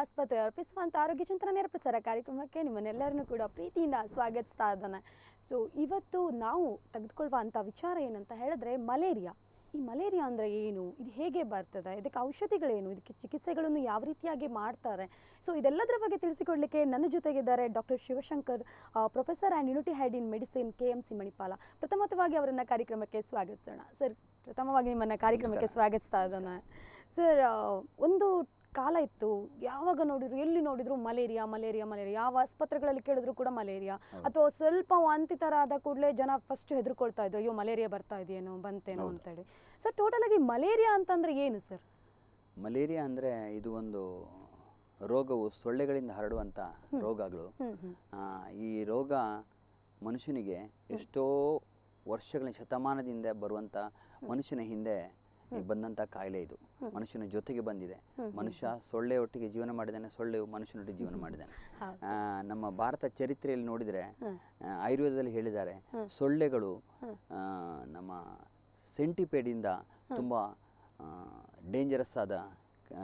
ಆಸ್ಪತ್ರೆ ಅರ್ಪಿಸುವಂಥ ಆರೋಗ್ಯ ಚಿಂತನ ನೇರ ಪ್ರಸಾರ ಕಾರ್ಯಕ್ರಮಕ್ಕೆ ನಿಮ್ಮನ್ನೆಲ್ಲರನ್ನೂ ಕೂಡ ಪ್ರೀತಿಯಿಂದ ಸ್ವಾಗತಿಸ್ತಾ ಇದ್ದಾನೆ. ಸೊ ಇವತ್ತು ನಾವು ತೆಗೆದುಕೊಳ್ಳುವಂಥ ವಿಚಾರ ಏನಂತ ಹೇಳಿದ್ರೆ ಮಲೇರಿಯಾ. ಈ ಮಲೇರಿಯಾ ಅಂದರೆ ಏನು? ಇದು ಹೇಗೆ ಬರ್ತದೆ? ಇದಕ್ಕೆ ಔಷಧಿಗಳೇನು? ಇದಕ್ಕೆ ಚಿಕಿತ್ಸೆಗಳನ್ನು ಯಾವ ರೀತಿಯಾಗಿ ಮಾಡ್ತಾರೆ? ಸೊ ಇದೆಲ್ಲದರ ಬಗ್ಗೆ ತಿಳಿಸಿಕೊಡ್ಲಿಕ್ಕೆ ನನ್ನ ಜೊತೆಗಿದ್ದಾರೆ doctor Shivashankar professor and unit head in medicine K M C Manipal. ಪ್ರಥಮತವಾಗಿ ಅವರನ್ನು ಕಾರ್ಯಕ್ರಮಕ್ಕೆ ಸ್ವಾಗತಿಸೋಣ. ಸರ್ ಪ್ರಥಮವಾಗಿ ನಿಮ್ಮನ್ನ ಕಾರ್ಯಕ್ರಮಕ್ಕೆ ಸ್ವಾಗತಿಸ್ತಾ ಇದ್ದಾನೆ. ಸರ್ ಒಂದು ಕಾಲ ಇತ್ತು. ಯಾವಾಗ ನೋಡಿದ್ರು ಎಲ್ಲಿ ನೋಡಿದ್ರು ಮಲೇರಿಯಾ ಮಲೇರಿಯಾ ಮಲೇರಿಯಾ. ಯಾವ ಆಸ್ಪತ್ರೆಗಳಲ್ಲಿ ಕೇಳಿದ್ರು ಕೂಡ ಮಲೇರಿಯಾ. ಅಥವಾ ಸ್ವಲ್ಪ ವಾಂತಿ ಥರ ಆದ ಕೂಡಲೇ ಜನ ಫಸ್ಟ್ ಹೆದರ್ಕೊಳ್ತಾ ಇದ್ರು ಅಯ್ಯೋ ಮಲೇರಿಯಾ ಬರ್ತಾ ಇದೆಯೇನೋ ಬಂತೇನೋ ಅಂತ ಹೇಳಿ ಸರ್ ಟೋಟಲ್ ಆಗಿ ಮಲೇರಿಯಾ ಅಂತಂದ್ರೆ ಏನು ಸರ್ ಮಲೇರಿಯಾ ಅಂದ್ರೆ ಇದು ಒಂದು ರೋಗವು ಸೊಳ್ಳೆಗಳಿಂದ ಹರಡುವಂಥ ರೋಗಗಳು. ಈ ರೋಗ ಮನುಷ್ಯನಿಗೆ ಎಷ್ಟೋ ವರ್ಷಗಳ ಶತಮಾನದಿಂದ ಬರುವಂಥ ಮನುಷ್ಯನ ಹಿಂದೆ ಬಂದಂಥ ಕಾಯಿಲೆ ಇದು. ಮನುಷ್ಯನ ಜೊತೆಗೆ ಬಂದಿದೆ. ಮನುಷ್ಯ ಸೊಳ್ಳೆ ಒಟ್ಟಿಗೆ ಜೀವನ ಮಾಡಿದಾನೆ ಸೊಳ್ಳೆಯು ಮನುಷ್ಯನೊಟ್ಟಿಗೆ ಜೀವನ ಮಾಡಿದಾನೆ. ಆ, ನಮ್ಮ ಭಾರತ ಚರಿತ್ರೆಯಲ್ಲಿ ನೋಡಿದ್ರೆ ಆಯುರ್ವೇದದಲ್ಲಿ ಹೇಳಿದ್ದಾರೆ ಸೊಳ್ಳೆಗಳು ನಮ್ಮ ಸೆಂಟಿಪೇಡಿಂದ ತುಂಬ ಡೇಂಜರಸ್ ಆದ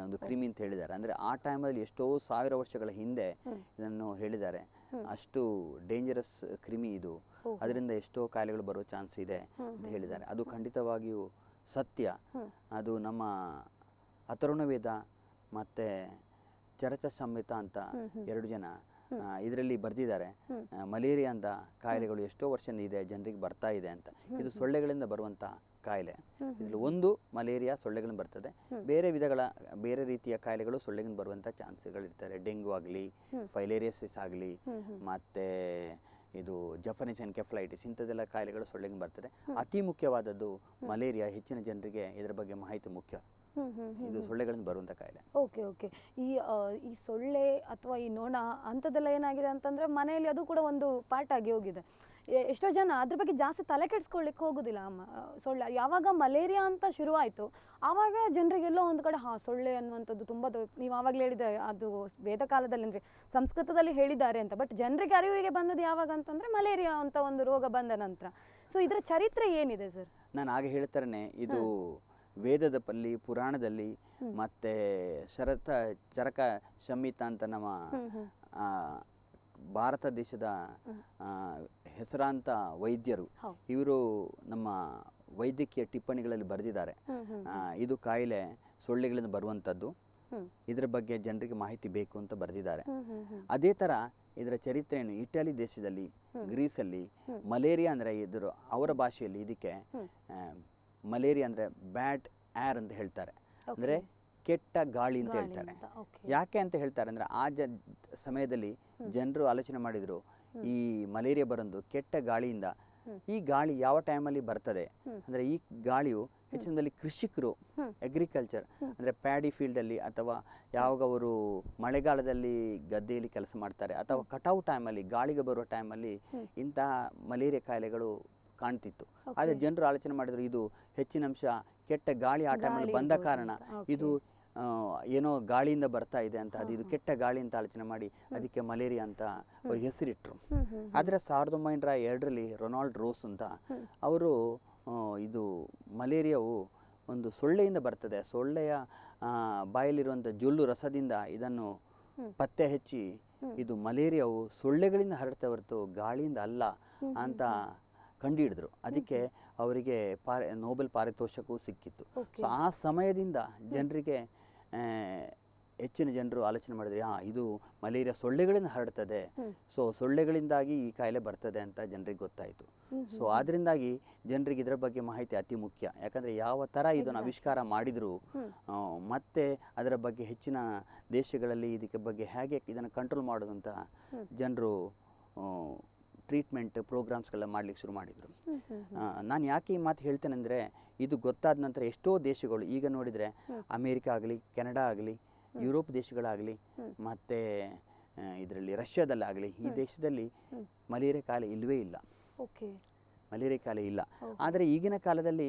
ಒಂದು ಕ್ರಿಮಿ ಅಂತ ಹೇಳಿದ್ದಾರೆ. ಅಂದ್ರೆ ಆ ಟೈಮಲ್ಲಿ ಎಷ್ಟೋ ಸಾವಿರ ವರ್ಷಗಳ ಹಿಂದೆ ಇದನ್ನು ಹೇಳಿದ್ದಾರೆ. ಅಷ್ಟು ಡೇಂಜರಸ್ ಕ್ರಿಮಿ ಇದು. ಅದರಿಂದ ಎಷ್ಟೋ ಕಾಯಿಲೆಗಳು ಬರೋ ಚಾನ್ಸ್ ಇದೆ ಅಂತ ಹೇಳಿದ್ದಾರೆ. ಅದು ಖಂಡಿತವಾಗಿಯೂ ಸತ್ಯ. ಅದು ನಮ್ಮ ಅಥರ್ವಣ ವೇದ ಮತ್ತೆ ಚರಕ ಸಂಹಿತ ಅಂತ ಎರಡು ಜನ ಇದರಲ್ಲಿ ಬರೆದಿದ್ದಾರೆ. ಮಲೇರಿಯಾ ಅಂತ ಕಾಯಿಲೆಗಳು ಎಷ್ಟೋ ವರ್ಷದಿಂದ ಇದೆ ಜನರಿಗೆ ಬರ್ತಾ ಇದೆ ಅಂತ. ಇದು ಸೊಳ್ಳೆಗಳಿಂದ ಬರುವಂತ ಕಾಯಿಲೆ. ಇದ್ರಲ್ಲಿ ಒಂದು ಮಲೇರಿಯಾ ಸೊಳ್ಳೆಗಳಿಂದ ಬರ್ತದೆ. ಬೇರೆ ವಿಧಗಳ ಬೇರೆ ರೀತಿಯ ಕಾಯಿಲೆಗಳು ಸೊಳ್ಳೆಗಳಿಂದ ಬರುವಂತ ಚಾನ್ಸ್ಗಳಿರ್ತಾರೆ. ಡೆಂಗು ಆಗಲಿ ಫೈಲೇರಿಯಸಿಸ್ ಆಗಲಿ ಮತ್ತು ಇದು ಜಪನೀಸ್ ಎನ್ಕೆಫ್ಲೈಟಿಸ್ ಇಂಥದ್ದೆಲ್ಲ ಕಾಯಿಲೆಗಳು ಸೊಳ್ಳೆಗೆ ಬರ್ತದೆ. ಅತಿ ಮುಖ್ಯವಾದದ್ದು ಮಲೇರಿಯಾ ಹೆಚ್ಚಿನ ಜನರಿಗೆ ಇದರ ಬಗ್ಗೆ ಮಾಹಿತಿ ಮುಖ್ಯ. ಇದು ಸೊಳ್ಳೆಗಳಿಂದ ಬರುವಂತ ಕಾಯಿಲೆ. Okay okay. ಈ ಈ ಸೊಳ್ಳೆ ಅಥವಾ ಈ ನೊಣ ಅಂಥದ್ದೆಲ್ಲ ಏನಾಗಿದೆ ಅಂತಂದ್ರೆ ಮನೆಯಲ್ಲಿ ಅದು ಕೂಡ ಒಂದು ಪಾರ್ಟ್ ಆಗಿ ಹೋಗಿದೆ. ಎಷ್ಟೋ ಜನ ಅದ್ರ ಬಗ್ಗೆ ಜಾಸ್ತಿ ತಲೆ ಕೆಡಿಸ್ಕೊಳ್ಳಿಕ್ಕೆ ಹೋಗೋದಿಲ್ಲ. ಅಮ್ಮ ಸೊಳ್ಳೆ ಯಾವಾಗ ಮಲೇರಿಯಾ ಅಂತ ಶುರುವಾಯಿತು ಆವಾಗ ಜನರಿಗೆಲ್ಲೋ ಒಂದು ಕಡೆ ಹಾ ಸೊಳ್ಳೆ ಅನ್ನುವಂಥದ್ದು ತುಂಬ ನೀವು ಆವಾಗಲೇ ಹೇಳಿದ ಅದು ವೇದ ಕಾಲದಲ್ಲಿ ಅಂದರೆ ಸಂಸ್ಕೃತದಲ್ಲಿ ಹೇಳಿದ್ದಾರೆ ಅಂತ. ಬಟ್ ಜನರಿಗೆ ಅರಿವಿಗೆ ಬಂದದ್ದು ಯಾವಾಗ ಅಂತಂದ್ರೆ ಮಲೇರಿಯಾ ಅಂತ ಒಂದು ರೋಗ ಬಂದ ನಂತರ. ಸೊ ಇದರ ಚರಿತ್ರೆ ಏನಿದೆ ಸರ್ ನಾನು ಹಾಗೆ ಹೇಳ್ತಾರನೆ ಇದು ವೇದದ ಪಲ್ಲಿ ಪುರಾಣದಲ್ಲಿ ಮತ್ತೆ ಶರತ ಚರಕ ಸಂಹಿತ ಅಂತ ನಮ್ಮ ಭಾರತ ದೇಶದ ಹೆಸರಾಂತ ವೈದ್ಯರು. ಇವರು ನಮ್ಮ ವೈದ್ಯಕೀಯ ಟಿಪ್ಪಣಿಗಳಲ್ಲಿ ಬರೆದಿದ್ದಾರೆ. ಇದು ಕಾಯಿಲೆ ಸೊಳ್ಳೆಗಳಿಂದ ಬರುವಂಥದ್ದು ಹ್ಮ್. ಇದರ ಬಗ್ಗೆ ಜನರಿಗೆ ಮಾಹಿತಿ ಬೇಕು ಅಂತ ಬರೆದಿದ್ದಾರೆ. ಅದೇ ತರ ಇದರ ಚರಿತ್ರೆಯನ್ನು ಇಟಲಿ ದೇಶದಲ್ಲಿ ಗ್ರೀಸಲ್ಲಿ ಮಲೇರಿಯಾ ಅಂದ್ರೆ ಇದ್ರ ಅವರ ಭಾಷೆಯಲ್ಲಿ ಇದಕ್ಕೆ ಮಲೇರಿಯಾ ಅಂದ್ರೆ ಬ್ಯಾಡ್ ಏರ್ ಅಂತ ಹೇಳ್ತಾರೆ. ಅಂದ್ರೆ ಕೆಟ್ಟ ಗಾಳಿ ಅಂತ ಹೇಳ್ತಾರೆ. ಯಾಕೆ ಅಂತ ಹೇಳ್ತಾರೆ ಅಂದ್ರೆ ಆ ಜ ಸಮಯದಲ್ಲಿ ಜನರು ಆಲೋಚನೆ ಮಾಡಿದರು ಈ ಮಲೇರಿಯಾ ಬರೋದು ಕೆಟ್ಟ ಗಾಳಿಯಿಂದ ಈ ಗಾಳಿ ಯಾವ ಟೈಮಲ್ಲಿ ಬರ್ತದೆ? ಅಂದ್ರೆ ಈ ಗಾಳಿಯು ಹೆಚ್ಚಿನದಲ್ಲಿ ಕೃಷಿಕರು ಅಗ್ರಿಕಲ್ಚರ್ ಅಂದ್ರೆ ಪ್ಯಾಡಿ ಫೀಲ್ಡ್ ಅಲ್ಲಿ ಅಥವಾ ಯಾವಾಗ ಅವರು ಮಳೆಗಾಲದಲ್ಲಿ ಗದ್ದೆಯಲ್ಲಿ ಕೆಲಸ ಮಾಡ್ತಾರೆ ಅಥವಾ ಕಟಾವು ಟೈಮಲ್ಲಿ ಗಾಳಿಗೆ ಬರುವ ಟೈಮಲ್ಲಿ ಇಂತಹ ಮಲೇರಿಯಾ ಕಾಯಿಲೆಗಳು ಕಾಣ್ತಿತ್ತು. ಆದರೆ ಜನರು ಆಲೋಚನೆ ಮಾಡಿದ್ರು ಇದು ಹೆಚ್ಚಿನ ಅಂಶ ಕೆಟ್ಟ ಗಾಳಿ ಆ ಟೈಮಲ್ಲಿ ಬಂದ ಕಾರಣ. ಇದು ಏನೋ ಗಾಳಿಯಿಂದ ಬರ್ತಾ ಇದೆ ಅಂತ ಅದು ಇದು ಕೆಟ್ಟ ಗಾಳಿ ಅಂತ ಆಲೋಚನೆ ಮಾಡಿ ಅದಕ್ಕೆ ಮಲೇರಿಯಾ ಅಂತ ಅವ್ರಿಗೆ ಹೆಸರಿಟ್ರು. ಆದರೆ ಸಾವಿರದ ಒಂಬೈನೂರ ಎರಡರಲ್ಲಿ ರೊನಾಲ್ಡ್ ರೋಸ್ ಅಂತ ಅವರು ಇದು ಮಲೇರಿಯಾವು ಒಂದು ಸೊಳ್ಳೆಯಿಂದ ಬರ್ತದೆ. ಸೊಳ್ಳೆಯ ಬಾಯಲ್ಲಿರುವಂಥ ಜೊಲ್ಲು ರಸದಿಂದ ಇದನ್ನು ಪತ್ತೆ ಹಚ್ಚಿ ಇದು ಮಲೇರಿಯಾವು ಸೊಳ್ಳೆಗಳಿಂದ ಹರಡ್ತಾ ಹೊರತು ಗಾಳಿಯಿಂದ ಅಲ್ಲ ಅಂತ ಕಂಡುಹಿಡಿದ್ರು. ಅದಕ್ಕೆ ಅವರಿಗೆ ಪಾರ ನೋಬೆಲ್ ಪಾರಿತೋಷಕವೂ ಸಿಕ್ಕಿತ್ತು. ಸೊ ಆ ಸಮಯದಿಂದ ಜನರಿಗೆ ಹೆಚ್ಚಿನ ಜನರು ಆಲೋಚನೆ ಮಾಡಿದ್ರೆ ಹಾ ಇದು ಮಲೇರಿಯಾ ಸೊಳ್ಳೆಗಳಿಂದ ಹರಡ್ತದೆ. ಸೊ ಸೊಳ್ಳೆಗಳಿಂದಾಗಿ ಈ ಕಾಯಿಲೆ ಬರ್ತದೆ ಅಂತ ಜನರಿಗೆ ಗೊತ್ತಾಯಿತು. ಸೊ ಆದ್ರಿಂದಾಗಿ ಜನರಿಗೆ ಇದರ ಬಗ್ಗೆ ಮಾಹಿತಿ ಅತಿ ಮುಖ್ಯ. ಯಾಕಂದ್ರೆ ಯಾವ ತರ ಇದನ್ನು ಆವಿಷ್ಕಾರ ಮಾಡಿದ್ರು ಮತ್ತೆ ಅದರ ಬಗ್ಗೆ ಹೆಚ್ಚಿನ ದೇಶಗಳಲ್ಲಿ ಇದಕ್ಕೆ ಬಗ್ಗೆ ಹೇಗೆ ಇದನ್ನು ಕಂಟ್ರೋಲ್ ಮಾಡೋದು ಅಂತ ಜನರು ಟ್ರೀಟ್ಮೆಂಟ್ ಪ್ರೋಗ್ರಾಮ್ಸ್ಗೆಲ್ಲ ಮಾಡ್ಲಿಕ್ಕೆ ಶುರು ಮಾಡಿದರು. ನಾನು ಯಾಕೆ ಈ ಮಾತು ಹೇಳ್ತೇನೆ ಅಂದರೆ ಇದು ಗೊತ್ತಾದ ನಂತರ ಎಷ್ಟೋ ದೇಶಗಳು ಈಗ ನೋಡಿದರೆ ಅಮೇರಿಕ ಆಗಲಿ ಕೆನಡಾ ಆಗಲಿ ಯುರೋಪ್ ದೇಶಗಳಾಗಲಿ ಮತ್ತು ಇದರಲ್ಲಿ ರಷ್ಯಾದಲ್ಲಾಗಲಿ ಈ ದೇಶದಲ್ಲಿ ಮಲೇರಿಯಾ ಕಾಯಿಲೆ ಇಲ್ಲವೇ ಇಲ್ಲ. ಓಕೆ. ಮಲೇರಿಯಾ ಕಾಯಿಲೆ ಇಲ್ಲ. ಆದರೆ ಈಗಿನ ಕಾಲದಲ್ಲಿ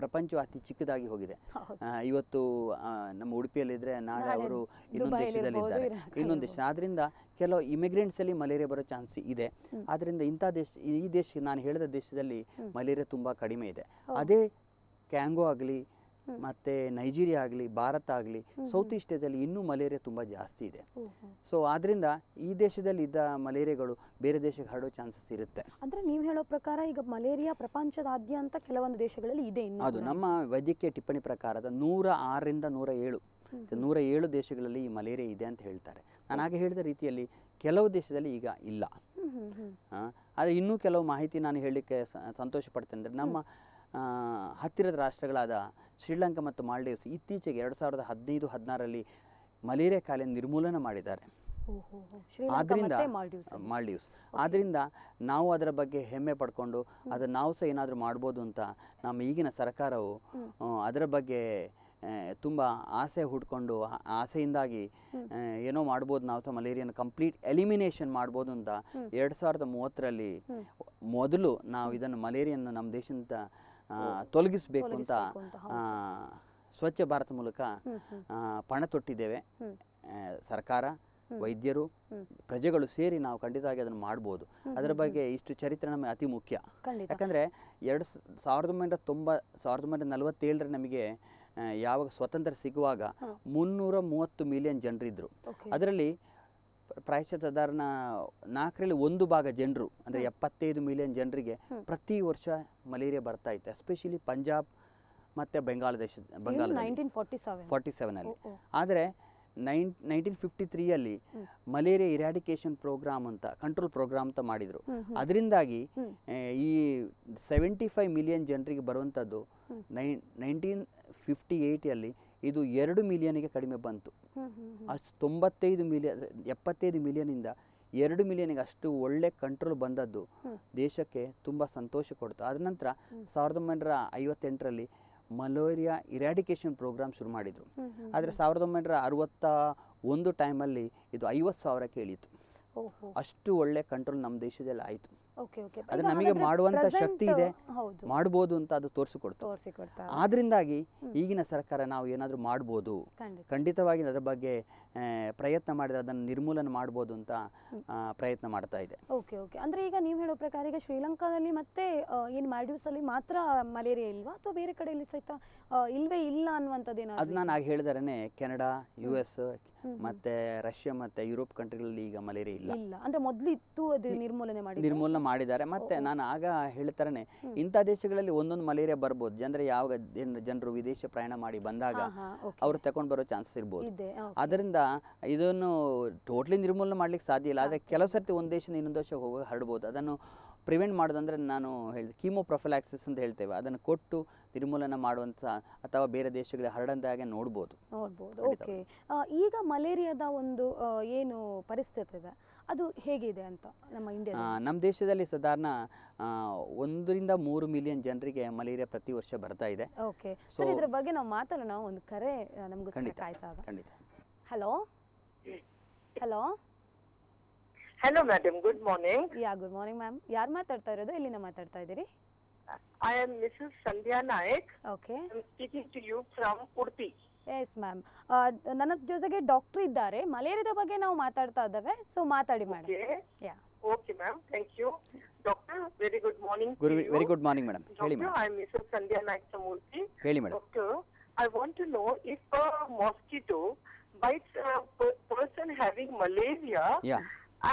ಪ್ರಪಂಚವು ಅತಿ ಚಿಕ್ಕದಾಗಿ ಹೋಗಿದೆ. ಇವತ್ತು ನಮ್ಮ ಉಡುಪಿಯಲ್ಲಿದ್ದರೆ ನಾಳೆ ಅವರು ಇನ್ನೊಂದು ದೇಶದಲ್ಲಿ ಇದ್ದಾರೆ ಇನ್ನೊಂದು ದೇಶ. ಆದ್ರಿಂದ ಕೆಲವು ಇಮಿಗ್ರೆಂಟ್ಸ್ ಅಲ್ಲಿ ಮಲೇರಿಯಾ ಬರೋ ಚಾನ್ಸ್ ಇದೆ. ಆದ್ರಿಂದ ಇಂಥ ದೇಶ ಈ ದೇಶ ನಾನು ಹೇಳಿದ ದೇಶದಲ್ಲಿ ಮಲೇರಿಯಾ ತುಂಬ ಕಡಿಮೆ ಇದೆ. ಅದೇ ಕ್ಯಾಂಗೋ ಆಗಲಿ ಮತ್ತು ನೈಜೀರಿಯಾ ಆಗಲಿ ಭಾರತ ಆಗಲಿ ಸೌತ್ ಈಸ್ಟ್ ಏಷ್ಯಾದಲ್ಲಿ ಇನ್ನೂ ಮಲೇರಿಯಾ ತುಂಬ ಜಾಸ್ತಿ ಇದೆ. ಸೊ ಆದ್ದರಿಂದ ಈ ದೇಶದಲ್ಲಿ ಇದ್ದ ಮಲೇರಿಯಾಗಳು ಬೇರೆ ದೇಶಕ್ಕೆ ಹರಡೋ ಚಾನ್ಸಸ್ ಇರುತ್ತೆ. ಅಂದ್ರೆ ನೀವು ಹೇಳೋ ಪ್ರಕಾರ ಈಗ ಮಲೇರಿಯಾ ಪ್ರಪಂಚದಾದ್ಯಂತ ಕೆಲವೊಂದು ದೇಶಗಳಲ್ಲಿ ಇದೆ ಅದು ನಮ್ಮ ವೈದ್ಯಕೀಯ ಟಿಪ್ಪಣಿ ಪ್ರಕಾರದ ನೂರ ಆರರಿಂದ ನೂರ ಏಳು ನೂರ ಏಳು ದೇಶಗಳಲ್ಲಿ ಈ ಮಲೇರಿಯಾ ಇದೆ ಅಂತ ಹೇಳ್ತಾರೆ. ನಾನು ಹಾಗೆ ಹೇಳಿದ ರೀತಿಯಲ್ಲಿ ಕೆಲವು ದೇಶದಲ್ಲಿ ಈಗ ಇಲ್ಲ. ಆದರೆ ಇನ್ನೂ ಕೆಲವು ಮಾಹಿತಿ ನಾನು ಹೇಳಲಿಕ್ಕೆ ಸಂತೋಷ ಪಡ್ತೇನೆ ಅಂದರೆ ನಮ್ಮ ಹತ್ತಿರದ ರಾಷ್ಟ್ರಗಳಾದ ಶ್ರೀಲಂಕಾ ಮತ್ತು ಮಾಲ್ಡೀವ್ಸ್ ಇತ್ತೀಚೆಗೆ ಎರಡು ಸಾವಿರದ ಹದಿನೈದು ಹದಿನಾರರಲ್ಲಿ ಮಲೇರಿಯಾ ಕಾಯಿಲೆ ನಿರ್ಮೂಲನ ಮಾಡಿದ್ದಾರೆ. ಆದ್ರಿಂದ ಮಾಲ್ಡೀವ್ಸ್. ಆದ್ರಿಂದ ನಾವು ಅದರ ಬಗ್ಗೆ ಹೆಮ್ಮೆ ಪಡ್ಕೊಂಡು ಅದನ್ನು ನಾವು ಸಹ ಏನಾದರೂ ಮಾಡ್ಬೋದು ಅಂತ ನಮ್ಮ ಈಗಿನ ಸರ್ಕಾರವು ಅದರ ಬಗ್ಗೆ ತುಂಬ ಆಸೆ ಹುಡ್ಕೊಂಡು ಆಸೆಯಿಂದಾಗಿ ಏನೋ ಮಾಡ್ಬೋದು ನಾವು ಸಹ ಮಲೇರಿಯಾನ ಕಂಪ್ಲೀಟ್ ಎಲಿಮಿನೇಷನ್ ಮಾಡ್ಬೋದು ಅಂತ ಎರಡು ಸಾವಿರದ ಮೂವತ್ತರಲ್ಲಿ ಮೊದಲು ನಾವು ಇದನ್ನು ಮಲೇರಿಯನ್ನು ನಮ್ಮ ದೇಶದಿಂದ ತೊಲಗಿಸ್ಬೇಕು ಅಂತ ಸ್ವಚ್ಛ ಭಾರತ ಮೂಲಕ ಪಣ ತೊಟ್ಟಿದ್ದೇವೆ. ಸರ್ಕಾರ ವೈದ್ಯರು ಪ್ರಜೆಗಳು ಸೇರಿ ನಾವು ಖಂಡಿತವಾಗಿ ಅದನ್ನು ಮಾಡ್ಬೋದು. ಅದರ ಬಗ್ಗೆ ಇಷ್ಟು ಚರಿತ್ರೆ ನಮಗೆ ಅತಿ ಮುಖ್ಯ. ಯಾಕಂದ್ರೆ ಎರಡು ಸಾವಿರದ ಒಂಬೈನೂರ ತೊಂಬ ಸಾವಿರದ ಒಂಬೈನೂರ ನಲವತ್ತೇಳರ ನಮಗೆ ಯಾವಾಗ ಸ್ವತಂತ್ರ ಸಿಗುವಾಗ ಮುನ್ನೂರ ಮೂವತ್ತು ಮಿಲಿಯನ್ ಜನರಿದ್ರು. ಅದರಲ್ಲಿ ಪ್ರ- ಪ್ರಾಯಶಃ ಸಾಧಾರಣ ನಾಲ್ಕರಲ್ಲಿ ಒಂದು ಭಾಗ ಜನರು ಅಂದರೆ ಎಪ್ಪತ್ತೈದು ಮಿಲಿಯನ್ ಜನರಿಗೆ ಪ್ರತಿ ವರ್ಷ ಮಲೇರಿಯಾ ಬರ್ತಾ ಇತ್ತು ಎಸ್ಪೆಷಲಿ ಪಂಜಾಬ್ ಮತ್ತು ಬೆಂಗಾಲ್ ದೇಶ ಬೆಂಗಾಲ್ ಫಾರ್ಟಿ ಸೆವೆನ್ ಅಲ್ಲಿ. ಸೆವೆನಲ್ಲಿ. ಆದರೆ ನೈನ್ ನೈನ್ಟೀನ್ ಫಿಫ್ಟಿ ತ್ರೀಯಲ್ಲಿ ಮಲೇರಿಯಾ ಇರಾಡಿಕೇಶನ್ ಪ್ರೋಗ್ರಾಮ್ ಅಂತ ಕಂಟ್ರೋಲ್ ಪ್ರೋಗ್ರಾಮ್ ಅಂತ ಮಾಡಿದರು. ಅದರಿಂದಾಗಿ ಈ ಸೆವೆಂಟಿ ಫೈವ್ ಮಿಲಿಯನ್ ಜನರಿಗೆ ಬರುವಂಥದ್ದು ನೈನ್ ನೈನ್ಟೀನ್ ಫಿಫ್ಟಿ ಏಯ್ಟಲ್ಲಿ ಇದು ಎರಡು ಮಿಲಿಯನ್ಗೆ ಕಡಿಮೆ ಬಂತು. ಅಷ್ಟು ತೊಂಬತ್ತೈದು ಮಿಲಿಯನ್ ಎಪ್ಪತ್ತೈದು ಮಿಲಿಯನಿಂದ ಎರಡು ಮಿಲಿಯನ್ಗೆ ಅಷ್ಟು ಒಳ್ಳೆ ಕಂಟ್ರೋಲ್ ಬಂದದ್ದು ದೇಶಕ್ಕೆ ತುಂಬ ಸಂತೋಷ ಕೊಡ್ತು. ಅದ ನಂತರ ಸಾವಿರದ ಒಂಬೈನೂರ ಐವತ್ತೆಂಟರಲ್ಲಿ ಮಲೇರಿಯಾ ಇರಾಡಿಕೇಶನ್ ಪ್ರೋಗ್ರಾಮ್ ಶುರು ಮಾಡಿದರು. ಆದರೆ ಸಾವಿರದ ಒಂಬೈನೂರ ಅರವತ್ತ ಒಂದು ಟೈಮಲ್ಲಿ ಇದು ಐವತ್ತು ಸಾವಿರಕ್ಕೆ ಇಳಿಯಿತು. ಅಷ್ಟು ಒಳ್ಳೆ ಕಂಟ್ರೋಲ್ ನಮ್ಮ ದೇಶದಲ್ಲಿ ಆಯಿತು. ಅದು ನಮಗೆ ಮಾಡುವಂತ ಶಕ್ತಿ ಇದೆ. ಮಾಡಬಹುದು ಅಂತ ಅದು ತೋರಿಸಿಕೊಡ್ತು. ತೋರಿಸಿ ಕೊಡ್ತಾ ಆದ್ರಿಂದಾಗಿ ಈಗಿನ ಸರ್ಕಾರ ನಾವು ಏನಾದರೂ ಮಾಡಬಹುದು ಖಂಡಿತವಾಗಿ ಅದರ ಬಗ್ಗೆ ಪ್ರಯತ್ನ ಮಾಡಿದ್ರೆ ಅದನ್ನು ನಿರ್ಮೂಲನೆ ಮಾಡಬಹುದು ಅಂತ ಪ್ರಯತ್ನ ಮಾಡ್ತಾ ಇದೆ. ಓಕೆ ಓಕೆ ಅಂದ್ರೆ ಈಗ ನೀವು ಹೇಳೋ ಪ್ರಕಾರ ಈಗ ಶ್ರೀಲಂಕಾದಲ್ಲಿ ಮತ್ತೆ ಏನು ಮಾಲ್ಡೀವ್ಸ್ ಅಲ್ಲಿ ಮಾತ್ರ ಮಲೇರಿಯಾ ಇಲ್ವಾ? ಅಥವಾ ಬೇರೆ ಕಡೆಯಲ್ಲಿ ಸಹಿತ ಇಲ್ವೇ ಇಲ್ಲ ಅನ್ನುವಂಥದ್ದು ಅದು ನಾನು ಆಗ ಹೇಳಿದಾರೆ ಕೆನಡಾ ಯು ಎಸ್ ಮತ್ತೆ ರಷ್ಯಾ ಮತ್ತೆ ಯುರೋಪ್ ಕಂಟ್ರಿಗಳಲ್ಲಿ ಈಗ ಮಲೇರಿಯಾ ಇಲ್ಲ. ಇಲ್ಲ. ಅಂದ್ರೆ ಮೊದಲು ಇತ್ತು ಅದು ನಿರ್ಮೂಲನೆ ಮಾಡಿ ನಿರ್ಮೂಲನೆ ಮಾಡಿದ್ದಾರೆ. ಮತ್ತೆ ನಾನು ಆಗ ಹೇಳ್ತಾರನೆ ಇಂಥ ದೇಶಗಳಲ್ಲಿ ಒಂದೊಂದು ಮಲೇರಿಯಾ ಬರ್ಬೋದು. ಅಂದ್ರೆ ಯಾವಾಗ ಜನ- ಜನರು ವಿದೇಶ ಪ್ರಯಾಣ ಮಾಡಿ ಬಂದಾಗ ಅವ್ರು ತಗೊಂಡು ಬರೋ ಚಾನ್ಸಸ್ ಇರ್ಬೋದು. ಅದರಿಂದ ಇದನ್ನು ಟೋಟ್ಲಿ ನಿರ್ಮೂಲನೆ ಮಾಡ್ಲಿಕ್ಕೆ ಸಾಧ್ಯ ಇಲ್ಲ. ಆದ್ರೆ ಕೆಲವು ಸರ್ತಿ ಒಂದು ದೇಶದಿಂದ ಇನ್ನೊಂದು ದೇಶಕ್ಕೆ ಹೋಗಿ ಹರಡ್ಬೋದು. ಅದನ್ನು ಪ್ರಿವೆಂಟ್ ಮಾಡೋದಂದ್ರೆ ನಾನು ಹೇಳಿದೆ ಕೀಮೋ ಪ್ರೊಫಿಲಾಕ್ಸಿಸ್ ಅಂತ ಹೇಳ್ತೇವೆ. ಅದನ್ನು ಕೊಟ್ಟು ನಿರ್ಮೂಲನೆ ಮಾಡುವಂತ ಅಥವಾ ಬೇರೆ ದೇಶಗಳಿಗೆ ಹರಡಂತಾಗೆ ನೋಡ್ಬೋದು. ನೋಡ್ಬೋದು. ಓಕೆ. ಈಗ ಮಲೇರಿಯಾದ ಒಂದು ಏನು ಪರಿಸ್ಥಿತಿ ಇದೆ ಅದು ಹೇಗಿದೆ ಅಂತ ನಮ್ಮ ಇಂಡಿಯಾ ಇಂಡಿಯಾದಲ್ಲಿ? ನಮ್ಮ ದೇಶದಲ್ಲಿ ಸಾಧಾರಣ ಆ, ಒಂದರಿಂದ ಮೂರು ಮಿಲಿಯನ್ ಜನರಿಗೆ ಮಲೇರಿಯಾ ಪ್ರತಿ ವರ್ಷ ಬರ್ತಾ ಇದೆ. ಓಕೆ. ಸರ್ ಇದ್ರ ಬಗ್ಗೆ ನಾವು ಮಾತಾಡೋಣ ಒಂದು ಕರೆ ನಮಗೋಸ್ಕರ ಖಂಡಿತ ಕಾಯ್ತಾ ಇದೆ ಖಂಡಿತ. Hello? Hello? Hello madam good morning ya good morning ma'am ಯಾರು ಮಾತಾಡ್ತಾ ಇರೋದು? ಎಲ್ಲಿಂದ ಮಾತಾಡ್ತಾ ಇದ್ದೀರಿ? I am Mrs. Sandhya Naik. Okay. I'm speaking to you from Urti. Yes ma'am ನನ್ನ ಜೊತೆಗೆ ಡಾಕ್ಟರ್ ಇದ್ದಾರೆ ಮಲೇರಿಯಾದ ಬಗ್ಗೆ ನಾವು ಮಾತಾಡ್ತಾ ಇದ್ದೇವೆ ಸೊ ಮಾತಾಡಿ madam. Ya Okay, ma'am. Thank you. Doctor, very good morning. ಗುರು to you. Very good morning madam ಹೇಳಿ madam I am Mrs. Sandhya Naik from Urti. ಹೇಳಿ madam Doctor, I want to know if a mosquito bites a per- person having malaria ya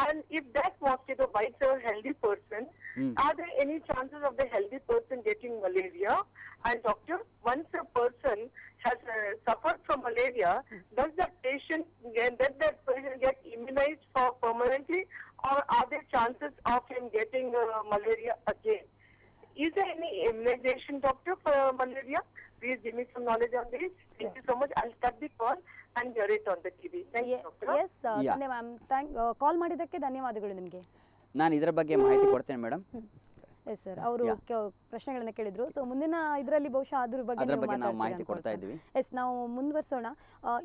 and if that mosquito bites a healthy person, Hmm. are there any chances of the healthy person getting malaria? And doctor, once a person has uh, suffered from malaria, does that patient get, does that person get immunized for permanently, or are there chances of him getting uh, malaria again? Is there any immunization, doctor, for malaria? Please give me some knowledge on this. Thank yeah. you so much. I'll cut the call and hear it on the TV. Thank you, doctor. Yes Yeah. Ma'am thank call ಮಾಡಿದ್ದಕ್ಕೆ ಧನ್ಯವಾದಗಳು ನಿಮಗೆ ನಾನು ಇದರ ಬಗ್ಗೆ ಮಾಹಿತಿ ಕೊಡ್ತೇನೆ madam yes sir ಅವರು. ಪ್ರಶ್ನೆಗಳನ್ನ ಕೇಳಿದ್ರು. ಸೊ ಮುಂದಿನ ಇದರಲ್ಲಿ ಬಹುಶಃ ಅದ್ರ ಬಗ್ಗೆ ನಾವು ಮಾಹಿತಿ ಕೊಡ್ತಾ ಇದ್ವಿ ಎಸ್ ನಾವು ಮುಂದುವರಿಸೋಣ.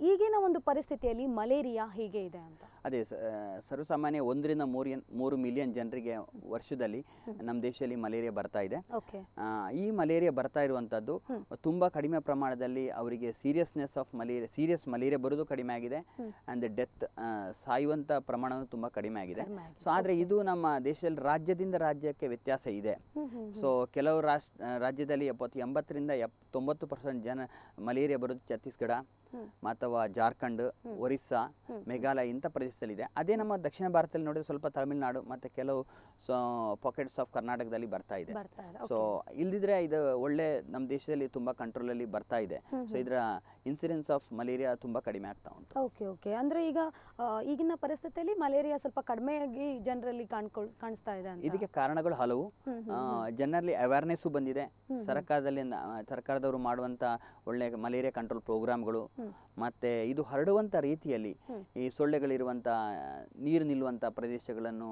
ಈಗಿನ ಒಂದು ಪರಿಸ್ಥಿತಿಯಲ್ಲಿ ಮಲೇರಿಯಾ ಹೀಗೆ ಇದೆ ಅಂತ? ಅದೇ ಸರ್ವಸಾಮಾನ್ಯ ಒಂದರಿಂದ ಮೂರು ಎನ್- ಮೂರು ಮಿಲಿಯನ್ ಜನರಿಗೆ ವರ್ಷದಲ್ಲಿ ನಮ್ಮ ದೇಶದಲ್ಲಿ ಮಲೇರಿಯಾ ಬರ್ತಾ ಇದೆ. ಈ ಮಲೇರಿಯಾ ಬರ್ತಾ ಇರುವಂತದ್ದು ತುಂಬಾ ಕಡಿಮೆ ಪ್ರಮಾಣದಲ್ಲಿ ಅವರಿಗೆ seriousness of malaria serious malaria ಬರೋದು ಕಡಿಮೆ ಆಗಿದೆ. ಅಂಡ್ ಡೆತ್ ಸಾಯುವಂಥ ಪ್ರಮಾಣವೂ ತುಂಬಾ ಕಡಿಮೆ ಆಗಿದೆ. ಸೊ ಆದ್ರೆ ಇದು ನಮ್ಮ ದೇಶದಲ್ಲಿ ರಾಜ್ಯದಿಂದ ರಾಜ್ಯಕ್ಕೆ ವ್ಯತ್ಯಾಸ ಇದೆ. ಇದೆ ಸೊ ಕೆಲವು ರಾಷ್ಟ್ರ ರಾಜ್ಯದಲ್ಲಿ ಎಪ್ಪತ್ತು ಎಂಬತ್ತರಿಂದ ಎಪ್ ತೊಂಬತ್ತು ಪರ್ಸೆಂಟ್ ಜನ ಮಲೇರಿಯಾ ಬರೋದು ಛತ್ತೀಸ್ಗಢ. ಅಥವಾ ಜಾರ್ಖಂಡ್ ಒರಿಸ್ಸಾ. ಮೇಘಾಲಯ ಇಂಥ ಪ್ರದೇಶದಲ್ಲಿದೆ ಅದೇ ನಮ್ಮ ದಕ್ಷಿಣ ಭಾರತದಲ್ಲಿ ನೋಡಿದ್ರೆ ಸ್ವಲ್ಪ ತಮಿಳುನಾಡು ಮತ್ತು ಕೆಲವು ಸೊ ಪಾಕೆಟ್ಸ್ ಆಫ್ ಕರ್ನಾಟಕದಲ್ಲಿ ಬರ್ತಾ ಇದೆ. ಸೊ ಇಲ್ದಿದ್ರೆ ಇದು ಒಳ್ಳೆ ನಮ್ಮ ದೇಶದಲ್ಲಿ ತುಂಬಾ ಕಂಟ್ರೋಲ್ ಅಲ್ಲಿ ಬರ್ತಾ ಇದೆ. ಸೊ ಇದರ ಇನ್ಸಿಡೆನ್ಸ್ ಆಫ್ ಮಲೇರಿಯಾ ತುಂಬಾ ಕಡಿಮೆ ಆಗ್ತಾ ಉಂಟು. ಓಕೆ ಓಕೆ ಅಂದ್ರೆ ಈಗ ಈಗಿನ ಪರಿಸ್ಥಿತಿಯಲ್ಲಿ ಮಲೇರಿಯಾ ಸ್ವಲ್ಪ ಕಡಿಮೆಯಾಗಿ ಜನರಲ್ಲಿ ಕಾಣ್ಕೊಳ್ ಕಾಣಿಸ್ತಾ ಇದೆ ಇದಕ್ಕೆ ಕಾರಣಗಳು ಹಲವು. ಜನರಲ್ಲಿ ಅವೇರ್ನೆಸ್ಸು ಬಂದಿದೆ. ಸರ್ಕಾರದಲ್ಲಿ ಸರ್ಕಾರದವರು ಮಾಡುವಂತ ಒಳ್ಳೆ ಮಲೇರಿಯಾ ಕಂಟ್ರೋಲ್ ಪ್ರೋಗ್ರಾಮ್ಗಳು. ಮತ್ತು ಇದು ಹರಡುವಂತ ರೀತಿಯಲ್ಲಿ. ಈ ಸೊಳ್ಳೆಗಳಿರುವಂತ ನೀರು ನಿಲ್ಲುವಂತ ಪ್ರದೇಶಗಳನ್ನು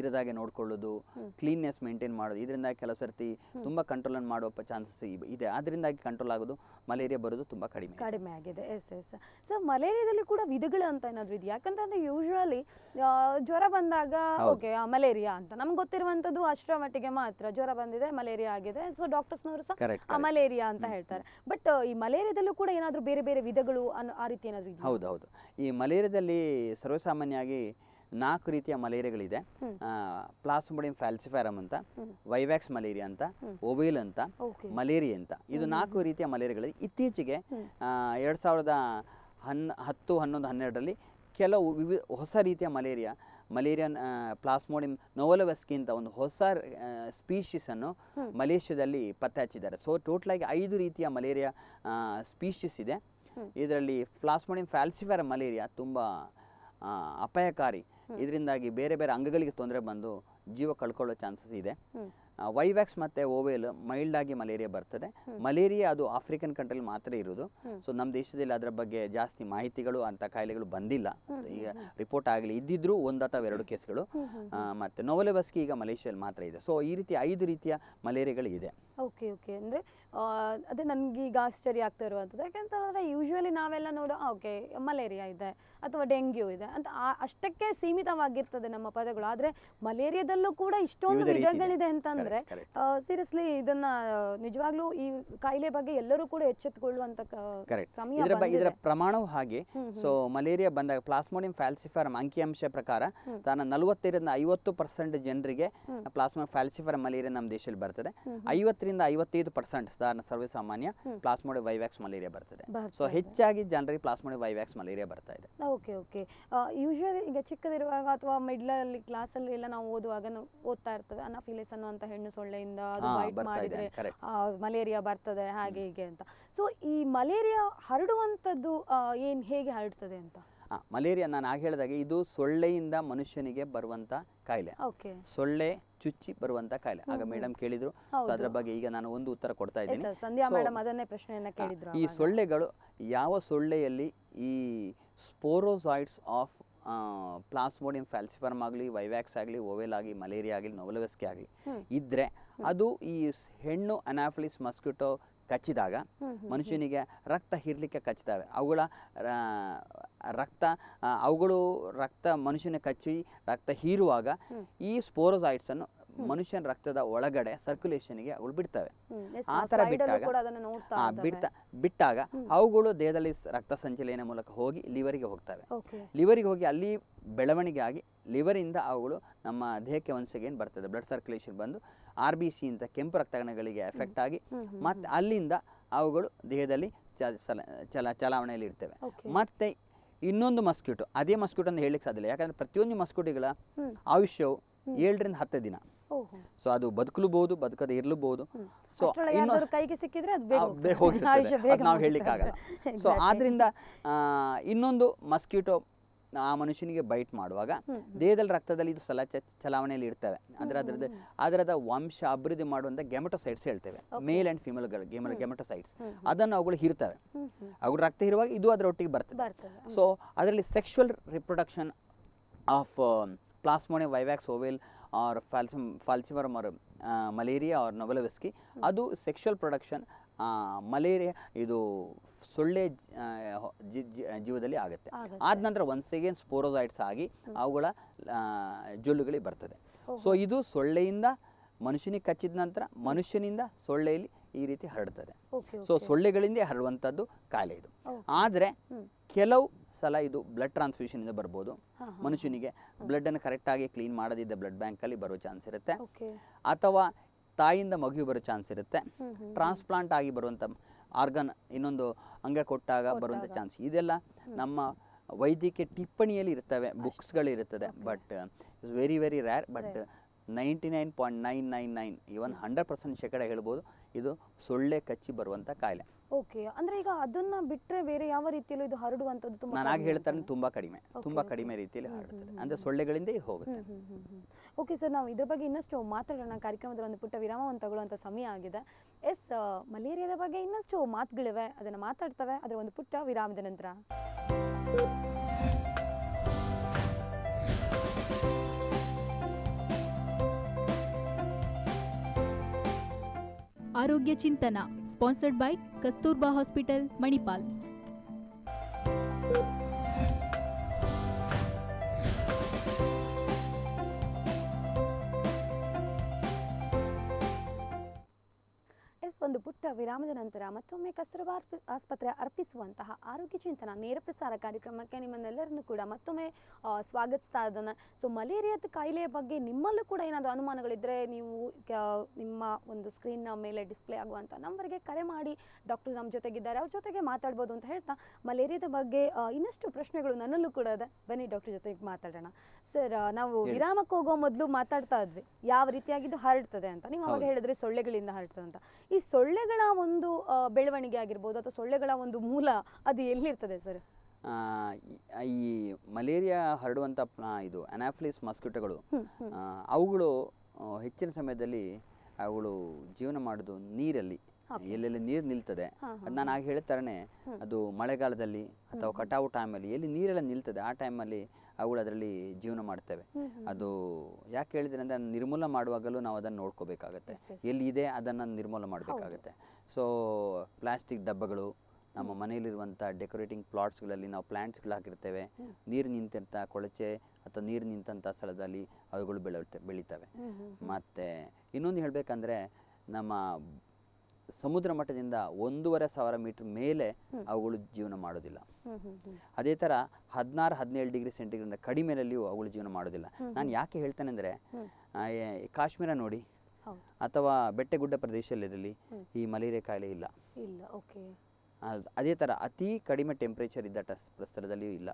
ಇರದಾಗೆ ನೋಡ್ಕೊಳ್ಳೋದು ಕ್ಲೀನ್ನೆಸ್ ಮೇಂಟೈನ್ ಮಾಡೋದು ಇದರಿಂದ ಕೆಲವು ಸರ್ತಿ ತುಂಬಾ ಕಂಟ್ರೋಲ್ ಅನ್ನು ಮಾಡುವ ಚಾನ್ಸಸ್ ಇದೆ. ಅದರಿಂದಾಗಿ ಕಂಟ್ರೋಲ್ ಆಗೋದು ಮಲೇರಿಯಾ ಬರೋದು ತುಂಬಾ ಕಡಿಮೆ. ಕಡಿಮೆ ಆಗಿದೆ. ಎಸ್ ಎಸ್ ಸೊ ಮಲೇರಿಯಾದಲ್ಲಿ ಕೂಡ ವಿಧಗಳು ಅಂತ ಏನಾದ್ರು ಇದೆಯಾ? ಯಾಕಂತಂದ್ರೆ ಯೂಶುವಲಿ ಜ್ವರ ಬಂದಾಗ. ಓಕೆ ಮಲೇರಿಯಾ ಅಂತ. ನಮ್ಗೆ ಗೊತ್ತಿರುವಂತದ್ದು ಅಷ್ಟರ ಮಟ್ಟಿಗೆ ಮಾತ್ರ ಜ್ವರ ಬಂದಿದೆ ಮಲೇರಿಯಾ ಆಗಿದೆ. ಸೊ ಡಾಕ್ಟರ್ಸ್ನವರು ಸಹ ಮಲೇರಿಯಾ ಅಂತ ಹೇಳ್ತಾರೆ. ಬಟ್ ಈ ಮಲೇರಿಯಾದಲ್ಲೂ ಕೂಡ ಏನಾದ್ರು ಬೇರೆ ಬೇರೆ ವಿಧಗಳು ಅನ್ನೋ ಆ ರೀತಿ ಏನಾದರೂ ಇದೆಯಾ ಹೌದು ಹೌದು ಈ ಮಲೇರಿಯಾದಲ್ಲಿ ಸರ್ವಸಾಮಾನ್ಯವಾಗಿ ನಾಲ್ಕು ರೀತಿಯ ಮಲೇರಿಯಾಗಳಿದೆ. ಪ್ಲಾಸ್ಮೋಡಿಯಂ ಫ್ಯಾಲ್ಸಿಫಾರಮ್ ಅಂತ. ವೈವ್ಯಾಕ್ಸ್ ಮಲೇರಿಯಾ ಅಂತ ಒಬೈಲ್ ಓವೇಲ್ ಅಂತ ಮಲೇರಿಯಾ ಅಂತ ಇದು ನಾಲ್ಕು ರೀತಿಯ ಮಲೇರಿಯಾಗಳಿದೆ ಇತ್ತೀಚೆಗೆ. ಎರಡು ಸಾವಿರದ ಹನ್ ಹತ್ತು ಹನ್ನೊಂದು ಹನ್ನೆರಡರಲ್ಲಿ ಕೆಲವು ವಿವಿ ಹೊಸ ರೀತಿಯ ಮಲೇರಿಯಾ ಮಲೇರಿಯನ್ ಪ್ಲಾಸ್ಮೋಡಿಯಂ ನೋವಲವಸ್ಕಿ ಅಂತ ಒಂದು ಹೊಸ ಸ್ಪೀಷೀಸನ್ನು. ಮಲೇಷ್ಯಾದಲ್ಲಿ ಪತ್ತೆ ಹಚ್ಚಿದ್ದಾರೆ ಸೊ ಟೋಟಲಾಗಿ ಐದು ರೀತಿಯ ಮಲೇರಿಯಾ ಸ್ಪೀಷೀಸ್ ಇದೆ. ಇದರಲ್ಲಿ ಪ್ಲಾಸ್ಮೋಡಿಯಂ ಫ್ಯಾಲ್ಸಿಫರ್ ಮಲೇರಿಯಾ ತುಂಬ ಅಪಾಯಕಾರಿ. ಇದರಿಂದಾಗಿ ಬೇರೆ ಬೇರೆ ಅಂಗಗಳಿಗೆ ತೊಂದರೆ ಬಂದು ಜೀವ ಕಳ್ಕೊಳ್ಳೋ ಚಾನ್ಸಸ್ ಇದೆ. ವೈವ್ಯಾಕ್ಸ್ ಮತ್ತೆ ಓವೇಲ್ ಮೈಲ್ಡ್ ಆಗಿ ಮಲೇರಿಯಾ ಬರ್ತದೆ. ಮಲೇರಿಯಾ ಅದು ಆಫ್ರಿಕನ್ ಕಂಟ್ರಿಲಿ ಮಾತ್ರ ಇರೋದು. ಸೊ ನಮ್ಮ ದೇಶದಲ್ಲಿ ಅದರ ಬಗ್ಗೆ ಜಾಸ್ತಿ ಮಾಹಿತಿಗಳು ಅಂತ ಕಾಯಿಲೆಗಳು ಬಂದಿಲ್ಲ. ಈಗ ರಿಪೋರ್ಟ್ ಆಗಲಿ ಇದ್ದಿದ್ರು ಒಂದು ಅಥವಾ ಎರಡು ಕೇಸ್ಗಳು. ಮತ್ತೆ ನೋವಲೆಬಸ್ಕಿ ಈಗ ಮಲೇಷ್ಯಲ್ಲಿ ಮಾತ್ರ ಇದೆ. ಸೊ ಈ ರೀತಿ ಐದು ರೀತಿಯ ಮಲೇರಿಯಾಗಳು ಇದೆ. ಓಕೆ ಓಕೆ ಅಂದರೆ ಅದೇ ನನಗೆ ಈಗ ಆಶ್ಚರ್ಯ ಆಗ್ತಾ ಇರುವಂಥದ್ದು. ಯಾಕಂತಂದರೆ ಯೂಶ್ವಲಿ ನಾವೆಲ್ಲ ನೋಡೋ ಓಕೆ ಮಲೇರಿಯಾ ಇದೆ. ಅಥವಾ ಡೆಂಗ್ಯೂ ಇದೆ ಅಂತ ಅಷ್ಟಕ್ಕೆ ಸೀಮಿತವಾಗಿರ್ತದೆ ನಮ್ಮ ಪದಗಳು. ಆದರೆ ಮಲೇರಿಯಾದಲ್ಲೂ ಕೂಡ ಇಷ್ಟೊಂದು ವಿಧಗಳಿದೆ ಅಂತಂದರೆ. ಸೀರಿಯಸ್ಲಿ ಇದನ್ನ ನಿಜವಾಗ್ಲೂ ಈ ಕಾಯಿಲೆ ಬಗ್ಗೆ ಎಲ್ಲರೂ ಕೂಡ ಎಚ್ಚೆತ್ತುಕೊಳ್ಳುವಂತ ಸಮಯ ಇದರ ಪ್ರಮಾಣವೂ ಹಾಗೆ. ಸೊ ಮಲೇರಿಯಾ ಬಂದಾಗ ಪ್ಲಾಸ್ಮೋಡಿಯಂ ಫ್ಯಾಲ್ಸಿಫಾರಂ ಅಂಕಿಅಂಶ ಪ್ರಕಾರ ತನ್ನ ತಾನು ನಲವತ್ತರಿಂದ ಐವತ್ತು ಪರ್ಸೆಂಟ್ ಜನರಿಗೆ ಪ್ಲಾಸ್ಮೋ ಫ್ಯಾಲ್ಸಿಫಾರಂ ಮಲೇರಿಯಾ ನಮ್ಮ ದೇಶದಲ್ಲಿ ಬರ್ತದೆ. ಐವತ್ತರಿಂದ ಐವತ್ತೈದು ಪರ್ಸೆಂಟ್ ಸಾಧಾರಣ ಸರ್ವೇಸಾಮಾನ್ಯ ಸಾಮಾನ್ಯ ಪ್ಲಾಸ್ಮೋಡಿ ವೈವ್ಯಾಕ್ಸ್ ಮಲೇರಿಯಾ ಬರ್ತದೆ. ಬರ್ತಾ ಸೊ. ಹೆಚ್ಚಾಗಿ ಜನರಿಗೆ ಪ್ಲಾಸ್ಮೋಡಿ ವೈವ್ಯಾಕ್ಸ್ ಮಲೇರಿಯಾ ಬರ್ತಾ ಇದೆ. Okay okay. ಯೂಶ್ವಲಿ ಈಗ ಚಿಕ್ಕದಿರುವಾಗ ಅಥವಾ ಮಿಡ್ಲಲ್ಲಿ ಕ್ಲಾಸಲ್ಲಿ ಎಲ್ಲ ನಾವು ಓದುವಾಗ ನಾವು ಓದ್ತಾ ಇರ್ತವೆ. ಅನಾಫಿಲಿಸ್ ಅನ್ನುವಂಥ ಹೆಣ್ಣು ಸೊಳ್ಳೆಯಿಂದ ಅದು ಹಾ, ಬೈಟ್ ಬರ್ತಾ ಇದೆ, ಮಾಡಿದ್ರೆ correct. ಮಲೇರಿಯಾ ಬರ್ತದೆ ಹಾಗೆ ಹೀಗೆ ಅಂತ. ಸೊ ಈ ಮಲೇರಿಯಾ ಹರಡುವಂಥದ್ದು ಏನು ಹೇಗೆ ಹರಡ್ತದೆ ಅಂತ? ಆ, ಮಲೇರಿಯಾ ನಾನು ಆಗ ಹೇಳಿದಾಗ ಇದು ಸೊಳ್ಳೆಯಿಂದ ಮನುಷ್ಯನಿಗೆ ಬರುವಂತ ಕಾಯಿಲೆ. ಓಕೆ. ಸೊಳ್ಳೆ ಚುಚ್ಚಿ ಬರುವಂತ ಕಾಯಿಲೆ. ಆಗ ಮೇಡಮ್ ಕೇಳಿದ್ರು. ಸೊ ಹೌದು. ಅದರ ಬಗ್ಗೆ ಈಗ ನಾನು ಒಂದು ಉತ್ತರ ಕೊಡ್ತಾ ಎಸ್ ಇದ್ದೀನಿ. ಸಂಧ್ಯಾ So, ಮೇಡಮ್ ಅದನ್ನೇ ಪ್ರಶ್ನೆಯನ್ನ ಕೇಳಿದ್ರು ಈ ಆವಾಗ. ಸೊಳ್ಳೆಗಳು ಯಾವ ಸೊಳ್ಳೆಯಲ್ಲಿ ಈ ಸ್ಪೋರೋಸಾಯ್ಡ್ಸ್ ಆಫ್ ಪ್ಲಾಸ್ಮೋಡಿಯಂ ಫ್ಯಾಲ್ಸಿಫರ್ಮ್ ಆಗಲಿ ವೈವ್ಯಾಕ್ಸ್ ಆಗಲಿ ಓವೆಲ್ ಆಗಲಿ ಮಲೇರಿಯಾ ಆಗಲಿ ನೋವಲವೆಸ್ಕೆ ಆಗಲಿ ಇದ್ದರೆ ಅದು ಈ ಹೆಣ್ಣು ಅನಾಫಿಲಿಸ್ ಮಸ್ಕಿಟೋ ಕಚ್ಚಿದಾಗ ಮನುಷ್ಯನಿಗೆ ರಕ್ತ ಹೀರ್ಲಿಕ್ಕೆ ಕಚ್ಚಿದಾವೆ ಅವುಗಳ ರಕ್ತ ಅವುಗಳು ರಕ್ತ ಮನುಷ್ಯನ ಕಚ್ಚಿ ರಕ್ತ ಹೀರುವಾಗ. ಈ ಸ್ಪೋರೋಸಾಯ್ಡ್ಸನ್ನು ಮನುಷ್ಯನ ರಕ್ತದ ಒಳಗಡೆ ಸರ್ಕ್ಯುಲೇಷನ್ಗೆ ಅವುಗಳು ಬಿಡ್ತವೆ. ಆ ತರ ಥರ ಬಿಟ್ಟಾಗ ಬಿಡ್ತಾ ಬಿಟ್ಟಾಗ ಅವುಗಳು ದೇಹದಲ್ಲಿ ರಕ್ತ ಸಂಚಲನೆ ಮೂಲಕ ಹೋಗಿ ಲಿವರಿಗೆ ಹೋಗ್ತವೆ. ಲಿವರಿಗೆ ಹೋಗಿ ಅಲ್ಲಿ ಬೆಳವಣಿಗೆ ಆಗಿ ಲಿವರಿಂದ ಅವುಗಳು ನಮ್ಮ ದೇಹಕ್ಕೆ ಒಂದ್ಸಗೆ ಏನ್ ಬರ್ತದೆ? ಬ್ಲಡ್ ಸರ್ಕ್ಯುಲೇಷನ್ ಬಂದು ಆರ್ ಬಿ ಸಿ ಅಂತ ಕೆಂಪು ರಕ್ತಕಣಗಳಿಗೆ ಎಫೆಕ್ಟ್ ಆಗಿ ಹ್ಮ್, ಅಲ್ಲಿಂದ ಅವುಗಳು ದೇಹದಲ್ಲಿ ಚಲ ಚಲ ಚಲಾವಣೆಯಲ್ಲಿ ಇರ್ತವೆ. ಮತ್ತೆ ಇನ್ನೊಂದು ಮಸ್ಕ್ಯೂಟು ಅದೇ ಮಸ್ಕ್ಯೂಟ್ ಅಂತ ಹೇಳಿಕ್ ಸಾಧ್ಯ ಇಲ್ಲ. ಯಾಕಂದ್ರೆ ಪ್ರತಿಯೊಂದು ಮಸ್ಕ್ಯೂಟಿಗಳ. ಆಯುಷ್ಯವು ಏಳರಿಂದ ಹತ್ತು ದಿನ. ಸೊ ಅದು ಬದುಕಲೂಬಹುದು ಬದುಕದೆ ಇರಲೂಬಹುದು. ಸೊ ಕೈಗೆ ಸಿಕ್ಕಿದ್ರೆ ನಾವು. ಹೇಳಲಿಕ್ಕಾಗಲ್ಲ. ಸೊ. ಆದ್ರಿಂದ ಇನ್ನೊಂದು ಮಸ್ಕಿಟೋ ಆ ಮನುಷ್ಯನಿಗೆ ಬೈಟ್ ಮಾಡುವಾಗ ದೇಹದಲ್ಲಿ ರಕ್ತದಲ್ಲಿ ಇದು ಸಲ ಚಲಾವಣೆಯಲ್ಲಿ ಇರ್ತವೆ. ಅಂದ್ರೆ ಅದರದ್ದು ಅದರದ ವಂಶ ಅಭಿವೃದ್ಧಿ ಮಾಡುವಂತ ಗೆಮಟೋಸೈಡ್ಸ್ ಹೇಳ್ತೇವೆ. ಮೇಲ್ ಅಂಡ್ ಫಿಮೇಲ್ಗಳು ಗೆಮಲ್ ಗೆಮಟೋಸೈಡ್ಸ್ ಹ್ಮ್, ಅದನ್ನು ಅವುಗಳು ಹೀರ್ತವೆ. ಅವುಗಳು ರಕ್ತ ಇರುವಾಗ ಇದು ಅದರೊಟ್ಟಿಗೆ ಬರ್ತದೆ. ಸೊ ಅದರಲ್ಲಿ sexual reproduction of plasmodium vivax ovale or falciparum falciparum or malaria or knowlesi ಅದು ಸೆಕ್ಷುವಲ್ ಪ್ರೊಡಕ್ಷನ್ ಮಲೇರಿಯಾ ಇದು ಸೊಳ್ಳೆ ಜೀವದಲ್ಲಿ ಆಗುತ್ತೆ. ಆದ ನಂತರ ಒನ್ಸ್ ಅಗೇನ್ ಸ್ಪೋರೋಸೈಟ್ಸ್ ಆಗಿ ಅವುಗಳ ಜೊಲ್ಲುಗಳಿಗೆ ಬರ್ತದೆ. ಸೊ ಇದು ಸೊಳ್ಳೆಯಿಂದ ಮನುಷ್ಯನಿಗೆ ಕಚ್ಚಿದ ನಂತರ ಮನುಷ್ಯನಿಂದ ಸೊಳ್ಳೆಯಲ್ಲಿ ಈ ರೀತಿ ಹರಡ್ತದೆ. ಸೊ ಸೊಳ್ಳೆಗಳಿಂದ ಹರಡುವಂಥದ್ದು ಕಾಯಿಲೆ ಇದು. ಆದರೆ. ಕೆಲವು ಸಲ ಇದು ಬ್ಲಡ್ ಟ್ರಾನ್ಸ್ಫ್ಯೂಷನಿಂದ ಬರ್ಬೋದು. ಮನುಷ್ಯನಿಗೆ ಬ್ಲಡ್ ಮನುಷ್ಯನಿಗೆ ಬ್ಲಡ್ಡನ್ನು ಕರೆಕ್ಟಾಗಿ ಕ್ಲೀನ್ ಮಾಡದಿದ್ದ ಬ್ಲಡ್ ಬ್ಯಾಂಕಲ್ಲಿ ಬರೋ ಚಾನ್ಸ್ ಇರುತ್ತೆ. ಅಥವಾ ತಾಯಿಯಿಂದ ಮಗು ಬರೋ ಚಾನ್ಸ್ ಇರುತ್ತೆ. ಟ್ರಾನ್ಸ್ಪ್ಲಾಂಟ್ ಆಗಿ ಬರುವಂಥ ಆರ್ಗನ್ ಇನ್ನೊಂದು ಅಂಗ ಕೊಟ್ಟಾಗ ಬರುವಂಥ ಚಾನ್ಸ್ ಇದೆಲ್ಲ ನಮ್ಮ ವೈದ್ಯಕೀಯ ಟಿಪ್ಪಣಿಯಲ್ಲಿ ಇರ್ತವೆ ಬುಕ್ಸ್ಗಳಿರುತ್ತದೆ but is very very rare but ninety nine point nine nine nine even hundred percent ಶೇಕಡ ಹೇಳ್ಬೋದು ಇದು ಸೊಳ್ಳೆ ಕಚ್ಚಿ ಬರುವಂಥ ಕಾಯಿಲೆ. ಓಕೆ. ಅಂದ್ರೆ ಈಗ ಅದನ್ನ ಬಿಟ್ರೆ ಬೇರೆ ಯಾವ ರೀತಿಯಲ್ಲೂ ಇದು ಹರಡುವಂತದ್ದು ತುಂಬಾ ನಾನು ಆಗ ಹೇಳ್ತಾನೆ? ತುಂಬ ಕಡಿಮೆ. ತುಂಬಾ ಕಡಿಮೆ ರೀತಿಯಲ್ಲಿ ಹರಡ್ತದೆ. ಅಂದ್ರೆ. ಸೊಳ್ಳೆಗಳಿಂದ ಹೋಗುತ್ತೆ. ಓಕೆ ಸರ್ ನಾವು ಇದ್ರ ಬಗ್ಗೆ ಇನ್ನಷ್ಟು ಮಾತಾಡೋಣ. ಕಾರ್ಯಕ್ರಮದಲ್ಲಿ ಒಂದು ಪುಟ್ಟ ವಿರಾಮವನ್ನು ತಗೊಳ್ಳುವಂಥ ಸಮಯ ಆಗಿದೆ. ಎಸ್ ಮಲೇರಿಯಾದ ಬಗ್ಗೆ ಇನ್ನಷ್ಟು ಮಾತುಗಳಿವೆ. ಅದನ್ನು ಮಾತಾಡ್ತವೆ. ಅದರ ಒಂದು ಪುಟ್ಟ ವಿರಾಮದ ನಂತರ. ಆರೋಗ್ಯ ಚಿಂತನ sponsored by Kasturba hospital Manipal ಒಂದು ಪುಟ್ಟ ವಿರಾಮದ ನಂತರ ಮತ್ತೊಮ್ಮೆ ಕಸ್ತೂರಬಾ ಆಸ್ಪತ್ರೆ ಅರ್ಪಿಸುವಂತಹ ಆರೋಗ್ಯ ಚಿಂತನ ನೇರ ಪ್ರಸಾರ ಕಾರ್ಯಕ್ರಮಕ್ಕೆ ನಿಮ್ಮನ್ನೆಲ್ಲರನ್ನು ಕೂಡ ಮತ್ತೊಮ್ಮೆ ಸ್ವಾಗತಿಸ್ತಾ ಇದ್ದಾನೆ. ಸೊ ಮಲೇರಿಯಾದ ಕಾಯಿಲೆಯ ಬಗ್ಗೆ ನಿಮ್ಮಲ್ಲೂ ಕೂಡ ಏನಾದರೂ ಅನುಮಾನಗಳಿದ್ದರೆ ನೀವು ನಿಮ್ಮ ಒಂದು ಸ್ಕ್ರೀನ್ನ ಮೇಲೆ ಡಿಸ್ಪ್ಲೇ ಆಗುವಂಥ ನಂಬರ್ಗೆ ಕರೆ ಮಾಡಿ. ಡಾಕ್ಟರ್ ನಮ್ಮ ಜೊತೆಗಿದ್ದಾರೆ. ಅವ್ರ ಜೊತೆಗೆ ಮಾತಾಡ್ಬೋದು ಅಂತ ಹೇಳ್ತಾ ಮಲೇರಿಯಾದ ಬಗ್ಗೆ ಇನ್ನಷ್ಟು ಪ್ರಶ್ನೆಗಳು ನನ್ನಲ್ಲೂ ಕೂಡ ಇದೆ. ಬನ್ನಿ ಡಾಕ್ಟರ್ ಜೊತೆಗೆ ಮಾತಾಡೋಣ. ಸರ್ ನಾವು. ವಿರಾಮಕ್ಕೆ ಹೋಗೋ ಮೊದಲು ಮಾತಾಡ್ತಾ ಇದ್ವಿ. ಯಾವ ರೀತಿಯಾಗಿದ್ದು ಹರಡ್ತದೆ ಅಂತ. ನೀವು ಅವಾಗ ಹೇಳಿದ್ರೆ ಸೊಳ್ಳೆಗಳಿಂದ ಹರಡ್ತದೆ ಅಂತ. ಈ ಸೊಳ್ಳೆಗಳ ಒಂದು ಬೆಳವಣಿಗೆ ಆಗಿರ್ಬೋದು ಅಥವಾ ಸೊಳ್ಳೆಗಳ ಒಂದು ಮೂಲ ಅದು ಎಲ್ಲಿರ್ತದೆ ಸರ್? ಆ, ಈ- ಮಲೇರಿಯಾ ಹರಡುವಂಥ ಇದು ಅನಾಫ್ಲಿಸ್ ಮಸ್ಕಿಟೋಗಳು. ಅವುಗಳು ಹೆಚ್ಚಿನ ಸಮಯದಲ್ಲಿ ಅವುಗಳು ಜೀವನ ಮಾಡೋದು ನೀರಲ್ಲಿ. ಎಲ್ಲೆಲ್ಲಿ ನೀರು ನಿಲ್ತದೆ. ನಾನು ಆಗ ಹೇಳ್ತಾರೆ ಅದು ಮಳೆಗಾಲದಲ್ಲಿ ಅಥವಾ ಕಟಾವು ಟೈಮಲ್ಲಿ ಎಲ್ಲಿ ನೀರೆಲ್ಲ ನಿಲ್ತದೆ ಆ ಟೈಮಲ್ಲಿ ಅವುಗಳು ಅದರಲ್ಲಿ ಜೀವನ ಮಾಡ್ತವೆ. ಅದು ಯಾಕೆ ಹೇಳಿದ್ರೆ ಅಂದರೆ ನಿರ್ಮೂಲ ಮಾಡುವಾಗಲೂ ನಾವು ಅದನ್ನು ನೋಡ್ಕೋಬೇಕಾಗತ್ತೆ. ಎಲ್ಲಿದೆ yes. ಎಲ್ಲಿ ಇದೆ ಅದನ್ನು ನಿರ್ಮೂಲ ಮಾಡಬೇಕಾಗತ್ತೆ. ಸೊ ಪ್ಲಾಸ್ಟಿಕ್ ಡಬ್ಬಗಳು ನಮ್ಮ ಮನೆಯಲ್ಲಿರುವಂಥ ಡೆಕೋರೇಟಿಂಗ್ ಪ್ಲಾಟ್ಸ್ಗಳಲ್ಲಿ ನಾವು ಪ್ಲ್ಯಾಂಟ್ಸ್ಗಳು ಹಾಕಿರ್ತೇವೆ. ನೀರು ನಿಂತಿರ್ತ ಕೊಳಚೆ ಅಥವಾ ನೀರು ನಿಂತಂಥ ಸ್ಥಳದಲ್ಲಿ ಅವುಗಳು ಬೆಳೆಯುತ್ತೆ ಬೆಳೀತವೆ. ಮತ್ತು ಇನ್ನೊಂದು ಹೇಳಬೇಕಂದ್ರೆ ನಮ್ಮ ಸಮುದ್ರ ಮಟ್ಟದಿಂದ ಒಂದೂವರೆ ಸಾವಿರ ಮೀಟರ್ ಮೇಲೆ ಅವುಗಳು ಜೀವನ ಮಾಡೋದಿಲ್ಲ. ಅದೇ ತರ ಹದಿನಾರು ಹದಿನೇಳು ಡಿಗ್ರಿ ಸೆಂಟಿಗ್ರೇಡ್ ಕಡಿಮೆನಲ್ಲಿಯೂ ಅವುಗಳು ಜೀವನ ಮಾಡೋದಿಲ್ಲ ನಾನು ಯಾಕೆ ಹೇಳ್ತೇನೆ ಅಂದರೆ ಕಾಶ್ಮೀರ ನೋಡಿ. ಅಥವಾ ಬೆಟ್ಟಗುಡ್ಡ ಪ್ರದೇಶದಲ್ಲಿ ಈ ಮಲೇರಿಯಾ ಕಾಯಿಲೆ ಇಲ್ಲ. ಅದೇ ಥರ ಅತಿ ಕಡಿಮೆ ಟೆಂಪರೇಚರ್ ಇದ್ದ ಪ್ರಸ್ತರದಲ್ಲಿಯೂ ಇಲ್ಲ.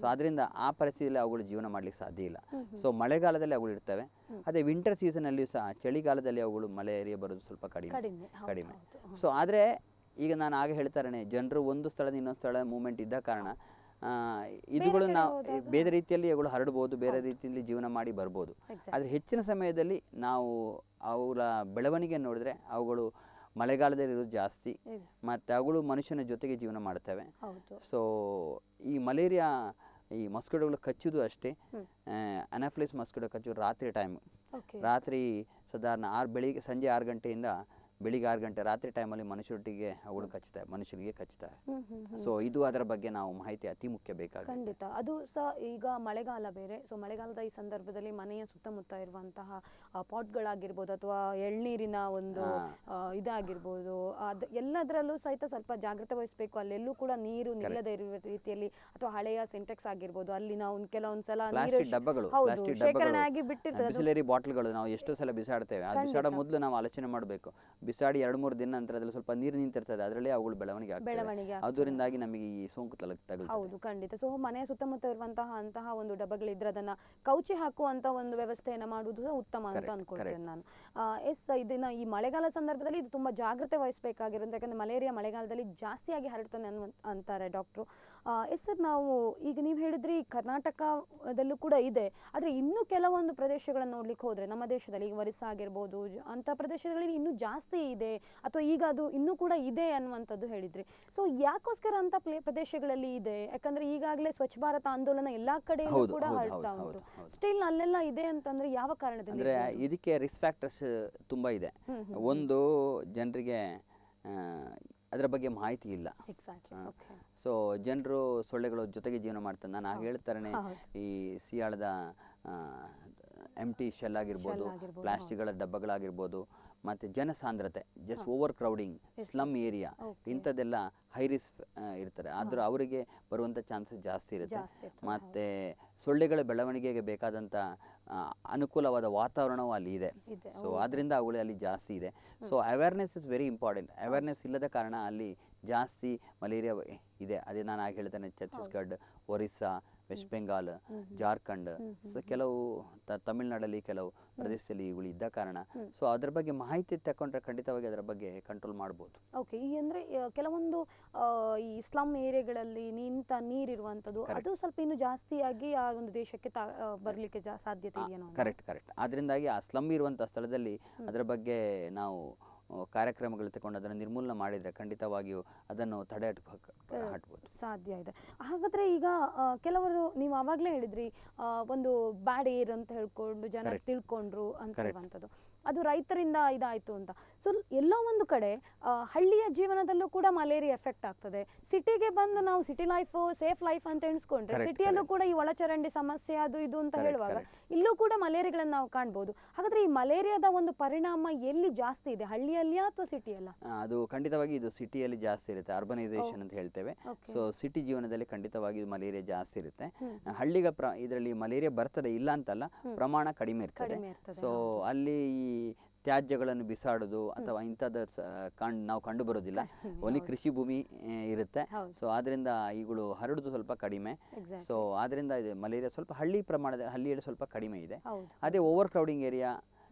ಸೊ ಅದರಿಂದ ಆ ಪರಿಸ್ಥಿತಿಯಲ್ಲಿ ಅವುಗಳು ಜೀವನ ಮಾಡ್ಲಿಕ್ಕೆ ಸಾಧ್ಯ ಇಲ್ಲ. ಸೊ ಮಳೆಗಾಲದಲ್ಲಿ ಅವುಗಳು ಇರ್ತವೆ. ಅದೇ ವಿಂಟರ್ ಸೀಸನ್ ಸೀಸನಲ್ಲಿಯೂ ಸಹ ಚಳಿಗಾಲದಲ್ಲಿ ಅವುಗಳು ಮಲೇರಿಯಾ ಬರೋದು ಸ್ವಲ್ಪ ಕಡಿಮೆ. ಕಡಿಮೆ. ಸೊ ಆದರೆ ಈಗ ನಾನು ಆಗ ಹೇಳ್ತಾರನೆ ಜನರು ಒಂದು ಸ್ಥಳದಿಂದ ಇನ್ನೊಂದು ಸ್ಥಳ ಮೂವ್ಮೆಂಟ್ ಇದ್ದ ಕಾರಣ ಇದುಗಳು ನಾವು ಬೇರೆ ರೀತಿಯಲ್ಲಿ ಇವುಗಳು ಹರಡ್ಬೋದು ಬೇರೆ ರೀತಿಯಲ್ಲಿ ಜೀವನ ಮಾಡಿ ಬರ್ಬೋದು. ಆದರೆ ಹೆಚ್ಚಿನ ಸಮಯದಲ್ಲಿ ನಾವು ಅವುಗಳ ಬೆಳವಣಿಗೆ ನೋಡಿದ್ರೆ ಅವುಗಳು ಮಳೆಗಾಲದಲ್ಲಿ ಇರೋದು ಜಾಸ್ತಿ. ಮತ್ತು ಅವುಗಳು ಮನುಷ್ಯನ ಜೊತೆಗೆ ಜೀವನ ಮಾಡ್ತವೆ. ಸೊ ಈ ಮಲೇರಿಯಾ ಈ ಮಸ್ಕಿಟೋಗಳು ಕಚ್ಚೋದು ಅಷ್ಟೇ. ಅನಾಫ್ಲಿಸ್ ಮಸ್ಕಿಟೋ ಕಚ್ಚೋದು ರಾತ್ರಿ ಟೈಮ್ ರಾತ್ರಿ ಸಾಧಾರಣ ಆರು ಬೆಳಿಗ್ಗೆ ಸಂಜೆ ಆರು ಗಂಟೆಯಿಂದ ಬೆಳಿಗ್ಗೆ ಆರು ಗಂಟೆ ರಾತ್ರಿ ಟೈಮಲ್ಲಿ ಮನುಷ್ಯರೊಟ್ಟಿಗೆ ಅವುಗಳು ಕಚ್ಚುತ್ತವೆ ಮನುಷ್ಯರಿಗೆ ಕಚ್ಚುತ್ತವೆ ಹ್ಮ್ ಹ್ಮ್ ಹ್ಮ್. ಸೊ ಇದು ಅದರ ಬಗ್ಗೆ ನಾವು ಮಾಹಿತಿ ಅತಿ ಮುಖ್ಯ ಬೇಕಾಗುತ್ತೆ. ಖಂಡಿತ. ಅದು ಸಹ ಈಗ ಮಳೆಗಾಲ ಬೇರೆ. ಸೊ ಮಳೆಗಾಲದ ಈ ಸಂದರ್ಭದಲ್ಲಿ ಮನೆಯ ಸುತ್ತಮುತ್ತ ಇರುವಂತಹ ಪಾಟ್ಗಳಾಗಿರ್ಬೋದು ಅಥವಾ ಎಳ್ನೀರಿನ ಒಂದು. ಇದಾಗಿರ್ಬೋದು. ಅದು ಎಲ್ಲದರಲ್ಲೂ ಸಹಿತ ಸ್ವಲ್ಪ ಜಾಗ್ರತೆ ವಹಿಸಬೇಕು. ಅಲ್ಲೆಲ್ಲೂ ಕೂಡ ನೀರು ನಿಲ್ಲದೆ ಇರುವ ರೀತಿಯಲ್ಲಿ ಅಥವಾ ಹಳೆಯ ಸಿಂಟೆಕ್ಸ್ ಆಗಿರ್ಬೋದು. ಅಲ್ಲಿ ನಾವು ಕೆಲವೊಂದ್ಸಲ ಡಬ್ಬಗಳು ಶೇಖರಣೆ ಆಗಿ ಬಿಟ್ಟಿರ್ತದೆ. ಬಿಸಿಲೇರಿ ಬಾಟ್ಲ್ಗಳು ನಾವು ಎಷ್ಟೋ ಸಲ ಬಿಸಾಡ್ತೇವೆ ಬಿಸಾಡೋ ಮೊದಲು ನಾವು ಆಲೋಚನೆ ಮಾಡಬೇಕು. ಬಿಸಾಡಿ ಎರಡು ಮೂರು ದಿನ ನಂತರ ಅದ್ರಲ್ಲಿ ಸ್ವಲ್ಪ ನೀರು ನಿಂತಿರ್ತದೆ ಅದರಲ್ಲಿ ಅವುಗಳು ಬೆಳವಣಿಗೆ ಬೆಳವಣಿಗೆ ಆಗ್ತದೆ. ಅದರಿಂದಾಗಿ ನಮಗೆ ಈ ಸೋಂಕು ತಲ ತಗುಲ್ತದೆ. ಹೌದು ಖಂಡಿತ. ಸೊ ಮನೆಯ ಸುತ್ತಮುತ್ತ ಇರುವಂತಹ ಅಂತಹ ಒಂದು ಡಬ್ಬಗಳಿದ್ರೆ ಅದನ್ನ ಕೌಚಿ ಹಾಕುವಂತ ಒಂದು ವ್ಯವಸ್ಥೆಯನ್ನ ಮಾಡುವುದು ಸಹ ಉತ್ತಮ ಅಂತ Correct, ಅನ್ಕೊಳ್ತೇನೆ ನಾನು. ಎಸ್ ಇದನ್ನ ಈ ಮಳೆಗಾಲ ಸಂದರ್ಭದಲ್ಲಿ ಇದು ತುಂಬಾ ಜಾಗ್ರತೆ ವಹಿಸಬೇಕಾಗಿರುತ್ತೆ. ಯಾಕಂದ್ರೆ ಮಲೇರಿಯಾ ಮಳೆಗಾಲದಲ್ಲಿ ಜಾಸ್ತಿಯಾಗಿ ಹರಡ್ತಾನೆ ಅನ್ವ- ಅಂತಾರೆ ಡಾಕ್ಟ್ರು. ಎಸ್ ಸರ್ ನಾವು ಈಗ ನೀವು ಹೇಳಿದ್ರಿ ಕರ್ನಾಟಕದಲ್ಲೂ ಕೂಡ ಇದೆ. ಆದರೆ ಇನ್ನೂ ಕೆಲವೊಂದು ಪ್ರದೇಶಗಳನ್ನು ನೋಡ್ಲಿಕ್ಕೆ ಹೋದ್ರೆ ನಮ್ಮ ದೇಶದಲ್ಲಿ ಈಗ ಒರಿಸ್ಸಾ ಆಗಿರ್ಬೋದು ಅಂತ ಪ್ರದೇಶಗಳಲ್ಲಿ ಇನ್ನೂ ಜಾಸ್ತಿ ಇದೆ ಅಥವಾ ಈಗ ಅದು ಇನ್ನೂ ಕೂಡ ಇದೆ ಅನ್ನುವಂಥದ್ದು ಹೇಳಿದ್ರಿ. ಸೊ ಯಾಕೋಸ್ಕರ ಅಂತ ಪ್ಲೇ ಪ್ರದೇಶಗಳಲ್ಲಿ ಇದೆ? ಯಾಕಂದ್ರೆ ಈಗಾಗಲೇ ಸ್ವಚ್ಛ ಭಾರತ ಆಂದೋಲನ ಎಲ್ಲ ಕಡೆ ಕೂಡ ಹರಡ್ತಾ ಉಂಟು. ಸ್ಟಿಲ್ ಅಲ್ಲೆಲ್ಲ ಇದೆ ಅಂತಂದ್ರೆ ಯಾವ ಕಾರಣದಿಂದ ಅಂದರೆ? ಇದಕ್ಕೆ ರಿಸ್ಕ್ ಫ್ಯಾಕ್ಟರ್ಸ್ ತುಂಬ ಇದೆ. ಒಂದು ಜನರಿಗೆ ಅದರ ಬಗ್ಗೆ ಮಾಹಿತಿ ಇಲ್ಲ. ಸೊ ಜನರು ಸೊಳ್ಳೆಗಳ ಜೊತೆಗೆ ಜೀವನ ಮಾಡ್ತಾರೆ. ನಾನು ಆಗ ಹೇಳ್ತಾರನೆ ಈ ಸಿಯಾಳದ ಎಂ ಟಿ ಶೆಲ್ ಆಗಿರ್ಬೋದು ಪ್ಲಾಸ್ಟಿಕ್ಗಳ ಡಬ್ಬಗಳಾಗಿರ್ಬೋದು ಮತ್ತು ಜನಸಾಂದ್ರತೆ just over crowding slum area. ಇಂಥದ್ದೆಲ್ಲ ಹೈ ರಿಸ್ಕ್ ಇರ್ತಾರೆ. ಆದರೂ ಅವರಿಗೆ ಬರುವಂಥ ಚಾನ್ಸಸ್ ಜಾಸ್ತಿ ಇರುತ್ತೆ. ಮತ್ತು ಸೊಳ್ಳೆಗಳ ಬೆಳವಣಿಗೆಗೆ ಬೇಕಾದಂಥ ಅನುಕೂಲವಾದ ವಾತಾವರಣವೂ ಅಲ್ಲಿ ಇದೆ. ಸೊ ಅದರಿಂದ ಅವುಗಳು ಅಲ್ಲಿ ಜಾಸ್ತಿ ಇದೆ. So awareness is very important awareness ಇಲ್ಲದ ಕಾರಣ ಅಲ್ಲಿ ಜಾಸ್ತಿ ಮಲೇರಿಯಾ ಇದೆ. ಅದೇ ನಾನು ಆಗ ಹೇಳ್ತೇನೆ ಛತ್ತೀಸ್ಗಢ ಒರಿಸ್ಸಾ ವೆಸ್ಟ್ ಬೆಂಗಾಲ್ ಜಾರ್ಖಂಡ್ ಸೊ ಕೆಲವು ತಮಿಳ್ನಾಡಲ್ಲಿ ಕೆಲವು ಪ್ರದೇಶದಲ್ಲಿ ಇವುಗಳು ಇದ್ದ ಕಾರಣ. ಸೊ ಅದ್ರ ಬಗ್ಗೆ ಮಾಹಿತಿ ತಕೊಂಡ್ರೆ ಖಂಡಿತವಾಗಿ ಅದರ ಬಗ್ಗೆ ಕಂಟ್ರೋಲ್ ಮಾಡ್ಬೋದು. ಓಕೆ ಈ ಅಂದ್ರೆ ಕೆಲವೊಂದು ಈ ಇಸ್ಲಾಂ ಏರಿಯಾಗಳಲ್ಲಿ ನಿಂತ ನೀರಿರುವಂತದ್ದು ಅದು ಸ್ವಲ್ಪ ಇನ್ನು ಜಾಸ್ತಿಯಾಗಿ ಆ ಒಂದು ದೇಶಕ್ಕೆ ಬರಲಿಕ್ಕೆ ಸಾಧ್ಯತೆ. ಕರೆಕ್ಟ್ ಕರೆಕ್ಟ್ ಅದರಿಂದಾಗಿ ಆ ಸ್ಲಮ್ ಇರುವಂತಹ ಸ್ಥಳದಲ್ಲಿ ಅದರ ಬಗ್ಗೆ ನಾವು ಕಾರ್ಯಕ್ರಮಗಳು ತಗೊಂಡು ಅದನ್ನು ನಿರ್ಮೂಲನೆ ಮಾಡಿದರೆ ಖಂಡಿತವಾಗಿಯೂ ಅದನ್ನು ತಡೆ ಹಟ್ಬೋದು. ಸಾಧ್ಯ ಇದೆ. ಹಾಗಾದ್ರೆ ಈಗ ಕೆಲವರು ನೀವು ಆವಾಗಲೇ ಹೇಳಿದ್ರಿ ಒಂದು ಬ್ಯಾಡ್ ಏರ್ ಅಂತ ಹೇಳ್ಕೊಂಡು ಜನ ತಿಳ್ಕೊಂಡ್ರು ಅಂತ. ಹೇಳುವಂಥದ್ದು ಅದು ರೈತರಿಂದ ಇದಾಯ್ತು ಅಂತ. ಸೊ ಎಲ್ಲೋ ಒಂದು ಕಡೆ ಹಳ್ಳಿಯ ಜೀವನದಲ್ಲೂ ಕೂಡ ಮಲೇರಿಯಾ ಎಫೆಕ್ಟ್ ಆಗ್ತದೆ. ಸಿಟಿಗೆ ಬಂದು ನಾವು ಸಿಟಿ ಲೈಫ್ ಸೇಫ್ ಲೈಫ್ ಅಂತ ಎಣಿಸ್ಕೊಂಡ್ರೆ ಸಿಟಿಯಲ್ಲೂ ಕೂಡ ಈ ಒಳಚರಂಡಿ ಸಮಸ್ಯೆ ಅದು ಇದು ಅಂತ ಹೇಳುವಾಗ ಇಲ್ಲೂ ಕೂಡ ಮಲೇರಿಯಾಗಳನ್ನ ನಾವು ಕಾಣ್ಬೋದು. ಹಾಗಾದ್ರೆ ಈ ಮಲೇರಿಯಾದ ಒಂದು ಪರಿಣಾಮ ಎಲ್ಲಿ ಜಾಸ್ತಿ ಇದೆ? ಹಳ್ಳಿಯಲ್ಲಿ ಅಥವಾ ಸಿಟಿಯಲ್ಲ? ಅದು ಖಂಡಿತವಾಗಿ ಇದು ಸಿಟಿಯಲ್ಲಿ ಜಾಸ್ತಿ ಇರುತ್ತೆ. ಅರ್ಬನೈಸೇಷನ್ ಅಂತ ಹೇಳ್ತೇವೆ. ಸೊ ಸಿಟಿ ಜೀವನದಲ್ಲಿ ಖಂಡಿತವಾಗಿ ಇದು ಮಲೇರಿಯಾ ಜಾಸ್ತಿ ಇರುತ್ತೆ. ಹಳ್ಳಿಗ ಪ್ರ ಇದರಲ್ಲಿ ಮಲೇರಿಯಾ ಬರ್ತದೆ ಇಲ್ಲ ಅಂತಲ್ಲ ಪ್ರಮಾಣ ಕಡಿಮೆ ಇರ್ತದೆ. ಕಡಿಮೆ ಇರ್ತದೆ, ಸೊ ಅಲ್ಲಿ ಈ ತ್ಯಾಜ್ಯಗಳನ್ನು ಬಿಸಾಡೋದು ಅಥವಾ ಇಂಥದ್ದು ಕಂಡು ನಾವು ಕಂಡು ಬರೋದಿಲ್ಲ. ಓನ್ಲಿ ಕೃಷಿ ಭೂಮಿ ಇರುತ್ತೆ. ಸೊ ಆದ್ರಿಂದ ಇವುಗಳು ಹರಡುದು ಸ್ವಲ್ಪ ಕಡಿಮೆ. ಸೊ ಆದ್ರಿಂದ ಇದು ಮಲೇರಿಯಾ ಸ್ವಲ್ಪ ಹಳ್ಳಿ ಪ್ರಮಾಣದ ಹಳ್ಳಿಯಲ್ಲಿ ಸ್ವಲ್ಪ ಕಡಿಮೆ ಇದೆ. ಅದೇ over crowding area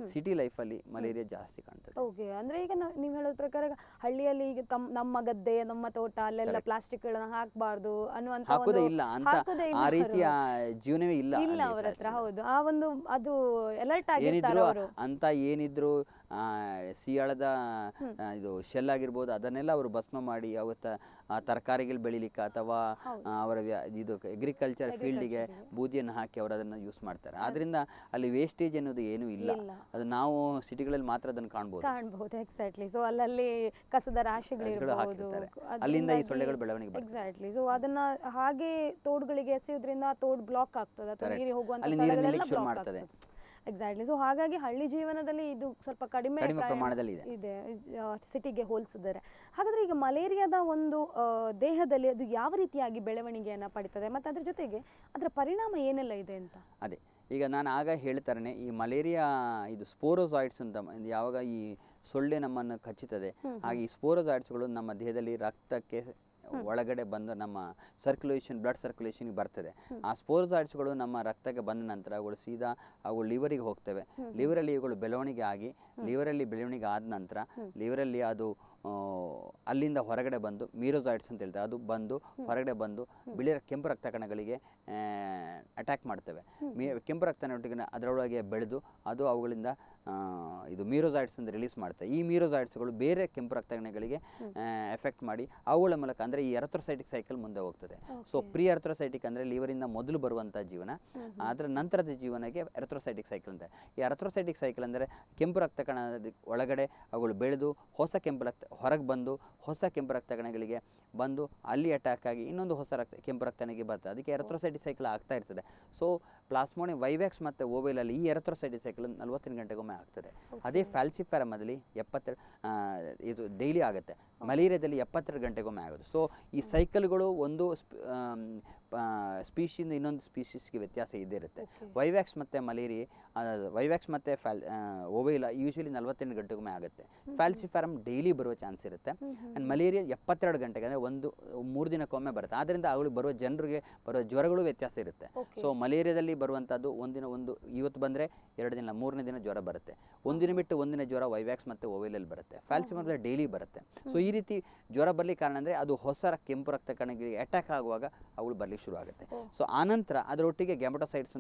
city life ಅಲ್ಲಿ ಮಲೇರಿಯಾ ಜಾಸ್ತಿ ಕಾಣ್ತದೆ. ಓಕೆ ಅಂದ್ರೆ ಈಗ ನೀವು ಹೇಳೋದ್ ಪ್ರಕಾರ ಹಳ್ಳಿಯಲ್ಲಿ ಈಗ ತಮ್ ನಮ್ಮ ಗದ್ದೆ ನಮ್ಮ ತೋಟ ಅಲ್ಲೆಲ್ಲ. ಪ್ಲಾಸ್ಟಿಕ್ ಗಳನ್ನ ಹಾಕಬಾರ್ದು ಅನ್ನುವಂತ ಹಾಕೋದೇ ಒಂದು- ಇಲ್ಲ ಅಂತ ಆ. ರೀತಿಯ ಜೀವನವೇ ಇಲ್ಲ ಇಲ್ಲ ಅವರತ್ರ ಅವರ ಹತ್ರ ಹೌದು. ಆ ಒಂದು ಅದು ಅಲರ್ಟ್ ಆಗಿರ್ತಾರೆ ಅವರು. ಅಂತ ಏನಿದ್ರು ಸಿಯಾಳದ ಇದು ಶೆಲ್ ಆಗಿರ್ಬೋದು ಅದನ್ನೆಲ್ಲ ಅವರು ಭಸ್ಮ ಮಾಡಿ ಅವತ್ತ ತರಕಾರಿಗಳು ಬೆಳಿಲಿಕ್ಕೆ ಅಥವಾ ಅವರ ಇದು ಅಗ್ರಿಕಲ್ಚರ್ ಫೀಲ್ಡಿಗೆ ಬೂದಿಯನ್ನು ಹಾಕಿ ಅವರು ಅದನ್ನು ಯೂಸ್ ಮಾಡ್ತಾರೆ. ಆದ್ರಿಂದ ಅಲ್ಲಿ ವೇಸ್ಟೇಜ್ ಅನ್ನೋದು ಏನೂ ಇಲ್ಲ. ಅದು ನಾವು ಸಿಟಿಗಳಲ್ಲಿ ಮಾತ್ರ ಅದನ್ನು ಕಾಣ್ಬೋದು. ಕಾಣಬಹುದು ಎಕ್ಸಾಕ್ಟ್ಲಿ ಸೊ ಅಲ್ಲಲ್ಲಿ ಕಸದ ರಾಶಿಗಳು ಹಾಕಿರ್ತಾರೆ. ಅಲ್ಲಿಂದ ಈ ಸೊಳ್ಳೆಗಳು ಬೆಳವಣಿಗೆ. ಎಕ್ಸಾಕ್ಟ್ಲಿ ಸೊ ಅದನ್ನ ಹಾಗೆ ತೋಡ್ಗಳಿಗೆ ಎಸೆಯೋದ್ರಿಂದ ತೋಡ್ ಬ್ಲಾಕ್ ಆಗ್ತದೆ. ಅಥವಾ Correct. ನೀರಿಗೆ ಹೋಗುವಂತ ಅಲ್ಲಿ ಶುರು ಮಾಡ್ತದೆ. ಎಕ್ಸಾಕ್ಟ್ಲಿ ಸೊ ಹಾಗಾಗಿ ಹಳ್ಳಿ ಜೀವನದಲ್ಲಿ ಇದು ಸ್ವಲ್ಪ ಕಡಿಮೆ ಪ್ರಮಾಣದಲ್ಲಿ ಇದೆ. ಇದೆ ಸಿಟಿಗೆ ಹೋಲಿಸಿದರೆ. ಹಾಗಾದ್ರೆ ಈಗ ಮಲೇರಿಯಾದ ಒಂದು ಆ, ದೇಹದಲ್ಲಿ ಅದು ಯಾವ ರೀತಿಯಾಗಿ ಬೆಳವಣಿಗೆಯನ್ನ ಪಡಿತದೆ? ಮತ್ತೆ ಅದ್ರ ಜೊತೆಗೆ ಅದರ ಪರಿಣಾಮ ಏನೆಲ್ಲ ಇದೆ ಅಂತ? ಅದೇ. ಈಗ ನಾನು ಆಗ ಹೇಳ್ತಾರನೆ ಈ ಮಲೇರಿಯಾ ಇದು ಸ್ಪೋರೋಸಾಯ್ಡ್ಸ್ ಅಂತ ಮ- ಇದು ಯಾವಾಗ ಈ ಸೊಳ್ಳೆ ನಮ್ಮನ್ನು ಕಚ್ಚುತ್ತದೆ ಹಾಗೆ ಈ ಸ್ಪೋರೋಸಾಯ್ಡ್ಸ್ಗಳು ನಮ್ಮ ದೇಹದಲ್ಲಿ ರಕ್ತಕ್ಕೆ ಒಳಗಡೆ ಬಂದು ನಮ್ಮ ಸರ್ಕ್ಯುಲೇಷನ್ ಬ್ಲಡ್ ಸರ್ಕ್ಯುಲೇಷನ್ಗೆ ಬರ್ತದೆ. ಆ ಸ್ಪೋರ್ಸಾಯ್ಡ್ಸ್ಗಳು ನಮ್ಮ ರಕ್ತಕ್ಕೆ ಬಂದ ನಂತರ ಅವುಗಳು ಸೀದಾ ಅವು ಲಿವರಿಗೆ ಹೋಗ್ತವೆ. ಲಿವರಲ್ಲಿ ಇವುಗಳು ಬೆಳವಣಿಗೆ ಆಗಿ ಲಿವರಲ್ಲಿ ಬೆಳವಣಿಗೆ ಆದ ನಂತರ ಲಿವರಲ್ಲಿ ಅದು ಅಲ್ಲಿಂದ ಹೊರಗಡೆ ಬಂದು ಮೀರೋಸಾಯ್ಡ್ಸ್ ಅಂತ ಹೇಳ್ತಾರೆ. ಅದು ಬಂದು ಹೊರಗಡೆ ಬಂದು ಬಿಳಿ ಕೆಂಪು ರಕ್ತ ಕಣಗಳಿಗೆ ಅಟ್ಯಾಕ್ ಮಾಡ್ತವೆ. ಮೀ ಕೆಂಪು ರಕ್ತ ಕಣಗಳಿಗೆ ಅದರೊಳಗೆ ಬೆಳೆದು ಅದು ಅವುಗಳಿಂದ ಇದು ಮೀರೋಸಾಯ್ಡ್ಸ್ ಅಂತ ರಿಲೀಸ್ ಮಾಡ್ತವೆ. ಈ ಮೀರೋಸಾಯ್ಡ್ಸ್ಗಳು ಬೇರೆ ಕೆಂಪು ರಕ್ತಗಣಗಳಿಗೆ ಎಫೆಕ್ಟ್ ಮಾಡಿ ಅವುಗಳ ಮೂಲಕ ಅಂದರೆ ಈ ಎರಥ್ರೋಸೈಟಿಕ್ ಸೈಕಲ್ ಮುಂದೆ ಹೋಗ್ತದೆ. ಸೊ ಪ್ರೀ ಎರಥ್ರೋಸೈಟಿಕ್ ಅಂದರೆ ಲಿವರಿಂದ ಮೊದಲು ಬರುವಂಥ ಜೀವನ. ಅದರ ನಂತರದ ಜೀವನಕ್ಕೆ ಎರಥ್ರೋಸೈಟಿಕ್ ಸೈಕಲ್ ಅಂತ. ಈ ಎರಥ್ರೋಸೈಟಿಕ್ ಸೈಕಲ್ ಅಂದರೆ ಕೆಂಪು ರಕ್ತ ಕಣದ ಒಳಗಡೆ ಅವುಗಳು ಬೆಳೆದು ಹೊಸ ಕೆಂಪು ರಕ್ತ ಹೊರಗೆ ಬಂದು ಹೊಸ ಕೆಂಪು ರಕ್ತ ಕಣಗಳಿಗೆ ಬಂದು ಅಲ್ಲಿ ಅಟ್ಯಾಕ್ ಆಗಿ ಇನ್ನೊಂದು ಹೊಸ ರಕ್ತ ಕೆಂಪು ರಕ್ತನಿಗೆ ಬರ್ತದೆ. ಅದಕ್ಕೆ ಎರಥ್ರೋಸೈಟಿಕ್ ಸೈಕಲ್ ಆಗ್ತಾ ಇರ್ತದೆ. ಸೊ ಪ್ಲಾಸ್ಮೋನಿ ವೈವ್ಯಾಕ್ಸ್ ಮತ್ತು ಓವೈಲಲ್ಲಿ ಈ ಎರಥ್ರೋಸೈಟಿಕ್ ಸೈಕಲ್ ನಲ್ವತ್ತೆಂಟು ಗಂಟೆಗೊಮ್ಮೆ ಆಗ್ತದೆ. ಅದೇ ಫ್ಯಾಲ್ಸಿಫೆರಮದಲ್ಲಿ ಎಪ್ಪತ್ತೆರಡು ಇದು ಡೈಲಿ ಆಗುತ್ತೆ. ಮಲೇರಿಯಾದಲ್ಲಿ ಎಪ್ಪತ್ತೆರಡು ಗಂಟೆಗೊಮ್ಮೆ ಆಗೋದು. ಸೊ ಈ ಸೈಕಲ್ಗಳು ಒಂದು ಸ್ಪೀಶಿಯಿಂದ ಇನ್ನೊಂದು ಸ್ಪೀಶೀಸ್ಗೆ ವ್ಯತ್ಯಾಸ ಇದ್ದೇ ಇರುತ್ತೆ. ವೈವ್ಯಾಕ್ಸ್ ಮತ್ತು ಮಲೇರಿ ವೈವ್ಯಾಕ್ಸ್ ಮತ್ತು ಫ್ಯಾಲ್ ಓವೈಲ ಯೂಶ್ವಲಿ ನಲವತ್ತೆಂಟು ಗಂಟೆಗೊಮ್ಮೆ ಆಗುತ್ತೆ. ಫ್ಯಾಲ್ಸಿಫಾರಮ್ ಡೈಲಿ ಬರುವ ಚಾನ್ಸ್ ಇರುತ್ತೆ. ಆ್ಯಂಡ್ ಮಲೇರಿಯಾ ಎಪ್ಪತ್ತೆರಡು ಗಂಟೆಗೆ ಅಂದರೆ ಒಂದು ಮೂರು ದಿನಕ್ಕೊಮ್ಮೆ ಬರುತ್ತೆ. ಆದ್ದರಿಂದ ಅವಳಿಗೆ ಬರುವ ಜನರಿಗೆ ಬರುವ ಜ್ವರಗಳು ವ್ಯತ್ಯಾಸ ಇರುತ್ತೆ. ಸೊ ಮಲೇರಿಯಾದಲ್ಲಿ ಬರುವಂಥದ್ದು ಒಂದಿನ ಒಂದು ಇವತ್ತು ಬಂದರೆ ಎರಡು ದಿನ ಮೂರನೇ ದಿನ ಜ್ವರ ಬರುತ್ತೆ. ಒಂದಿನ ಬಿಟ್ಟು ಒಂದಿನ ಜ್ವರ ವೈವ್ಯಾಕ್ಸ್ ಮತ್ತು ಓವೈಲಲ್ಲಿ ಬರುತ್ತೆ. ಫ್ಯಾಲ್ಸಿಫಾರಮ್ ಡೈಲಿ ಬರುತ್ತೆ. ಸೊ ಈ ರೀತಿ ಜ್ವರ ಬರಲಿ ಕಾರಣ ಅಂದರೆ ಅದು ಹೊಸ ಕೆಂಪು ರಕ್ತ ಕಣಗಳಿಗೆ ಅಟ್ಯಾಕ್ ಆಗುವಾಗ ಅವಳು ಬರ್ಲಿಕ್ಕೆ ಶುರು ಆಗುತ್ತೆ ಸೊ ಆನಂತರ ಅದರೊಟ್ಟಿಗೆ ಗೆಮಟೋಸೈಡ್ಸ್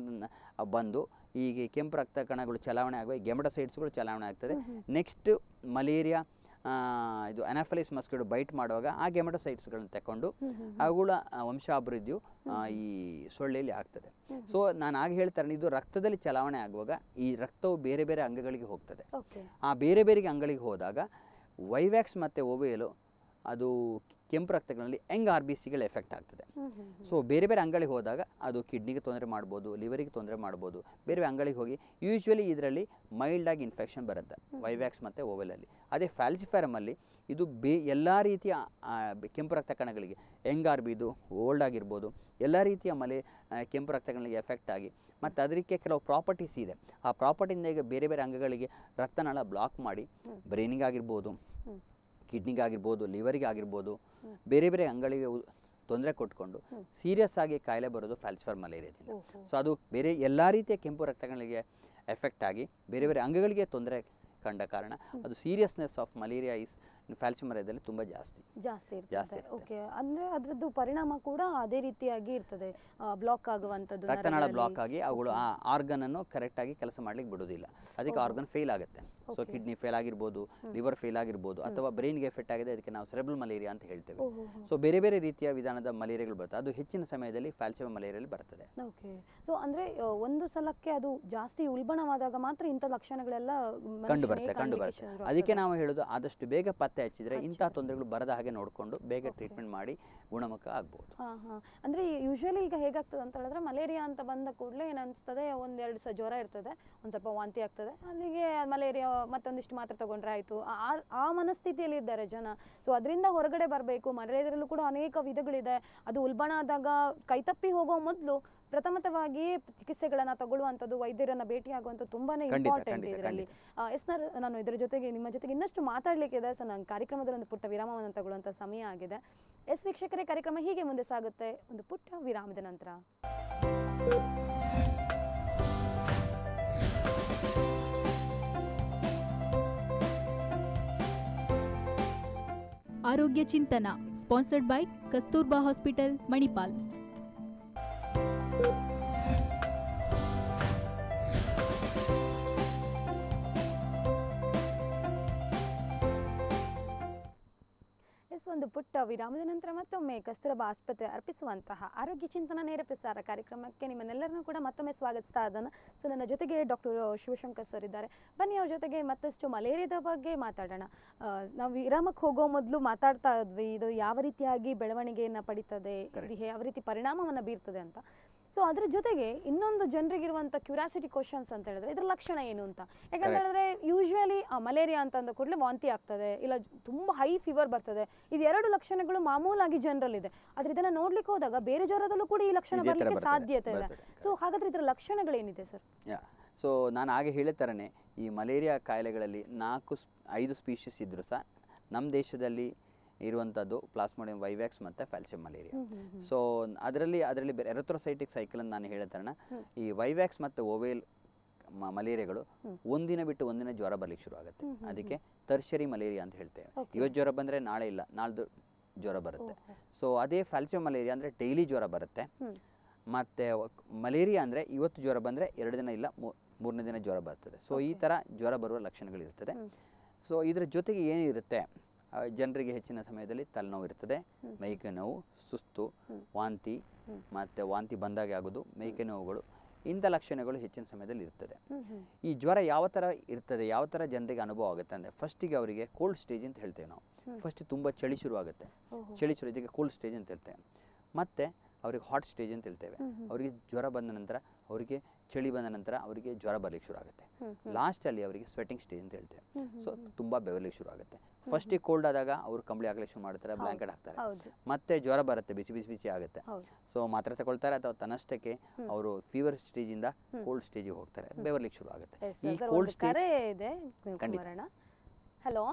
ಬಂದು ಈಗ ಕೆಂಪು ರಕ್ತ ಕಣಗಳು ಚಲಾವಣೆ ಆಗುವ ಗೆಮಟೋಸೈಡ್ಸ್ಗಳು ಚಲಾವಣೆ ಆಗ್ತದೆ. ನೆಕ್ಸ್ಟ್ ಮಲೇರಿಯಾ ಇದು ಅನಾಫಲಿಸ್ ಮಸ್ಕಿಟೋ ಬೈಟ್ ಮಾಡುವಾಗ ಆ ಗೆಮಟೋಸೈಟ್ಸ್ಗಳನ್ನು ತಗೊಂಡು ಅವುಗಳ ವಂಶಾಭಿವೃದ್ಧಿಯು ಈ ಸೊಳ್ಳೆಯಲ್ಲಿ ಆಗ್ತದೆ. ಸೊ ನಾನು ಆಗ ಹೇಳ್ತಾರೆ ಇದು ರಕ್ತದಲ್ಲಿ ಚಲಾವಣೆ ಆಗುವಾಗ ಈ ರಕ್ತವು ಬೇರೆ ಬೇರೆ ಅಂಗಗಳಿಗೆ ಹೋಗ್ತದೆ. ಆ ಬೇರೆ ಬೇರೆ ಅಂಗಗಳಿಗೆ ಹೋದಾಗ ವೈವ್ಯಾಕ್ಸ್ ಮತ್ತು ಓವೆಯಲು ಅದು ಕೆಂಪು ರಕ್ತಗಳಲ್ಲಿ ಯಂಗ್ ಆರ್ ಬಿ ಸಿಗಳು ಎಫೆಕ್ಟ್ ಆಗ್ತದೆ. ಸೊ ಬೇರೆ ಬೇರೆ ಅಂಗಳಿಗೆ ಹೋದಾಗ ಅದು ಕಿಡ್ನಿಗೆ ತೊಂದರೆ ಮಾಡ್ಬೋದು ಲಿವರಿಗೆ ತೊಂದರೆ ಮಾಡ್ಬೋದು. ಬೇರೆ ಬೇರೆ ಅಂಗಳಿಗೆ ಹೋಗಿ ಯೂಶ್ವಲಿ ಇದರಲ್ಲಿ ಮೈಲ್ಡಾಗಿ ಇನ್ಫೆಕ್ಷನ್ ಬರುತ್ತೆ ವೈವ್ಯಾಕ್ಸ್ ಮತ್ತು ಓವೆಲಲ್ಲಿ ಅದೇ ಫ್ಯಾಲ್ಸಿಫೆರಮಲ್ಲಿ ಇದು ಬೇ ಎಲ್ಲ ರೀತಿಯ ಕೆಂಪು ರಕ್ತ ಕಣಗಳಿಗೆ ಯಂಗ್ ಆರ್ ಬಿದು ಓಲ್ಡ್ ಆಗಿರ್ಬೋದು. ಎಲ್ಲ ರೀತಿಯ ಮಲೆ ಕೆಂಪು ರಕ್ತ ಕಣಗಳಿಗೆ ಎಫೆಕ್ಟ್ ಆಗಿ ಮತ್ತು ಅದಕ್ಕೆ ಕೆಲವು ಪ್ರಾಪರ್ಟೀಸ್ ಇದೆ. ಆ ಪ್ರಾಪರ್ಟಿಯಿಂದ ಈಗ ಬೇರೆ ಬೇರೆ ಅಂಗಗಳಿಗೆ ರಕ್ತನಾಳ ಬ್ಲಾಕ್ ಮಾಡಿ ಬ್ರೈನಿಗೆ ಆಗಿರ್ಬೋದು. ಹ್ಮ್. ಕಿಡ್ನಿಗೆ ಆಗಿರ್ಬೋದು ಲಿವರಿಗೆ ಆಗಿರ್ಬೋದು ಬೇರೆ ಬೇರೆ ಅಂಗಳಿಗೆ ತೊಂದರೆ ಕೊಟ್ಕೊಂಡು ಸೀರಿಯಸ್ ಆಗಿ ಕಾಯಿಲೆ ಬರೋದು ಫ್ಯಾಲ್ಸಿಫರ್ ಮಲೇರಿಯಾದಿಂದ. ಸೊ ಅದು ಬೇರೆ ಎಲ್ಲ ರೀತಿಯ ಕೆಂಪು ರಕ್ತಗಳಿಗೆ ಎಫೆಕ್ಟ್ ಆಗಿ ಬೇರೆ ಬೇರೆ ಅಂಗಗಳಿಗೆ ತೊಂದರೆ ಕಂಡ ಕಾರಣ. ಅದು ಸೀರಿಯಸ್ನೆಸ್ ಆಫ್ ಮಲೇರಿಯಾ ಇಸ್ ಫ್ಯಾಲ್ಸಿಮರಿಯಾದಲ್ಲಿ ತುಂಬಾ ಜಾಸ್ತಿ. ಜಾಸ್ತಿ ಜಾಸ್ತಿ. ಓಕೆ ಅಂದ್ರೆ ಅದರದ್ದು ಪರಿಣಾಮ ಕೂಡ ಅದೇ ರೀತಿಯಾಗಿ ಇರ್ತದೆ. ಬ್ಲಾಕ್ ಆಗುವಂತದ್ದು ರಕ್ತನಾಳ ಬ್ಲಾಕ್ ಆಗಿ ಅವುಗಳು ಆ ಆರ್ಗನ್ ಅನ್ನು ಕರೆಕ್ಟ್ ಆಗಿ ಕೆಲಸ ಮಾಡ್ಲಿಕ್ಕೆ ಬಿಡೋದಿಲ್ಲ ಅದಕ್ಕೆ ಆರ್ಗನ್ ಫೇಲ್ ಆಗುತ್ತೆ. ಸೊ ಕಿಡ್ನಿ ಫೇಲ್ ಆಗಿರ್ಬೋದು ಲಿವರ್ ಫೇಲ್ ಆಗಿರ್ಬೋದು ಅಥವಾ ಬ್ರೈನ್ಗೆ ಎಫೆಕ್ಟ್ ಆಗಿದೆ ಅದಕ್ಕೆ ನಾವು ಸೆರೆಬ್ರಲ್ ಮಲೇರಿಯಾ ಅಂತ ಹೇಳ್ತೇವೆ. ಸೊ ಬೇರೆ ಬೇರೆ ರೀತಿಯ ವಿಧಾನದ ಮಲೇರಿಯಾಗಳು ಬರ್ತದೆ ಅದು ಹೆಚ್ಚಿನ ಸಮಯದಲ್ಲಿ ಫ್ಯಾಲ್ಸಿಮ ಮಲೇರಿಯಲ್ಲಿ ಬರ್ತದೆ. ಓಕೆ ಸೊ ಅಂದ್ರೆ ಒಂದು ಸಲಕ್ಕೆ ಅದು ಜಾಸ್ತಿ ಉಲ್ಬಣವಾದಾಗ ಮಾತ್ರ ಇಂಥ ಲಕ್ಷಣಗಳೆಲ್ಲ ಕಂಡು ಬರುತ್ತೆ ಕಂಡು ಬರುತ್ತೆ ಅದಕ್ಕೆ. ನಾವು ಹೇಳೋದು ಆದಷ್ಟು ಬೇಗ ಪತ್ತೆ ಹಚ್ಚಿದ್ರೆ ಇಂಥ ತೊಂದರೆಗಳು ಬರದ ಹಾಗೆ ನೋಡಿಕೊಂಡು ಬೇಗ ಟ್ರೀಟ್ಮೆಂಟ್ ಮಾಡಿ ಗುಣಮುಖ ಆಗ್ಬೋದು. ಹಾ ಹಾ. ಅಂದ್ರೆ ಯೂಶ್ವಲಿ ಈಗ ಹೇಗಾಗ್ತದೆ ಅಂತ ಹೇಳಿದ್ರೆ ಮಲೇರಿಯಾ ಅಂತ ಬಂದ ಕೂಡಲೇ ಏನನ್ಸ್ತದೆ ಒಂದೆರಡು ಸಹ ಜ್ವರ ಇರ್ತದೆ ಒಂದು ಸ್ವಲ್ಪ ವಾಂತಿ ಆಗ್ತದೆ. ಅಲ್ಲಿಗೆ ಮಲೇರಿಯಾ ಮತ್ತೊಂದಿಷ್ಟು ಮಾತ್ರೆ ತಗೊಂಡ್ರೆ ಆಯ್ತು. ಆ- ಆ ಮನಸ್ಥಿತಿಯಲ್ಲಿ ಇದ್ದಾರೆ ಜನ. ಸೊ ಅದರಿಂದ ಹೊರಗಡೆ ಬರಬೇಕು. ಮಲೇರಿಯಾದಲ್ಲೂ ಕೂಡ ಅನೇಕ ವಿಧಗಳಿದೆ. ಅದು ಉಲ್ಬಣ ಆದಾಗ ಕೈತಪ್ಪಿ ಹೋಗೋ ಮೊದಲು ಪ್ರಥಮತವಾಗಿ ಚಿಕಿತ್ಸೆಗಳನ್ನ ತಗೊಳ್ಳುವಂಥದ್ದು ವೈದ್ಯರನ್ನ ಭೇಟಿಯಾಗುವಂಥದ್ದು ತುಂಬಾನೇ ಇಂಪಾರ್ಟೆಂಟ್ ಇದರಲ್ಲಿ. ಎಸ್ ನರ್ ನಾನು ಇದರ ಜೊತೆಗೆ ನಿಮ್ಮ ಜೊತೆಗೆ ಇನ್ನಷ್ಟು ಮಾತಾಡ್ಲಿಕ್ಕಿದೆ ಸೊ ನಾನು ಕಾರ್ಯಕ್ರಮದಲ್ಲಿ ಒಂದು ಪುಟ್ಟ ವಿರಾಮವನ್ನು ತಗೊಳ್ಳುವಂಥ ಸಮಯ ಆಗಿದೆ. ಎಸ್ ವೀಕ್ಷಕರೇ ಕಾರ್ಯಕ್ರಮ ಹೀಗೆ ಮುಂದೆ ಸಾಗುತ್ತೆ. ಒಂದು ಪುಟ್ಟ ವಿರಾಮದ ನಂತರ. ಆರೋಗ್ಯ ಚಿಂತನ sponsored by Kasturba Hospital Manipal. Yes ಒಂದು ಪುಟ್ಟ ವಿರಾಮದ ನಂತರ ಮತ್ತೊಮ್ಮೆ ಕಸ್ತೂರಬಾ ಆಸ್ಪತ್ರೆ ಅರ್ಪಿಸುವಂತಹ ಆರೋಗ್ಯ ಚಿಂತನ ನೇರ ಪ್ರಸಾರ ಕಾರ್ಯಕ್ರಮಕ್ಕೆ ನಿಮ್ಮನ್ನೆಲ್ಲರನ್ನೂ ಕೂಡ ಮತ್ತೊಮ್ಮೆ ಸ್ವಾಗತಿಸ್ತಾ ಇದ್ದಾನೆ. ಸೊ ನನ್ನ ಜೊತೆಗೆ ಡಾಕ್ಟರ್ ಶಿವಶಂಕರ್ ಸರ್ ಇದ್ದಾರೆ. ಬನ್ನಿ ಅವ್ರ ಜೊತೆಗೆ ಮತ್ತಷ್ಟು ಮಲೇರಿಯಾದ ಬಗ್ಗೆ ಮಾತಾಡೋಣ. ನಾವು ವಿರಾಮಕ್ಕೆ ಹೋಗೋ ಮೊದಲು ಮಾತಾಡ್ತಾ ಇದ್ವಿ ಇದು ಯಾವ ರೀತಿಯಾಗಿ ಬೆಳವಣಿಗೆಯನ್ನು ಪಡಿತದೆ ಯಾವ ರೀತಿ ಪರಿಣಾಮವನ್ನು ಬೀರ್ತದೆ ಅಂತ. ಸೊ ಅದ್ರ ಜೊತೆಗೆ ಇನ್ನೊಂದು ಜನರಿಗಿರುವಂಥ ಕ್ಯೂರಿಯಾಸಿಟಿ ಕ್ವಶನ್ಸ್ ಅಂತ ಹೇಳಿದ್ರೆ ಇದ್ರ ಲಕ್ಷಣ ಏನು ಅಂತ? ಯಾಕಂತ ಹೇಳಿದ್ರೆ ಯೂಶ್ವಲಿ ಮಲೇರಿಯಾ ಅಂತ ಅಂದ ಕೂಡಲೇ ವಾಂತಿ ಆಗ್ತದೆ ಇಲ್ಲ ತುಂಬ ಹೈ ಫೀವರ್ ಬರ್ತದೆ. ಇದು ಎರಡು ಲಕ್ಷಣಗಳು ಮಾಮೂಲಾಗಿ ಜನರಲ್ ಇದೆ ಆದ್ರೆ ಇದನ್ನ ನೋಡ್ಲಿಕ್ಕೆ ಹೋದಾಗ ಬೇರೆ ಜ್ವರದಲ್ಲೂ ಕೂಡ ಈ ಲಕ್ಷಣ ಬರಲಿಕ್ಕೆ ಸಾಧ್ಯತೆ ಇದೆ. ಸೊ ಹಾಗಾದ್ರೆ ಇದರ ಲಕ್ಷಣಗಳೇನಿದೆ ಸರ್? ಸೊ ನಾನು ಹಾಗೆ ಹೇಳಿದ ಥರನೇ ಈ ಮಲೇರಿಯಾ ಕಾಯಿಲೆಗಳಲ್ಲಿ ನಾಲ್ಕು ಐದು ಸ್ಪೀಷೀಸ್ ಇದ್ದರೂ ಸಹ. ನಮ್ಮ ದೇಶದಲ್ಲಿ ಇರುವಂಥದ್ದು ಪ್ಲಾಸ್ಮೋಡಿಯಂ ವೈವ್ಯಾಕ್ಸ್ ಮತ್ತು ಫ್ಯಾಲ್ಸಿಯಂ ಮಲೇರಿಯಾ. ಸೊ ಅದರಲ್ಲಿ ಅದರಲ್ಲಿ ಎರಥ್ರೋಸೈಟಿಕ್ ಸೈಕಲ್ ಅಂತ ನಾನು ಹೇಳಿದ ಥರನ ಈ ವೈವ್ಯಾಕ್ಸ್ ಮತ್ತು ಓವೇಲ್ ಮಲೇರಿಯಾಗಳು ಒಂದಿನ ಬಿಟ್ಟು ಒಂದಿನ ಜ್ವರ ಬರ್ಲಿಕ್ಕೆ ಶುರು ಆಗುತ್ತೆ. ಅದಕ್ಕೆ ತರ್ಷರಿ ಮಲೇರಿಯಾ ಅಂತ ಹೇಳ್ತೇವೆ. ಇವತ್ತು ಜ್ವರ ಬಂದರೆ ನಾಳೆ ಇಲ್ಲ ನಾಳ್ದು ಜ್ವರ ಬರುತ್ತೆ. ಸೊ ಅದೇ ಫ್ಯಾಲ್ಸಿಯಂ ಮಲೇರಿಯಾ ಅಂದರೆ ಡೈಲಿ ಜ್ವರ ಬರುತ್ತೆ. ಮತ್ತೆ ಮಲೇರಿಯಾ ಅಂದರೆ ಇವತ್ತು ಜ್ವರ ಬಂದರೆ ಎರಡು ದಿನ ಇಲ್ಲ ಮೂರನೇ ದಿನ ಜ್ವರ ಬರ್ತದೆ. ಸೊ ಈ ಥರ ಜ್ವರ ಬರುವ ಲಕ್ಷಣಗಳಿರ್ತದೆ. ಸೊ ಇದರ ಜೊತೆಗೆ ಏನಿರುತ್ತೆ? ಜನರಿಗೆ ಹೆಚ್ಚಿನ ಸಮಯದಲ್ಲಿ ತಲೆನೋವು ಇರ್ತದೆ. ಮೈಕೆ ನೋವು ಸುಸ್ತು ವಾಂತಿ ಮತ್ತೆ ವಾಂತಿ ಬಂದಾಗೆ ಆಗೋದು ಮೈಕೆ ನೋವುಗಳು ಇಂಥ ಲಕ್ಷಣಗಳು ಹೆಚ್ಚಿನ ಸಮಯದಲ್ಲಿ ಇರ್ತದೆ. ಈ ಜ್ವರ ಯಾವ ಥರ ಇರ್ತದೆ ಯಾವ ಥರ ಜನರಿಗೆ ಅನುಭವ ಆಗುತ್ತೆ ಅಂದರೆ ಫಸ್ಟಿಗೆ ಅವರಿಗೆ ಕೋಲ್ಡ್ ಸ್ಟೇಜ್ ಅಂತ ಹೇಳ್ತೇವೆ ನಾವು. ಫಸ್ಟ್ ತುಂಬ ಚಳಿ ಶುರು ಆಗುತ್ತೆ. ಚಳಿ ಶುರು ಇದಕ್ಕೆ ಕೋಲ್ಡ್ ಸ್ಟೇಜ್ ಅಂತ ಹೇಳ್ತೇವೆ. ಮತ್ತೆ ಅವ್ರಿಗೆ ಹಾಟ್ ಸ್ಟೇಜ್ ಅಂತ ಹೇಳ್ತೇವೆ. ಅವರಿಗೆ ಜ್ವರ ಬಂದ ನಂತರ ಅವರಿಗೆ ಚಳಿ ಬಂದ ನಂತರ ಅವರಿಗೆ ಜ್ವರ ಬರ್ಲಿಕ್ಕೆ ಶುರು ಆಗುತ್ತೆ. ಲಾಸ್ಟಲ್ಲಿ ಅವರಿಗೆ ಸ್ವೆಟಿಂಗ್ ಸ್ಟೇಜ್ ಅಂತ ಹೇಳ್ತೇವೆ. ಸೊ ತುಂಬ ಬೆವರ್ಲಿಕ್ಕೆ ಶುರು ಆಗುತ್ತೆ. ಫಸ್ಟಿಗೆ ಕೋಲ್ಡ್ ಆದಾಗ ಅವರು ಕಂಬಳಿ ಹಾಕ್ಲಿಕ್ಕೆ ಶುರು ಮಾಡ್ತಾರೆ ಬ್ಲಾಂಕೆಟ್ ಹಾಕ್ತಾರೆ. ಮತ್ತೆ ಜ್ವರ ಬರುತ್ತೆ ಬಿಸಿ ಬಿಸಿ ಬಿಸಿ ಆಗುತ್ತೆ. ಸೊ ಮಾತ್ರೆ ತಗೊಳ್ತಾರೆ ಅಥವಾ ತನ್ನಷ್ಟಕ್ಕೆ ಅವರು ಫೀವರ್ ಸ್ಟೇಜಿಂದ ಕೋಲ್ಡ್ ಸ್ಟೇಜಿಗೆ ಹೋಗ್ತಾರೆ. ಬೆವರ್ಲಿಕ್ಕೆ ಶುರು ಆಗುತ್ತೆ. ಈ ಕೋಲ್ಡ್ ಸ್ಟೇಜ್ ಇದೆ ಖಂಡಿತ. ಹಲೋ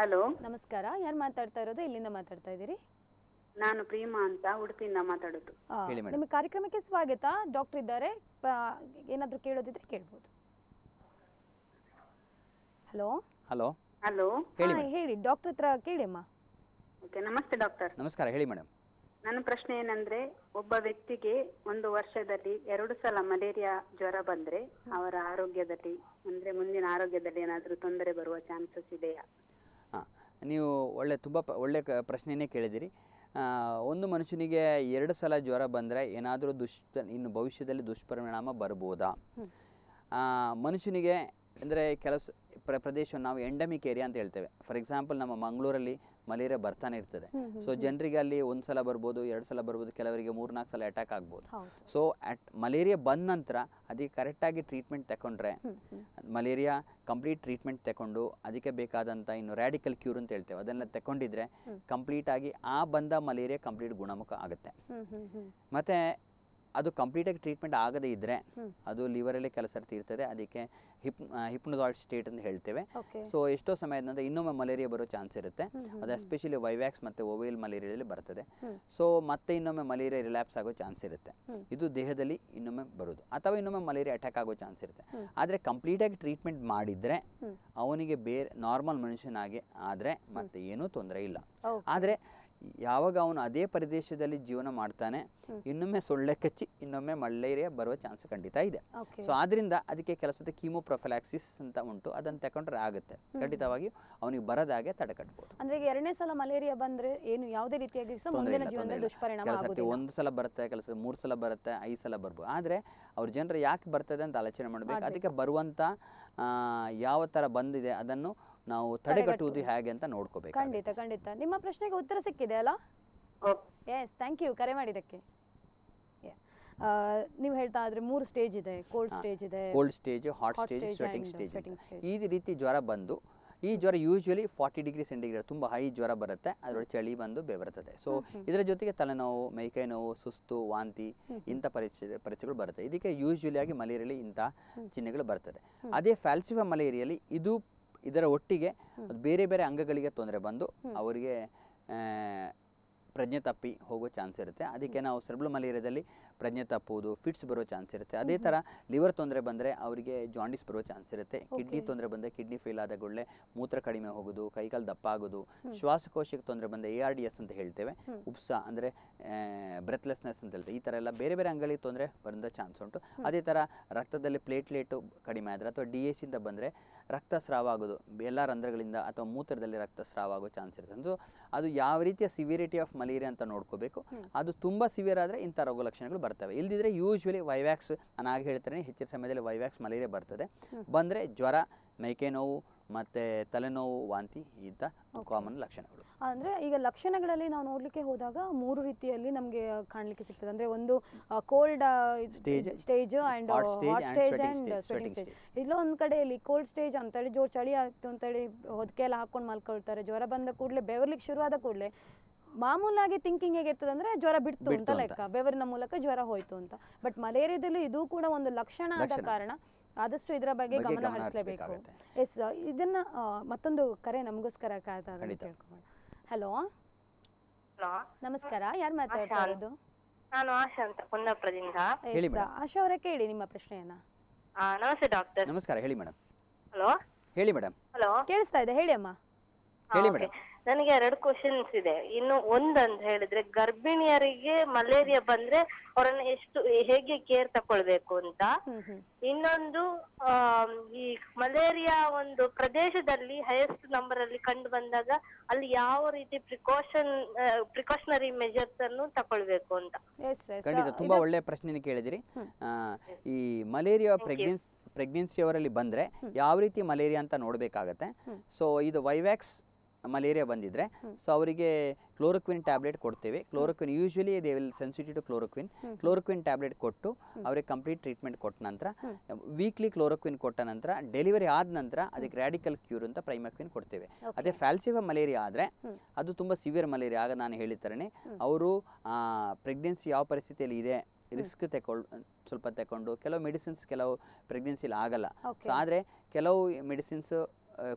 ಹಲೋ ನಮಸ್ಕಾರ. ಯಾರು ಮಾತಾಡ್ತಾ ಇರೋದು? ಇಲ್ಲಿಂದ ಮಾತಾಡ್ತಾ ಇದ್ದೀರಿ? ನಾನು ಪ್ರೀಮಾ ಅಂತ ಉಡುಪಿಯಿಂದ ಮಾತಾಡುದು. ಹೇಳಿ madam. ನಿಮ್ಮ ಕಾರ್ಯಕ್ರಮಕ್ಕೆ ಸ್ವಾಗತ. ಡಾಕ್ಟರ್ ಇದ್ದಾರೆ. ಪ- ಏನಾದ್ರೂ ಕೇಳೋದಿದ್ರೆ ಕೇಳ್ಬೋದು. ಹಲೋ? ಹಲೋ? ಹಲೋ? ಹೇಳಿ ಹೇಳಿ. ಡಾಕ್ಟರ್ ಹತ್ರ ಕೇಳಿ ಅಮ್ಮ. ಓಕೆ ನಮಸ್ತೆ ಡಾಕ್ಟರ್. ನಮಸ್ಕಾರ ಹೇಳಿ ಮೇಡಮ್. ನನ್ನ ಪ್ರಶ್ನೆ ಏನಂದ್ರೆ ಒಬ್ಬ ವ್ಯಕ್ತಿಗೆ ಒಂದು ವರ್ಷದಲ್ಲಿ ಎರಡು ಸಲ ಮಲೇರಿಯಾ ಜ್ವರ ಬಂದ್ರೆ ಅವರ ಆರೋಗ್ಯದಲ್ಲಿ ಅಂದ್ರೆ ಮುಂದಿನ ಆರೋಗ್ಯದಲ್ಲಿ ಏನಾದ್ರೂ ತೊಂದರೆ ಬರುವ ಚಾನ್ಸಸ್ ಇದೆಯಾ? ಹಾಂ ನೀವು ಒಳ್ಳೆ ತುಂಬ ಪ- ಒಳ್ಳೆ ಪ್ರಶ್ನೆನೇ ಪ್ರಶ್ನೆಯೇ ಕೇಳಿದಿರಿ ಒಂದು ಮನುಷ್ಯನಿಗೆ ಎರಡು ಸಲ ಜ್ವರ ಬಂದರೆ ಏನಾದರೂ ದುಷ್ಟ ಇನ್ನು ಭವಿಷ್ಯದಲ್ಲಿ ದುಷ್ಪರಿಣಾಮ ಬರ್ಬೋದಾ? ಆ, ಮನುಷ್ಯನಿಗೆ ಅಂದರೆ ಕೆಲಸ ಪ್ರ ಪ್ರದೇಶ ನಾವು ಎಂಡಮಿಕ್ ಏರಿಯಾ ಅಂತ ಹೇಳ್ತೇವೆ. ಫಾರ್ ಎಕ್ಸಾಂಪಲ್ ನಮ್ಮ ಮಂಗಳೂರಲ್ಲಿ ಮಲೇರಿಯಾ ಬರ್ತಾನೆ ಇರ್ತದೆ. ಸೊ ಜನರಿಗೆ ಅಲ್ಲಿ ಒಂದು ಸಲ ಬರ್ಬೋದು ಎರಡು ಸಲ ಬರ್ಬೋದು ಕೆಲವರಿಗೆ ಮೂರು ನಾಲ್ಕು ಸಲ ಅಟ್ಯಾಕ್ ಆಗ್ಬೋದು. ಸೊ ಅಟ್ ಮಲೇರಿಯಾ ಬಂದ ನಂತರ ಅದಕ್ಕೆ ಕರೆಕ್ಟಾಗಿ ಟ್ರೀಟ್ಮೆಂಟ್ ತಗೊಂಡ್ರೆ. ಮಲೇರಿಯಾ ಕಂಪ್ಲೀಟ್ ಟ್ರೀಟ್ಮೆಂಟ್ ತಗೊಂಡು ಅದಕ್ಕೆ ಬೇಕಾದಂಥ ಇನ್ನು ರ್ಯಾಡಿಕಲ್ ಕ್ಯೂರ್ ಅಂತ ಹೇಳ್ತೇವೆ. ಅದನ್ನ ತಗೊಂಡಿದ್ರೆ ಕಂಪ್ಲೀಟ್ ಆಗಿ ಆ ಬಂದ ಮಲೇರಿಯಾ ಕಂಪ್ಲೀಟ್ ಗುಣಮುಖ ಆಗುತ್ತೆ. ಮತ್ತು ಅದು ಕಂಪ್ಲೀಟಾಗಿ ಟ್ರೀಟ್ಮೆಂಟ್ ಆಗದೇ ಇದ್ದರೆ. ಅದು ಲಿವರಲ್ಲೇ ಕೆಲಸ ಇರ್ತದೆ ಅದಕ್ಕೆ ಹಿಪ್ ಹಿಪ್ನೋದಾಯ್ಡ್ ಸ್ಟೇಟ್ ಅಂತ ಹೇಳ್ತೇವೆ. ಸೊ ಎಷ್ಟೋ ಸಮಯ ನಂತರ ಇನ್ನೊಮ್ಮೆ ಮಲೇರಿಯಾ ಬರೋ ಚಾನ್ಸ್ ಇರುತ್ತೆ. ಅದು ಎಸ್ಪೆಷಲಿ ವೈವ್ಯಾಕ್ಸ್ ಮತ್ತು ಓವೇಲ್ ಮಲೇರಿಯಾದಲ್ಲಿ ಬರ್ತದೆ. ಸೊ ಮತ್ತೆ ಇನ್ನೊಮ್ಮೆ ಮಲೇರಿಯಾ ರಿಲ್ಯಾಪ್ಸ್ ಆಗೋ ಚಾನ್ಸ್ ಇರುತ್ತೆ. ಇದು ದೇಹದಲ್ಲಿ ಇನ್ನೊಮ್ಮೆ ಬರೋದು. ಅಥವಾ ಇನ್ನೊಮ್ಮೆ ಮಲೇರಿಯಾ ಅಟ್ಯಾಕ್ ಆಗೋ ಚಾನ್ಸ್ ಇರುತ್ತೆ. ಆದ್ರೆ ಕಂಪ್ಲೀಟಾಗಿ ಟ್ರೀಟ್ಮೆಂಟ್ ಮಾಡಿದರೆ ಅವನಿಗೆ ಬೇರೆ ನಾರ್ಮಲ್ ಮನುಷ್ಯನಾಗಿ ಆದರೆ ಮತ್ತೆ ಏನೂ ತೊಂದರೆ ಇಲ್ಲ. ಆದರೆ ಯಾವಾಗ ಅವನು ಅದೇ ಪ್ರದೇಶದಲ್ಲಿ ಜೀವನ ಮಾಡ್ತಾನೆ ಇನ್ನೊಮ್ಮೆ ಸೊಳ್ಳೆ ಕಚ್ಚಿ ಇನ್ನೊಮ್ಮೆ ಮಲೇರಿಯಾ ಬರುವ ಚಾನ್ಸ್ ಖಂಡಿತ ಇದೆ. ಸೊ ಆದ್ರಿಂದ ಅದಕ್ಕೆ ಕೆಲಸದ ಕೀಮೋಪ್ರೊಫಿಲಾಕ್ಸಿಸ್ ಅಂತ ಉಂಟು. ಅದನ್ನು ತಗೊಂಡ್ರೆ ಆಗುತ್ತೆ. ಖಂಡಿತವಾಗಿ ಅವನಿಗೆ ಬರದಾಗೆ ತಡೆಗಟ್ಟಬಹುದು ಅಂದ್ರೆ ಎರಡನೇ ಸಲ ಮಲೇರಿಯಾ ಬಂದ್ರೆ ಏನು ಯಾವುದೇ ರೀತಿಯಾಗಿ ದುಷ್ಪರಿಣಾಮ ಒಂದು ಸಲ ಬರುತ್ತೆ ಕೆಲಸ ಮೂರು ಸಲ ಬರುತ್ತೆ ಐದು ಸಲ ಬರ್ಬೋದು. ಆದ್ರೆ ಅವ್ರ ಜನರು ಯಾಕೆ ಬರ್ತದೆ ಅಂತ ಆಲೋಚನೆ ಮಾಡಬೇಕು. ಅದಕ್ಕೆ ಬರುವಂತ ಯಾವ ತರ ಬಂದಿದೆ ಅದನ್ನು ನಾವು ತಡೆಗಟ್ಟುವುದು ಹೇಗೆ ಅಂತ ನೋಡ್ಕೋಬೇಕು ಖಂಡಿತ ಖಂಡಿತ. ನಿಮ್ಮ ಪ್ರಶ್ನೆಗೆ ಉತ್ತರ ಸಿಕ್ಕಿದೆ ಅಲ್ಲ. ಎಸ್ ಥ್ಯಾಂಕ್ ಯು ಕರೆ ಮಾಡಿದ್ದಕ್ಕೆ. ನೀವು ಹೇಳ್ತಾ ಆದ್ರೆ ಮೂರು ಸ್ಟೇಜ್ ಇದೆ. ಕೋಲ್ಡ್ ಸ್ಟೇಜ್ ಇದೆ. Cold stage hot stage sweating stage ಈ ರೀತಿ ಜ್ವರ ಬಂದು ಈ ಜ್ವರ ಯೂಶ್ವಲಿ ಫಾರ್ಟಿ ಡಿಗ್ರಿ ಸೆಂಟಿಗ್ರೇಡ್ ತುಂಬ ಹೈ ಜ್ವರ ಬರುತ್ತೆ. ಅದರೊಳಗೆ ಚಳಿ ಬಂದು ಬೆವರ್ತದೆ ಸೊ ಇದರ ಜೊತೆಗೆ ತಲೆನೋವು ಮೈಕೈ ನೋವು ಸುಸ್ತು ವಾಂತಿ ಇಂಥ ಪರಿಚಯ ಪರಿಸ್ಥಿತಿಗಳು ಬರುತ್ತೆ. ಇದಕ್ಕೆ ಯೂಶ್ವಲಿ ಆಗಿ ಮಲೇರಿಯಲ್ಲಿ ಇಂಥ ಚಿಹ್ನೆಗಳು ಬರ್ತದೆ. ಅದೇ ಫ್ಯಾಲ್ಸಿಫಾ ಮಲೇರಿಯಲ್ಲಿ ಇದು ಇದರ ಒಟ್ಟಿಗೆ ಬೇರೆ ಬೇರೆ ಅಂಗಗಳಿಗೆ ತೊಂದರೆ ಬಂದು ಅವರಿಗೆ ಪ್ರಜ್ಞೆ ತಪ್ಪಿ ಹೋಗೋ ಚಾನ್ಸ್ ಇರುತ್ತೆ. ಅದಕ್ಕೆ ನಾವು ಸೆರ್ಬ್ಲ್ ಮಲೇರಿಯಾದಲ್ಲಿ ಪ್ರಜ್ಞೆ ತಪ್ಪುವುದು ಫಿಟ್ಸ್ ಬರೋ ಚಾನ್ಸ್ ಇರುತ್ತೆ. ಅದೇ ಥರ ಲಿವರ್ ತೊಂದರೆ ಬಂದರೆ ಅವರಿಗೆ ಜಾಂಡಿಸ್ ಬರೋ ಚಾನ್ಸ್ ಇರುತ್ತೆ. ಕಿಡ್ನಿ ತೊಂದರೆ ಬಂದರೆ ಕಿಡ್ನಿ ಫೇಲ್ ಆದ ಒಳ್ಳೆ ಮೂತ್ರ ಕಡಿಮೆ ಹೋಗೋದು ಕೈಕಾಲು ದಪ್ಪ ಆಗೋದು ಶ್ವಾಸಕೋಶಕ್ಕೆ ತೊಂದರೆ ಬಂದರೆ ಎ ಆರ್ ಡಿ ಎಸ್ ಅಂತ ಹೇಳ್ತೇವೆ. ಉಪ್ಸ ಅಂದರೆ ಬ್ರೆತ್ಲೆಸ್ನೆಸ್ ಅಂತ ಹೇಳ್ತೇವೆ. ಈ ಥರ ಎಲ್ಲ ಬೇರೆ ಬೇರೆ ಅಂಗಗಳಿಗೆ ತೊಂದರೆ ಬರೋ ಚಾನ್ಸ್ ಉಂಟು. ಅದೇ ಥರ ರಕ್ತದಲ್ಲಿ ಪ್ಲೇಟ್ಲೇಟು ಕಡಿಮೆ ಆದರೆ ಅಥವಾ ಡಿ ಎಸ್ ಇಂದ ಬಂದರೆ ರಕ್ತಸ್ರಾವ ಆಗೋದು. ಎಲ್ಲ ರಂಧ್ರಗಳಿಂದ ಅಥವಾ ಮೂತ್ರದಲ್ಲಿ ರಕ್ತಸ್ರಾವ ಆಗೋ ಚಾನ್ಸ್ ಇರುತ್ತೆ. ಸೊ ಅದು ಯಾವ ರೀತಿಯ ಸಿವಿರಿಟಿ ಆಫ್ ಮಲೇರಿಯಾ ಅಂತ ನೋಡ್ಕೋಬೇಕು. ಅದು ತುಂಬ ಸಿವಿಯರ್ ಆದರೆ ಇಂಥ ರೋಗ ಲಕ್ಷಣಗಳು ಬರ್ತವೆ. ಇಲ್ದಿದ್ರೆ ಯೂಶ್ವಲಿ ವೈವ್ಯಾಕ್ಸ್ ನಾನು ಆಗ ಹೇಳ್ತೇನೆ ಹೆಚ್ಚಿನ ಸಮಯದಲ್ಲಿ ವೈವ್ಯಾಕ್ಸ್ ಮಲೇರಿಯಾ ಬರ್ತದೆ. ಬಂದರೆ ಜ್ವರ ಮೈಕೈ ನೋವು ಮತ್ತೆ ತಲೆನೋವು ವಾಂತಿ ಇಂಥ ಕಾಮನ್ ಲಕ್ಷಣಗಳು. ಅಂದ್ರೆ ಈಗ ಲಕ್ಷಣಗಳಲ್ಲಿ ನಾವು ನೋಡ್ಲಿಕ್ಕೆ ಹೋದಾಗ ಮೂರು ರೀತಿಯಲ್ಲಿ ನಮಗೆ ಕಾಣ್ಲಿಕ್ಕೆ ಸಿಗ್ತದೆ. ಅಂದ್ರೆ ಒಂದು cold stage and stage and sweating stage ಇಲ್ಲ ಒಂದ್ ಕಡೆಯಲ್ಲಿ ಕೋಲ್ಡ್ ಸ್ಟೇಜ್ ಅಂತ ಹೇಳಿ ಜೋರ್ ಚಳಿ ಆಗ್ತು ಅಂತೇಳಿ ಹೊದಕೆ ಎಲ್ಲ ಹಾಕೊಂಡು ಮಲ್ಕೊಳ್ತಾರೆ. ಜ್ವರ ಬಂದ ಕೂಡಲೇ ಬೆವರ್ಲಿಕ್ಕೆ ಶುರುವಾದ ಕೂಡಲೇ ಮಾಮೂಲಾಗಿ ಥಿಂಕಿಂಗ್ ಹೇಗಿರ್ತದೆ ಅಂದ್ರೆ ಜ್ವರ ಬಿಡ್ತು ಅಂತ ಲೆಕ್ಕ ಬೆವರಿನ ಮೂಲಕ ಜ್ವರ ಹೋಯ್ತು ಅಂತ. ಬಟ್ ಮಲೇರಿಯಾದಲ್ಲೂ ಇದು ಕೂಡ ಒಂದು ಲಕ್ಷಣ ಆದ ಕಾರಣ ಆದಷ್ಟು ಇದರ ಬಗ್ಗೆ ಗಮನ ಹರಿಸಲೇಬೇಕು. ಎಸ್ ಇದನ್ನ ಆ, ಮತ್ತೊಂದು ಕರೆ ನಮಗೋಸ್ಕರ. ಹಲೋ ಹಲೋ ನಮಸ್ಕಾರ. ಯಾರು ಮಾತಾಡ್ತಾ. ಇರೋದು ನಾನು ಆಶಾ ಅಂತ ಕುಂದಾಪುರದಿಂದ ಆಶಾ ಅವರೇ ಕೇಳಿ ನಿಮ್ಮ ಪ್ರಶ್ನೆಯನ್ನ. ಆ, ನಮಸ್ತೆ ಡಾಕ್ಟರ್. ನಮಸ್ಕಾರ ಹೇಳಿ ಮೇಡಮ್. ಹಲೋ ಹೇಳಿ ಮೇಡಮ್. ಹಲೋ ಕೇಳಿಸ್ತಾ ಇದೆ ಹೇಳಿ ಅಮ್ಮ. ಹೇಳಿ okay. ನನಗೆ ಎರಡು ಕ್ವಶನ್ಸ್ ಇದೆ. ಇನ್ನು ಒಂದಂತ ಹೇಳಿದ್ರೆ ಗರ್ಭಿಣಿಯರಿಗೆ ಮಲೇರಿಯಾ ಬಂದ್ರೆ ಅವರನ್ನ ಎಷ್ಟು ಹೇಗೆ ಕೇರ್ ತಕೊಳ್ಬೇಕು ಅಂತ. ಇನ್ನೊಂದು ಆ ಈ ಮಲೇರಿಯಾ ಒಂದು ಪ್ರದೇಶದಲ್ಲಿ ಹೈಯೆಸ್ಟ್ ನಂಬರ್ ಅಲ್ಲಿ ಕಂಡು ಬಂದಾಗ ಅಲ್ಲಿ ಯಾವ ರೀತಿ ಪ್ರಿಕಾಷನ್ ಪ್ರಿಕಾಷನರಿ ಮೆಜರ್ಸ್ ಅನ್ನು ತಕೊಳ್ಬೇಕು ಅಂತ. ಖಂಡಿತ ತುಂಬಾ ಒಳ್ಳೆಯ ಪ್ರಶ್ನೆ ಕೇಳಿದಿರಿ. ಆ, ಈ ಮಲೇರಿಯಾ ಪ್ರೆಗ್ನೆನ್ಸ್ ಪ್ರೆಗ್ನೆನ್ಸಿ ಅವರಲ್ಲಿ ಬಂದ್ರೆ ಯಾವ ರೀತಿ ಮಲೇರಿಯಾ ಅಂತ ನೋಡ್ಬೇಕಾಗತ್ತೆ. ಸೊ ಇದು ವೈವ್ಯಾಕ್ಸ್ ಮಲೇರಿಯಾ ಬಂದಿದ್ರೆ ಸೊ ಅವರಿಗೆ ಕ್ಲೋರೋಕ್ವಿನ್ ಟ್ಯಾಬ್ಲೆಟ್ ಕೊಡ್ತೇವೆ. Chloroquine usually they will sensitive to chloroquine chloroquine tablet ಕೊಟ್ಟು ಅವರಿಗೆ ಕಂಪ್ಲೀಟ್ ಟ್ರೀಟ್ಮೆಂಟ್ ಕೊಟ್ಟ ನಂತರ ವೀಕ್ಲಿ ಕ್ಲೋರೋಕ್ವಿನ್ ಕೊಟ್ಟ ನಂತರ ಡೆಲಿವರಿ ಆದ ನಂತರ ಅದಕ್ಕೆ ರ್ಯಾಡಿಕಲ್ ಕ್ಯೂರ್ ಅಂತ ಪ್ರೈಮಕ್ವಿನ್ ಕೊಡ್ತೇವೆ. ಅದೇ ಫ್ಯಾಲ್ಸಿವ ಮಲೇರಿಯಾ ಆದರೆ ಅದು ತುಂಬ ಸಿವಿಯರ್ ಮಲೇರಿಯಾ ಆಗ ನಾನು ಹೇಳಿದ ಅವರು ಪ್ರೆಗ್ನೆನ್ಸಿ ಯಾವ ಪರಿಸ್ಥಿತಿಯಲ್ಲಿ ಇದೆ ರಿಸ್ಕ್ ತಗೊಳ್ ಸ್ವಲ್ಪ ತಗೊಂಡು ಕೆಲವು ಮೆಡಿಸಿನ್ಸ್ ಕೆಲವು ಪ್ರೆಗ್ನೆನ್ಸಿಲಿ ಆಗಲ್ಲ. ಸೊ ಆದರೆ ಕೆಲವು ಮೆಡಿಸಿನ್ಸ್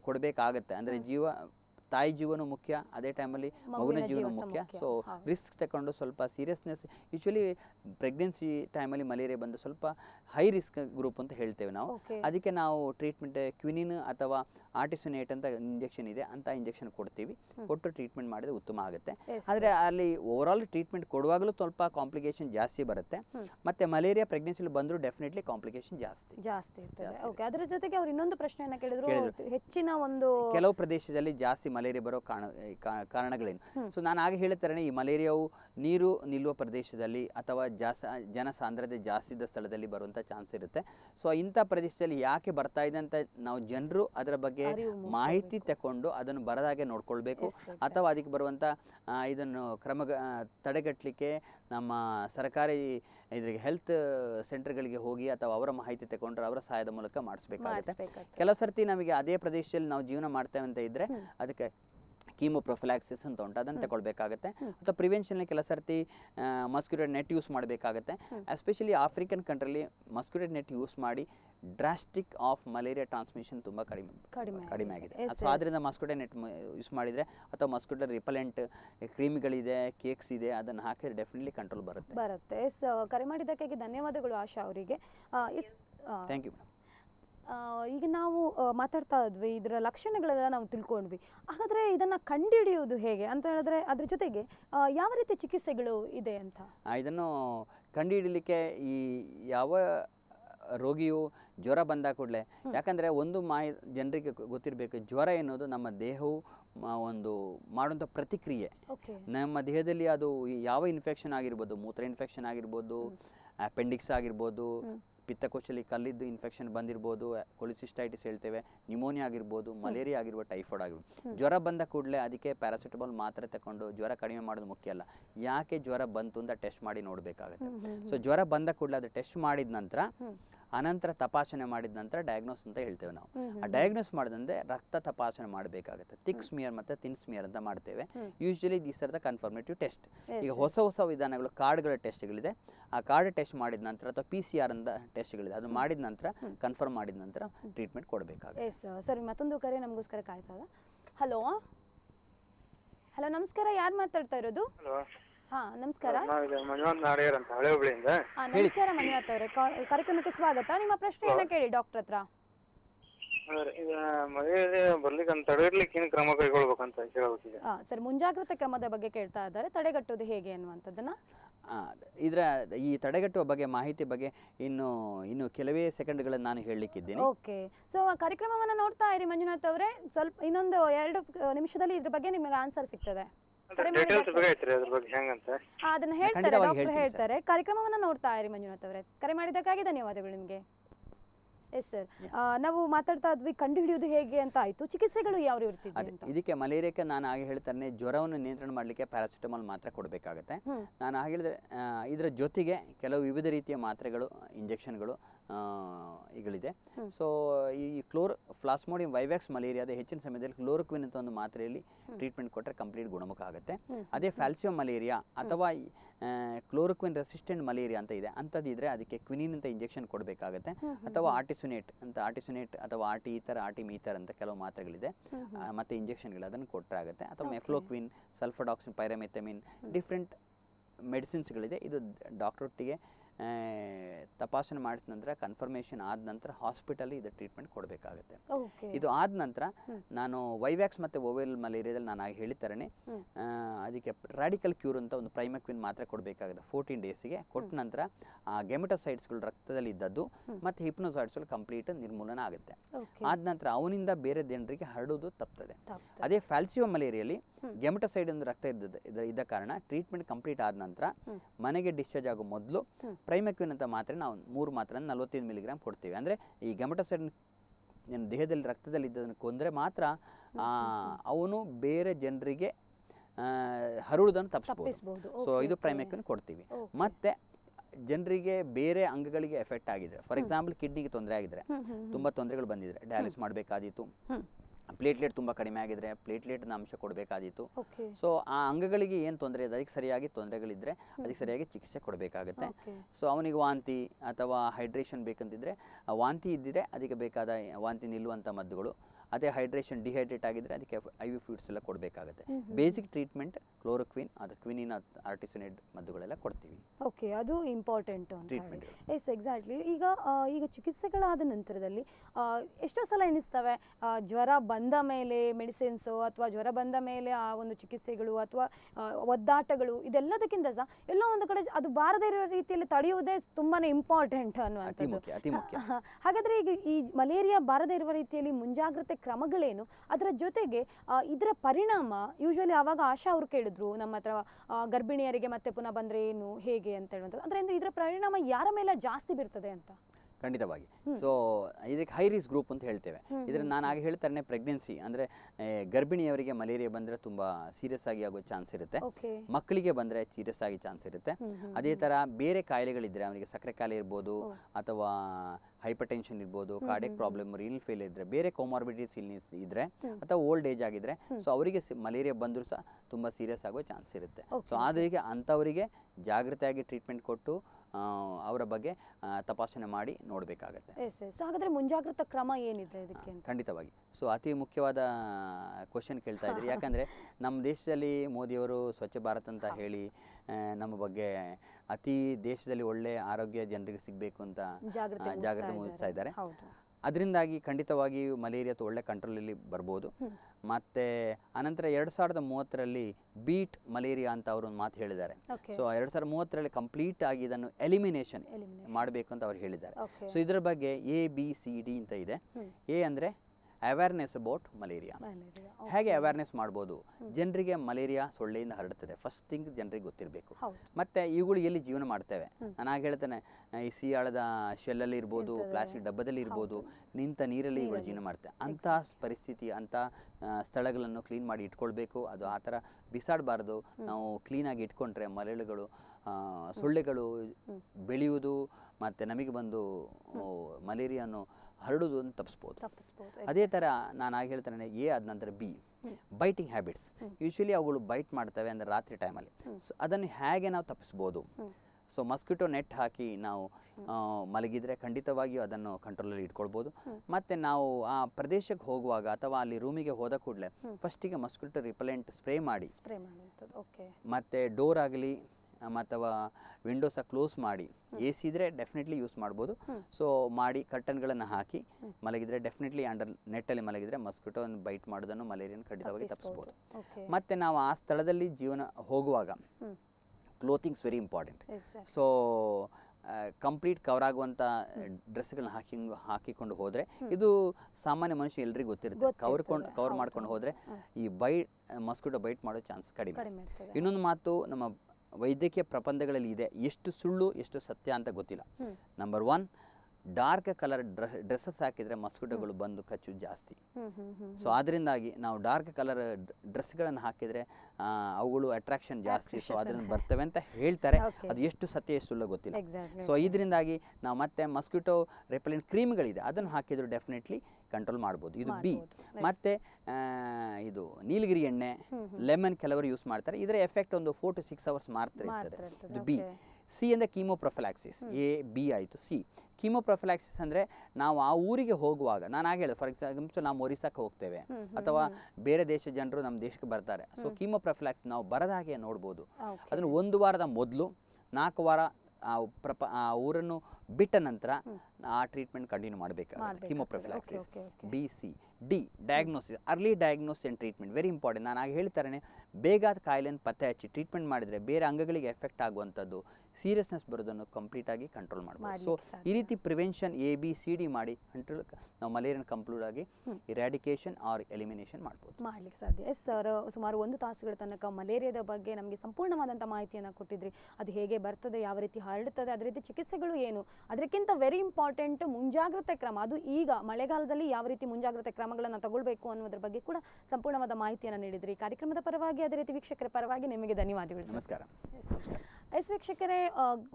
ಕೊಡಬೇಕಾಗತ್ತೆ. ಅಂದರೆ ಜೀವ ತಾಯಿ ಜೀವನ ಮುಖ್ಯ ಅದೇ ಟೈಮಲ್ಲಿ ಮಗುವಿನ ಜೀವನ ಮುಖ್ಯ. ಸೊ ರಿಸ್ಕ್ ತಗೊಂಡು ಸ್ವಲ್ಪ ಸೀರಿಯಸ್ನೆಸ್ ಯೂಶ್ವಲಿ ಪ್ರೆಗ್ನೆನ್ಸಿ ಟೈಮಲ್ಲಿ ಮಲೇರಿಯಾ ಬಂದು ಸ್ವಲ್ಪ ಹೈ ರಿಸ್ಕ್ ಗ್ರೂಪ್ ಅಂತ ಹೇಳ್ತೇವೆ ನಾವು. ಅದಕ್ಕೆ ನಾವು ಟ್ರೀಟ್ಮೆಂಟ್ ಕ್ವಿನಿನ್ ಅಥವಾ ಆರ್ಟಿಸೋನೇಟ್ ಅಂತ ಇಂಜೆಕ್ಷನ್ ಇದೆ ಅಂತ ಇಂಜೆಕ್ಷನ್ ಕೊಡ್ತೀವಿ. ಕೊಟ್ಟು ಟ್ರೀಟ್ಮೆಂಟ್ ಮಾಡಿದ್ರೆ ಉತ್ತಮ ಆಗುತ್ತೆ. ಆದರೆ ಅಲ್ಲಿ ಆಲ್ ಟ್ರೀಟ್ಮೆಂಟ್ ಕೊಡುವಾಗಲೂ ಸ್ವಲ್ಪ ಕಾಂಪ್ಲಿಕೇಶನ್ ಜಾಸ್ತಿ ಬರುತ್ತೆ. ಮತ್ತೆ ಮಲೇರಿಯಾ ಪ್ರೆಗ್ನೆನ್ಸಿಲಿ ಬಂದರೂ ಡೆಫಿನೆಟ್ಲಿ ಕಾಂಪ್ಲಿಕೇಶನ್ ಜಾಸ್ತಿ. ಜಾಸ್ತಿ ಇರ್ತದೆ. ಓಕೆ ಅದರ ಜೊತೆಗೆ ಅವ್ರು ಇನ್ನೊಂದು ಪ್ರಶ್ನೆಯನ್ನು ಕೇಳಿದ್ರು. ಹೆಚ್ಚಿನ ಒಂದು ಕೆಲವು ಪ್ರದೇಶದಲ್ಲಿ ಜಾಸ್ತಿ ಮಲೇರಿಯಾ ಬರೋ ಕಾರಣ ಕಾರಣಗಳೇನು? ಸೊ ನಾನು ಆಗ ಹೇಳ್ತಾರೆ ಈ ಮಲೇರಿಯಾವು ನೀರು ನಿಲ್ಲುವ ಪ್ರದೇಶದಲ್ಲಿ ಅಥವಾ ಜಾಸ ಜನಸಾಂದ್ರತೆ ಜಾಸ್ತಿ ಇದ್ದ ಸ್ಥಳದಲ್ಲಿ ಬರುವಂಥ ಚಾನ್ಸ್ ಇರುತ್ತೆ. ಸೊ ಇಂಥ ಪ್ರದೇಶದಲ್ಲಿ ಯಾಕೆ ಬರ್ತಾ ಇದೆ ಅಂತ ನಾವು ಜನರು ಅದರ ಬಗ್ಗೆ ಮಾಹಿತಿ ತಕೊಂಡು ಅದನ್ನು ಬರದಾಗೆ ನೋಡ್ಕೊಳ್ಬೇಕು. Yes, ಅಥವಾ ಅದಕ್ಕೆ ಬರುವಂಥ ಇದನ್ನು ಕ್ರಮ ತಡೆಗಟ್ಟಲಿಕ್ಕೆ ನಮ್ಮ ಸರ್ಕಾರಿ ಇದ್ರಿಗೆ ಹೆಲ್ತ್ ಸೆಂಟರ್ಗಳಿಗೆ ಹೋಗಿ ಅಥವಾ ಅವರ ಮಾಹಿತಿ ತಗೊಂಡ್ರೆ ಅವರ ಸಹಾಯದ ಮೂಲಕ ಮಾಡಿಸ್ಬೇಕಾಗುತ್ತೆ. ಕೆಲವು ಸರ್ತಿ ನಮಗೆ ಅದೇ ಪ್ರದೇಶದಲ್ಲಿ ನಾವು ಜೀವನ ಮಾಡ್ತೇವೆ ಅಂತ ಇದ್ರೆ ಅದಕ್ಕೆ ಕೀಮೋ ಪ್ರೊಫಿಲಾಕ್ಸಿಸ್ ಅಂತ ಉಂಟು. ಅದನ್ನು ತಗೊಳ್ಬೇಕಾಗುತ್ತೆ. ಅಥವಾ ಪ್ರಿವೆನ್ಷನ್ ಕೆಲ ಸರ್ತಿ ಮಸ್ಕ್ಯುಲರ್ ನೆಟ್ ಯೂಸ್ ಮಾಡಬೇಕಾಗುತ್ತೆ. ಎಸ್ಪೆಷಲಿ ಆಫ್ರಿಕನ್ ಕಂಟ್ರಿಲಿ ಮಸ್ಕ್ಯುಲರ್ ನೆಟ್ ಯೂಸ್ ಮಾಡಿ ಡ್ರಾಸ್ಟಿಕ್ ಆಫ್ ಮಲೇರಿಯಾ ಟ್ರಾನ್ಸ್ಮಿಷನ್ ತುಂಬ ಕಡಿಮೆ ಕಡಿಮೆ ಆಗಿದೆ. ಅಥವಾ. ಅದರಿಂದ ಮಸ್ಕ್ಯುಲರ್ ನೆಟ್ ಯೂಸ್ ಮಾಡಿದರೆ ಅಥವಾ ಮಸ್ಕ್ಯುಲರ್ ರಿಪಲೆಂಟ್ ಕ್ರೀಮ್ಗಳಿದೆ ಕೇಕ್ಸ್ ಇದೆ ಅದನ್ನು ಹಾಕಿದ್ರೆ ಡೆಫಿನೆಟ್ಲಿ ಕಂಟ್ರೋಲ್ ಬರುತ್ತೆ. ಬರುತ್ತೆ. ಎಸ್ ಕರೆ ಮಾಡಿದ್ದಕ್ಕಾಗಿ ಧನ್ಯವಾದಗಳು ಆಶಾ ಅವರಿಗೆ. ಥ್ಯಾಂಕ್ ಯು ಈಗ ನಾವು ಮಾತಾಡ್ತಾ ಇದ್ವಿ ಇದರ ಲಕ್ಷಣಗಳೆಲ್ಲ ನಾವು ತಿಳ್ಕೊಂಡ್ವಿ. ಹಾಗಾದ್ರೆ ಇದನ್ನ ಕಂಡುಹಿಡಿಯೋದು ಹೇಗೆ? ಅಂತ ಹೇಳಿದ್ರೆ ಅದ್ರ ಜೊತೆಗೆ ಯಾವ ರೀತಿ ಚಿಕಿತ್ಸೆಗಳು ಇದೆ ಅಂತ? ಇದನ್ನು ಕಂಡುಹಿಡಲಿಕ್ಕೆ ಈ ಯಾವ ರೋಗಿಯು ಜ್ವರ ಬಂದ ಕೂಡಲೇ ಯಾಕಂದರೆ ಒಂದು ಮಾಹಿ ಜನರಿಗೆ ಗೊತ್ತಿರಬೇಕು ಜ್ವರ ಎನ್ನುವುದು ನಮ್ಮ ದೇಹವು ಒಂದು ಮಾಡುವಂಥ ಪ್ರತಿಕ್ರಿಯೆ. ನಮ್ಮ ದೇಹದಲ್ಲಿ ಅದು ಯಾವ ಇನ್ಫೆಕ್ಷನ್ ಆಗಿರ್ಬೋದು ಮೂತ್ರ ಇನ್ಫೆಕ್ಷನ್ ಆಗಿರ್ಬೋದು ಅಪೆಂಡಿಕ್ಸ್ ಆಗಿರ್ಬೋದು ಪಿತ್ತಕೋಶದಲ್ಲಿ ಕಲ್ಲಿದ್ದು ಇನ್ಫೆಕ್ಷನ್ ಬಂದಿರ್ಬೋದು ಕೊಲಿಸಿಸ್ಟೈಟಿಸ್ ಹೇಳ್ತೇವೆ ನ್ಯೂಮೋನಿಯಾ ಆಗಿರ್ಬೋದು ಮಲೇರಿಯಾ ಆಗಿರ್ಬೋದು ಟೈಫಾಯ್ಡ್ ಆಗಿರ್ಬೋದು. ಜ್ವರ ಬಂದ ಕೂಡಲೇ ಅದಕ್ಕೆ ಪ್ಯಾರಾಸಿಟಮಾಲ್ ಮಾತ್ರೆ ತಗೊಂಡು ಜ್ವರ ಕಡಿಮೆ ಮಾಡೋದು ಮುಖ್ಯ ಅಲ್ಲ. ಯಾಕೆ ಜ್ವರ ಬಂತು ಅಂತ ಟೆಸ್ಟ್ ಮಾಡಿ ನೋಡಬೇಕಾಗುತ್ತೆ. ಸೊ ಜ್ವರ ಬಂದ ಕೂಡಲೇ ಅದು ಟೆಸ್ಟ್ ಮಾಡಿದ ನಂತರ ಅನಂತರ ತಪಾಸಣೆ ಮಾಡಿದ ನಂತರ ಡಯಾಗ್ನೋಸ್ ಅಂತ ಹೇಳ್ತೇವೆ ನಾವು. ಆ ಡಯಾಗ್ನೋಸ್ ಮಾಡಿದಂದ್ರೆ ರಕ್ತ ತಪಾಸಣೆ ಮಾಡಬೇಕಾಗುತ್ತೆ. ಥಿಕ್ ಸ್ಮಿಯರ್ ಮತ್ತು ತಿನ್ ಸ್ಮಿಯರ್ ಅಂತ ಮಾಡ್ತೇವೆ. Usually these are the confirmative test ಈಗ ಹೊಸ ಹೊಸ ವಿಧಾನಗಳು ಕಾರ್ಡ್ಗಳ ಟೆಸ್ಟ್ಗಳಿದೆ ಆ ಕಾರ್ಡ್ ಟೆಸ್ಟ್ ಮಾಡಿದ ನಂತರ ಅಥವಾ ಪಿ ಸಿ ಆರ್ ಅಂತ ಟೆಸ್ಟ್ಗಳಿದೆ ಅದು ಮಾಡಿದ ನಂತರ ಕನ್ಫರ್ಮ್ ಮಾಡಿದ ನಂತರ ಟ್ರೀಟ್ಮೆಂಟ್ ಕೊಡಬೇಕಾಗುತ್ತೆ. ಎಸ್ ಸರಿ ಮತ್ತೊಂದು ಕರೆ ನಮಗೋಸ್ಕರ ಕಾಯ್ತಾ ಹಲೋ ಹಲೋ ನಮಸ್ಕಾರ. ಯಾರು ಮಾತಾಡ್ತಾ ಇರೋದು? ಹಲೋ ಹಾ ನಮಸ್ಕಾರ. ಮಂಜುನಾಥ್ ನಾಡಿಯರ್ ಅಂತ ಹಳೆ ಹುಬ್ಳಿಯಿಂದ. ಹಾ ನಮಸ್ಕಾರ ಮಂಜುನಾಥ್ ಅವರೇ. ಕಾರ್ಯಕ್ರಮಕ್ಕೆ ಸ್ವಾಗತ. ನಿಮ್ಮ ಪ್ರಶ್ನೆಯನ್ನ ಕೇಳಿ ಡಾಕ್ಟರ್ ಹತ್ರ. ಅಂದ್ರೆ ಈಗ ಮದುವೆ ಬರ್ಲಿಕ್ಕೆ ಅಂತ ತಡೆಗಟ್ಲಿಕ್ಕೆ ಏನು ಕ್ರಮ ಕೈಗೊಳ್ಬೇಕಂತ ಕೇಳಬೇಕೀಗ ಹಾ ಸರಿ ಮುಂಜಾಗ್ರತೆ ಕ್ರಮದ ಬಗ್ಗೆ ಕೇಳ್ತಾ ಇದ್ದಾರೆ. ತಡೆಗಟ್ಟೋದು ಹೇಗೆ ಅನ್ನುವಂಥದ್ದನ್ನ ಇದರ ಈ ತಡೆಗಟ್ಟುವ ಬಗ್ಗೆ ಮಾಹಿತಿ ಬಗ್ಗೆ ಇನ್ನು ಇನ್ನು ಕೆಲವೇ ಸೆಕೆಂಡ್ಗಳನ್ನು ನಾನು ಹೇಳಲಿಕ್ಕಿದ್ದೀನಿ. ಓಕೆ. ಸೊ ಕಾರ್ಯಕ್ರಮವನ್ನ ನೋಡ್ತಾ ಇರಿ ಮಂಜುನಾಥ್ ಅವರೇ. ಸ್ವಲ್ಪ ಇನ್ನೊಂದು ಎರಡು ನಿಮಿಷದಲ್ಲಿ ಇದ್ರ ಬಗ್ಗೆ ನಿಮಗೆ ಆನ್ಸರ್ ಸಿಗ್ತದೆ. Details doctor. ಬೇಕಾಯ್ತ್ರಿ ಅದ್ರ ಬಗ್ಗೆ ಹೆಂಗಂತ? ಆ, ಅದನ್ನ ಹೇಳ್ತಾರೆ ಖಂಡಿತವಾಗಿ ಡಾಕ್ಟರ್ ಹೇಳ್ತೀನಿ ಹೇಳ್ತಾರೆ. ಕಾರ್ಯಕ್ರಮವನ್ನ ನೋಡ್ತಾ ಇರಿ ಮಂಜುನಾಥ್ ಅವರೇ. ಕರೆ ಮಾಡಿದ್ದಕ್ಕಾಗಿ ಧನ್ಯವಾದಗಳು ನಿಮಗೆ. ಎಸ್ ಸರ್ ನಾವು ಮಾತಾಡ್ತಾ ಇದ್ವಿ ಕಂಡು ಹಿಡಿಯೋದು ಹೇಗೆ ಅಂತ ಆಯ್ತು. ಚಿಕಿತ್ಸೆಗಳು ಯಾವ ರೀತಿ ಇದೆ ಅದೇ ಅಂತ? ಇದಕ್ಕೆ ಮಲೇರಿಯಾಕ್ಕೆ ನಾನು ಹಾಗೆ ಹೇಳ್ತಾನೆ ಜ್ವರವನ್ನು ನಿಯಂತ್ರಣ ಮಾಡಲಿಕ್ಕೆ ಪ್ಯಾರಾಸಿಟಮಾಲ್ ಮಾತ್ರ ಕೊಡಬೇಕಾಗತ್ತೆ. ಹ್ಮ್. ನಾನು ಹಾಗೆ ಹೇಳಿದ್ರೆ ಆ, ಇದರ ಜೊತೆಗೆ ಕೆಲವು ವಿವಿಧ ರೀತಿಯ ಮಾತ್ರೆಗಳು ಇಂಜೆಕ್ಷನ್ಗಳು ಈಗಳಿದೆ ಹ್ಮ್. ಸೊ ಈ ಕ್ಲೋರ್ ಫ್ಲಾಸ್ಮೋಡಿಯಂ ವೈವ್ಯಾಕ್ಸ್ ಮಲೇರಿಯಾದ ಹೆಚ್ಚಿನ ಸಮಯದಲ್ಲಿ ಕ್ಲೋರೋಕ್ವಿನ್ ಅಂತ ಒಂದು ಮಾತ್ರೆಯಲ್ಲಿ ಟ್ರೀಟ್ಮೆಂಟ್ ಕೊಟ್ಟರೆ ಕಂಪ್ಲೀಟ್ ಗುಣಮುಖ ಆಗುತ್ತೆ. ಅದೇ ಫ್ಯಾಲ್ಸಿಯಂ ಮಲೇರಿಯಾ ಅಥವಾ ಕ್ಲೋರೋಕ್ವಿನ್ ರೆಸಿಸ್ಟೆಂಟ್ ಮಲೇರಿಯಾ ಅಂತ ಇದೆ. ಅಂಥದ್ದಿದ್ರೆ ಅದಕ್ಕೆ ಕ್ವಿನಿನ್ ಅಂತ ಇಂಜೆಕ್ಷನ್ ಕೊಡಬೇಕಾಗುತ್ತೆ. ಅಥವಾ ಆರ್ಟಿಸುನೇಟ್ ಅಂತ ಆರ್ಟಿಸುನೇಟ್ ಅಥವಾ ಆರ್ಟಿ ಈ ಥರ ಆರ್ಟಿ ಮೀಥರ್ ಅಂತ ಕೆಲವು ಮಾತ್ರೆಗಳಿದೆ. ಮತ್ತು ಇಂಜೆಕ್ಷನ್ಗಳು ಅದನ್ನು ಕೊಟ್ಟರೆ ಆಗುತ್ತೆ. ಅಥವಾ ಮೆಫ್ಲೋಕ್ವಿನ್ ಸಲ್ಫಡಾಕ್ಸಿನ್ ಪೈರಮೆಥಮಿನ್ ಡಿಫ್ರೆಂಟ್ ಮೆಡಿಸಿನ್ಸ್ಗಳಿದೆ. ಇದು ಡಾಕ್ಟ್ರೊಟ್ಟಿಗೆ ತಪಾಸಣೆ ಮಾಡಿದ ನಂತರ ಕನ್ಫರ್ಮೇಷನ್ ಆದ ನಂತರ ಹಾಸ್ಪಿಟಲ್ ಇದು ಟ್ರೀಟ್ಮೆಂಟ್ ಕೊಡಬೇಕಾಗುತ್ತೆ. ಇದು ಆದ ನಂತರ ನಾನು ವೈವ್ಯಾಕ್ಸ್ ಮತ್ತೆ ಓವೆಲ್ ಮಲೇರಿಯಾದಲ್ಲಿ ನಾನು ಆಗ ಹೇಳಿದ್ದಾನೆ ಅದಕ್ಕೆ ರಾಡಿಕಲ್ ಕ್ಯೂರ್ ಅಂತ ಒಂದು ಪ್ರೈಮಕ್ವಿನ್ ಮಾತ್ರ ಕೊಡಬೇಕಾಗುತ್ತೆ ಫೋರ್ಟೀನ್ ಡೇಸಿಗೆ ಕೊಟ್ಟ ನಂತರ ಆ ಗೆಮಟೋಸೈಡ್ಸ್ಗಳು ರಕ್ತದಲ್ಲಿ ಇದ್ದದ್ದು ಮತ್ತು ಹಿಪ್ನೋಸೈಡ್ಸ್ಗಳು ಕಂಪ್ಲೀಟ್ ನಿರ್ಮೂಲನ ಆಗುತ್ತೆ. ಆದ ನಂತರ ಅವನಿಂದ ಬೇರೆ ಜನರಿಗೆ ಹರಡುವುದು ತಪ್ತದೆ. ಅದೇ ಫ್ಯಾಲ್ಸಿಯೋ ಮಲೇರಿಯಲ್ಲಿ ಗೆಮಟೋಸೈಡ್ ಒಂದು ರಕ್ತ ಇದ್ದದ್ದು ಇದ- ಇದ್ದ ಕಾರಣ ಟ್ರೀಟ್ಮೆಂಟ್ ಕಂಪ್ಲೀಟ್ ಆದ ನಂತರ ಮನೆಗೆ ಡಿಸ್ಚಾರ್ಜ್ ಆಗೋ ಮೊದಲು ಪ್ರೈಮಕ್ವಿನ್ ಅಂತ ಮಾತ್ರೆ ನಾವು ಮೂರು ಮಾತ್ರ ನಲವತ್ತೈದು ಮಿಲಿಗ್ರಾಮ್ ಕೊಡ್ತೀವಿ ಅಂದರೆ ಈ ಗೆಮಟೋಸೈಡ್ ಏನು ದೇಹದಲ್ಲಿ ರಕ್ತದಲ್ಲಿ ಇದ್ದದನ್ನು ಕೊಂದರೆ ಮಾತ್ರ ಅವನು ಬೇರೆ ಜನರಿಗೆ ಹರಡುವುದನ್ನು ತಪ್ಪಿಸ್ಬೋದು. ಸೊ ಇದು. ಪ್ರೈಮಕ್ವಿನ್ ಕೊಡ್ತೀವಿ. ಮತ್ತೆ ಜನರಿಗೆ ಬೇರೆ ಅಂಗಗಳಿಗೆ ಎಫೆಕ್ಟ್ ಆಗಿದೆ ಫಾರ್ ಎಕ್ಸಾಂಪಲ್ ಕಿಡ್ನಿಗೆ ತೊಂದರೆ ಆಗಿದ್ರೆ ತುಂಬಾ ತೊಂದರೆಗಳು ಬಂದಿದ್ರೆ ಡಯಾಲಿಸ್ ಮಾಡಬೇಕಾದೀತು. ಪ್ಲೇಟ್ಲೆಟ್ ತುಂಬ ಕಡಿಮೆ ಆಗಿದ್ರೆ ಪ್ಲೇಟ್ಲೆಟ್ನ ಅಂಶ ಕೊಡಬೇಕಾದೀತು. ಓಕೆ ಸೊ ಆ ಅಂಗಗಳಿಗೆ ಏನು ತೊಂದರೆ ಇದೆ? ಅದಕ್ಕೆ ಸರಿಯಾಗಿ ತೊಂದರೆಗಳಿದ್ರೆ ಅದಕ್ಕೆ ಸರಿಯಾಗಿ ಚಿಕಿತ್ಸೆ ಕೊಡಬೇಕಾಗುತ್ತೆ. ಸೊ ಅವನಿಗೆ ವಾಂತಿ ಅಥವಾ ಹೈಡ್ರೇಷನ್ ಬೇಕಂತಿದ್ರೆ ವಾಂತಿ ಇದ್ದಿದ್ರೆ ಅದಕ್ಕೆ ಬೇಕಾದ ವಾಂತಿ ನಿಲ್ಲುವಂಥ ಮದ್ದುಗಳು. ಅದೇ ಹೈಡ್ರೇಷನ್ ಡಿಹೈಡ್ರೇಟ್ ಆಗಿದ್ರೆ ಅದಕ್ಕೆ ಐ ವಿ ಫ್ಲೂಡ್ಸ್ ಎಲ್ಲ ಕೊಡಬೇಕಾಗುತ್ತೆ. ಬೇಸಿಕ್ ಟ್ರೀಟ್ಮೆಂಟ್ ಕ್ಲೋರೋಕ್ವಿನ್ ಅದು ಕ್ವಿನಿನ್ ಆರ್ಟಿಸಿನೇಟ್ ಮದ್ದುಗಳೆಲ್ಲ ಕೊಡ್ತೀವಿ. ಓಕೆ ಅದು ಇಂಪಾರ್ಟೆಂಟ್ ಟ್ರೀಟ್ಮೆಂಟ್ ಎಸ್ ಎಕ್ಸಾಕ್ಟ್ಲಿ ಈಗ ಈಗ ಚಿಕಿತ್ಸೆಗಳಾದ ನಂತರದಲ್ಲಿ ಎಷ್ಟೋ ಸಲ ಎನಿಸ್ತವೆ ಜ್ವರ ಬಂದ ಮೇಲೆ ಮೆಡಿಸಿನ್ಸು ಅಥವಾ ಜ್ವರ ಬಂದ ಮೇಲೆ ಆ ಒಂದು ಚಿಕಿತ್ಸೆಗಳು ಅಥವಾ ಒದ್ದಾಟಗಳು ಇದೆಲ್ಲದಕ್ಕಿಂತ ಸಹ ಎಲ್ಲೋ ಒಂದು ಕಡೆ ಅದು ಬಾರದೇ ಇರೋ ರೀತಿಯಲ್ಲಿ ತಡೆಯುವುದೇ ತುಂಬಾನೇ ಇಂಪಾರ್ಟೆಂಟ್ ಅತಿ ಅನ್ನುವಂಥದ್ದು ಮುಖ್ಯ ಅತಿ ಮುಖ್ಯ. ಹಾಗಾದ್ರೆ ಈಗ ಈ ಮಲೇರಿಯಾ ಬಾರದೇ ಇರುವ ರೀತಿಯಲ್ಲಿ ಮುಂಜಾಗ್ರತೆ ಕ್ರಮಗಳೇನು? ಅದರ ಜೊತೆಗೆ ಇದರ ಪರಿಣಾಮ ಯೂಶ್ವಲಿ ಆವಾಗ ಆಶಾ ಅವರು ಕೇಳಿದ್ರು, ನಮ್ಮ ಹತ್ರ ಗರ್ಭಿಣಿಯರಿಗೆ ಮತ್ತೆ ಪುನಃ ಬಂದರೆ ಏನು, ಹೇಗೆ ಅಂತ ಹೇಳುವಂಥದ್ದು. ಅಂದ್ರೆ ಇದರ ಪರಿಣಾಮ ಯಾರ ಮೇಲೆ ಜಾಸ್ತಿ ಬೀರ್ತದೆ ಅಂತ? ಖಂಡಿತವಾಗಿ. ಸೊ ಇದಕ್ಕೆ ಹೈ ರಿಸ್ಕ್ ಗ್ರೂಪ್ ಅಂತ ಹೇಳ್ತೇವೆ. ಇದ್ರ ನಾನು ಆಗ ಹೇಳ್ತಾರೆ ಪ್ರೆಗ್ನೆನ್ಸಿ ಅಂದ್ರೆ ಗರ್ಭಿಣಿಯವರಿಗೆ ಮಲೇರಿಯಾ ಬಂದ್ರೆ ತುಂಬಾ ಸೀರಿಯಸ್ ಆಗಿ ಆಗೋ ಚಾನ್ಸ್ ಇರುತ್ತೆ. ಮಕ್ಕಳಿಗೆ ಬಂದ್ರೆ ಸೀರಿಯಸ್ ಆಗಿ ಚಾನ್ಸ್ ಇರುತ್ತೆ. ಅದೇ ತರ ಬೇರೆ ಕಾಯಿಲೆಗಳಿದ್ರೆ ಅವನಿಗೆ ಸಕ್ಕರೆ ಕಾಯಿಲೆ ಇರ್ಬೋದು ಅಥವಾ ಹೈಪರ್ ಟೆನ್ಷನ್ ಇರ್ಬೋದು ಕಾರ್ಡಿಯಕ್ ಪ್ರಾಬ್ಲಮ್ ರೀಲ್ ಫೇಲ್ ಇದ್ರೆ ಬೇರೆ ಕೋಮಾರ್ಬಿಡಿಟೀಸ್ ಇಲ್ನೆಸ್ ಇದ್ರೆ ಅಥವಾ ಓಲ್ಡ್ ಏಜ್ ಆಗಿದ್ರೆ ಸೊ ಅವರಿಗೆ ಮಲೇರಿಯಾ ಬಂದ್ರೂ ಸಹ ತುಂಬಾ ಸೀರಿಯಸ್ ಆಗೋ ಚಾನ್ಸ್ ಇರುತ್ತೆ. ಸೊ ಆದ್ರಿಗೆ ಅಂತವರಿಗೆ ಜಾಗೃತೆಯಾಗಿ ಟ್ರೀಟ್ಮೆಂಟ್ ಕೊಟ್ಟು ಅವರ ಬಗ್ಗೆ ತಪಾಸಣೆ ಮಾಡಿ ನೋಡಬೇಕಾಗತ್ತೆ. ಹಾಗಾದ್ರೆ ಮುಂಜಾಗ್ರತಾ ಕ್ರಮ ಏನಿದೆ ಇದಕ್ಕೆ ಖಂಡಿತವಾಗಿ. ಸೊ ಅತಿ ಮುಖ್ಯವಾದ ಕ್ವಶನ್ ಕೇಳ್ತಾ ಇದ್ರಿ. ಯಾಕಂದರೆ ನಮ್ಮ ದೇಶದಲ್ಲಿ ಮೋದಿಯವರು ಸ್ವಚ್ಛ ಭಾರತ್ ಅಂತ ಹೇಳಿ ನಮ್ಮ ಬಗ್ಗೆ ಅತಿ ದೇಶದಲ್ಲಿ ಒಳ್ಳೆ ಆರೋಗ್ಯ ಜನರಿಗೆ ಸಿಗಬೇಕು ಅಂತ ಜಾಗೃತಿ ಮೂಡಿಸ್ತಾ ಇದ್ದಾರೆ. ಅದರಿಂದಾಗಿ ಖಂಡಿತವಾಗಿ ಮಲೇರಿಯಾ ಒಳ್ಳೆ ಕಂಟ್ರೋಲಲ್ಲಿ ಬರ್ಬೋದು. ಮತ್ತು ಅನಂತರ ಎರಡು ಸಾವಿರದ ಮೂವತ್ತರಲ್ಲಿ ಬೀಟ್ ಮಲೇರಿಯಾ ಅಂತ ಅವರು ಒಂದು ಮಾತು ಹೇಳಿದ್ದಾರೆ. ಸೊ ಎರಡು ಸಾವಿರದ ಮೂವತ್ತರಲ್ಲಿ ಕಂಪ್ಲೀಟ್ ಆಗಿ ಇದನ್ನು ಎಲಿಮಿನೇಷನ್. ಮಾಡಬೇಕು ಅಂತ ಅವ್ರು ಹೇಳಿದ್ದಾರೆ. ಸೊ ಇದರ ಬಗ್ಗೆ ಎ ಬಿ ಸಿ ಡಿ ಅಂತ ಇದೆ. ಎ ಅಂದರೆ ಅವೇರ್ನೆಸ್ ಅಬೌಟ್ ಮಲೇರಿಯಾ ಹೇಗೆ ಅವೇರ್ನೆಸ್ ಮಾಡ್ಬೋದು? ಜನರಿಗೆ ಮಲೇರಿಯಾ ಸೊಳ್ಳೆಯಿಂದ ಹರಡುತ್ತದೆ ಫಸ್ಟ್ ಥಿಂಗ್ ಜನರಿಗೆ ಗೊತ್ತಿರಬೇಕು. ಮತ್ತೆ ಇವುಗಳು ಎಲ್ಲಿ ಜೀವನ ಮಾಡ್ತೇವೆ? ನಾನು ಹೇಳ್ತೇನೆ ಈ ಸಿಯಾಳದ ಶೆಲ್ಲಲ್ಲಿ ಇರ್ಬೋದು ಪ್ಲಾಸ್ಟಿಕ್ ಡಬ್ಬದಲ್ಲಿ ಇರ್ಬೋದು ನಿಂತ ನೀರಲ್ಲಿ ಇವುಗಳು ಜೀವನ ಮಾಡ್ತವೆ. ಅಂಥ ಪರಿಸ್ಥಿತಿ ಅಂಥ ಸ್ಥಳಗಳನ್ನು ಕ್ಲೀನ್ ಮಾಡಿ ಇಟ್ಕೊಳ್ಬೇಕು. ಅದು ಆ ಥರ ಬಿಸಾಡಬಾರ್ದು. ನಾವು ಕ್ಲೀನಾಗಿ ಇಟ್ಕೊಂಡ್ರೆ ಮಲೇಳುಗಳು ಸೊಳ್ಳೆಗಳು ಬೆಳೆಯುವುದು ಮತ್ತು ನಮಗೆ ಬಂದು ಮಲೇರಿಯಾನು ಹರಡುವುದನ್ನು ತಪ್ಪಿಸ್ಬೋದು. ಅದೇ ಥರ ನಾನು ಆಗ ಹೇಳ್ತೇನೆ ಎ ಆದ ನಂತರ ಬಿ. ಬೈಟಿಂಗ್ ಹ್ಯಾಬಿಟ್ಸ್ ಯೂಶ್ವಲಿ ಅವುಗಳು ಬೈಟ್ ಮಾಡ್ತವೆ ಅಂದರೆ ರಾತ್ರಿ ಟೈಮಲ್ಲಿ ಸೊ ಅದನ್ನು ಹೇಗೆ ನಾವು ತಪ್ಪಿಸ್ಬೋದು? ಸೊ ಮಸ್ಕಿಟೋ ನೆಟ್ ಹಾಕಿ ನಾವು ಮಲಗಿದರೆ ಖಂಡಿತವಾಗಿಯೂ ಅದನ್ನು ಕಂಟ್ರೋಲಲ್ಲಿ ಇಟ್ಕೊಳ್ಬೋದು. ಮತ್ತು ನಾವು ಆ ಪ್ರದೇಶಕ್ಕೆ ಹೋಗುವಾಗ ಅಥವಾ ಅಲ್ಲಿ ರೂಮಿಗೆ ಹೋದ ಕೂಡಲೇ ಫಸ್ಟಿಗೆ ಮಸ್ಕಿಟೋ ರಿಪಲೆಂಟ್ ಸ್ಪ್ರೇ ಮಾಡಿ. ಸ್ಪ್ರೇ ಮಾಡಿ ಓಕೆ ಮತ್ತು ಡೋರ್ ಆಗಲಿ ಅಥವಾ ವಿಂಡೋಸ ಕ್ಲೋಸ್ ಮಾಡಿ ಎ ಸಿ ಇದ್ರೆ ಡೆಫಿನೆಟ್ಲಿ ಯೂಸ್ ಮಾಡ್ಬೋದು. ಸೊ ಮಾಡಿ ಕರ್ಟನ್ಗಳನ್ನು ಹಾಕಿ ಮಲಗಿದ್ರೆ ಡೆಫಿನೆಟ್ಲಿ ಅಂಡರ್ ನೆಟ್ಟಲ್ಲಿ ಮಲಗಿದ್ರೆ ಮಸ್ಕಿಟೋ ಬೈಟ್ ಮಾಡೋದನ್ನು ಮಲೇರಿಯನ್ ಖಂಡಿತವಾಗಿ ತಪ್ಪಿಸ್ಬೋದು. ಮತ್ತೆ ನಾವು ಆ ಸ್ಥಳದಲ್ಲಿ ಜೀವನ ಹೋಗುವಾಗ. Clothings very important so complete cover ಆಗುವಂಥ ಡ್ರೆಸ್ಗಳನ್ನ ಹಾಕಿ ಹಾಕಿಕೊಂಡು ಹೋದರೆ ಇದು ಸಾಮಾನ್ಯ ಮನುಷ್ಯ ಎಲ್ರಿಗೂ ಗೊತ್ತಿರುತ್ತೆ. ಕವರ್ ಕೊಂಡು ಕವರ್ ಮಾಡ್ಕೊಂಡು ಹೋದರೆ ಈ ಬೈಟ್ ಮಸ್ಕಿಟೋ ಬೈಟ್ ಮಾಡೋ ಚಾನ್ಸ್ ಕಡಿಮೆ. ಇನ್ನೊಂದು ಮಾತು ನಮ್ಮ ವೈದ್ಯಕೀಯ ಪ್ರಬಂಧಗಳಲ್ಲಿ ಇದೆ. ಎಷ್ಟು ಸುಳ್ಳು ಎಷ್ಟು ಸತ್ಯ ಅಂತ ಗೊತ್ತಿಲ್ಲ. Number one dark colour dresses ಹಾಕಿದರೆ ಮಸ್ಕಿಟೋಗಳು ಬಂದು ಕಚ್ಚು ಜಾಸ್ತಿ. ಸೊ ಅದರಿಂದಾಗಿ ನಾವು ಡಾರ್ಕ್ ಕಲರ್ ಡ್ರೆಸ್ಗಳನ್ನು ಹಾಕಿದರೆ ಅವುಗಳು ಅಟ್ರಾಕ್ಷನ್ ಜಾಸ್ತಿ. ಸೊ ಅದರಿಂದ ಬರ್ತವೆ ಅಂತ ಹೇಳ್ತಾರೆ. ಅದು ಎಷ್ಟು ಸತ್ಯ ಎಷ್ಟು ಸುಳ್ಳು ಗೊತ್ತಿಲ್ಲ. ಸೊ ಇದರಿಂದಾಗಿ ನಾವು ಮತ್ತೆ ಮಸ್ಕಿಟೋ ರೆಪೆಲೆಂಟ್ ಕ್ರೀಮ್ಗಳಿದೆ ಅದನ್ನು ಹಾಕಿದ್ರು ಡೆಫಿನೆಟ್ಲಿ ಕಂಟ್ರೋಲ್ ಮಾಡ್ಬೋದು. ಇದು ಬಿ. ಮತ್ತೆ ಇದು ನೀಲಗಿರಿ ಎಣ್ಣೆ ಲೆಮನ್ ಕೆಲವರು ಯೂಸ್ ಮಾಡ್ತಾರೆ. ಇದರ ಎಫೆಕ್ಟ್ ಒಂದು ಫೋರ್ ಟು ಸಿಕ್ಸ್ ಅವರ್ಸ್ ಮಾತ್ರ ಇರ್ತದೆ. ಇದು ಬಿ ಸಿ ಅಂದರೆ ಕೀಮೋಪ್ರೊಫಲಾಕ್ಸಿಸ್ ಎ ಬಿ ಆಯಿತು. ಸಿ ಕೀಮೋಪ್ರೊಫಲಾಕ್ಸಿಸ್ ಅಂದರೆ ನಾವು ಆ ಊರಿಗೆ ಹೋಗುವಾಗ ನಾನು ಆಗ ಹೇಳಿದೆ ಫಾರ್ ಎಕ್ಸಾಂಪಲ್ ನಾವು ಒರಿಸ್ಸಾಕ್ಕೆ ಹೋಗ್ತೇವೆ. ಅಥವಾ ಬೇರೆ ದೇಶ ಜನರು ನಮ್ಮ ದೇಶಕ್ಕೆ ಬರ್ತಾರೆ. ಸೊ ಕೀಮೋಪ್ರೊಫಲಾಕ್ಸಿಸ್ ನಾವು ಬರದ ಹಾಗೆ ನೋಡ್ಬೋದು. ಅದನ್ನು ಒಂದು ವಾರದ ಮೊದಲು ನಾಲ್ಕು ವಾರ ಆ ಪ್ರಪ ಆ ಊರನ್ನು ಬಿಟ್ಟ ನಂತರ ಆ ಟ್ರೀಟ್ಮೆಂಟ್ ಕಂಟಿನ್ಯೂ ಮಾಡಬೇಕಾಗುತ್ತೆ. Chemoprophylaxis B C D diagnosis early diagnose and treatment very important ನಾನು ಆಗ ಹೇಳ್ತಾರೆ ಬೇಗ ಕಾಯಿಲೆಯನ್ನು ಪತ್ತೆ ಹಚ್ಚಿ ಟ್ರೀಟ್ಮೆಂಟ್ ಮಾಡಿದರೆ ಬೇರೆ ಅಂಗಗಳಿಗೆ ಎಫೆಕ್ಟ್ ಆಗುವಂಥದ್ದು ಸೀರಿಯಸ್ನೆಸ್ ಬರೋದನ್ನು ಕಂಪ್ಲೀಟಾಗಿ ಕಂಟ್ರೋಲ್ ಮಾಡ್ಬೋದು. ಸೊ ಈ ರೀತಿ prevention A B C D ಮಾಡಿ ಅಂಟಲ್ ನಾವು ಮಲೇರಿಯನ್ ಕಂಪ್ಲೂಡ್ ಆಗಿ ಇರಾಡಿಕೇಶನ್ ಆರ್ ಎಲಿಮಿನೇಷನ್ ಮಾಡ್ಬೋದು. ಮಾಡ್ಲಿಕ್ಕೆ ಸಾಧ್ಯ. ಎಸ್ ಸರ್ ಸುಮಾರು ಒಂದು ತಾಸುಗಳ ತನಕ ಮಲೇರಿಯಾದ ಬಗ್ಗೆ ನಮಗೆ ಸಂಪೂರ್ಣವಾದಂಥ ಮಾಹಿತಿಯನ್ನು ಕೊಟ್ಟಿದ್ರಿ. ಅದು ಹೇಗೆ ಬರ್ತದೆ ಯಾವ ರೀತಿ ಹರಡುತ್ತದೆ ಅದೇ ರೀತಿ ಚಿಕಿತ್ಸೆಗಳು ಏನು ಅದಕ್ಕಿಂತ ವೆರಿ ಇಂಪಾರ್ಟೆಂಟ್ ಮುಂಜಾಗ್ರತೆ ಕ್ರಮ. ಅದು ಈಗ ಮಳೆಗಾಲದಲ್ಲಿ ಯಾವ ರೀತಿ ಮುಂಜಾಗ್ರತೆ ಕ್ರಮಗಳನ್ನು ತಗೊಳ್ಬೇಕು ಅನ್ನೋದ್ರ ಬಗ್ಗೆ ಕೂಡ ಸಂಪೂರ್ಣವಾದ ಮಾಹಿತಿಯನ್ನು ನೀಡಿದ್ರಿ. ಕಾರ್ಯಕ್ರಮದ ಪರವಾಗಿ ಅದೇ ರೀತಿ ವೀಕ್ಷಕರ ಪರವಾಗಿ ನಿಮಗೆ ಧನ್ಯವಾದಗಳು. ನಮಸ್ಕಾರ. ಎಸ್ ವೀಕ್ಷಕರೇ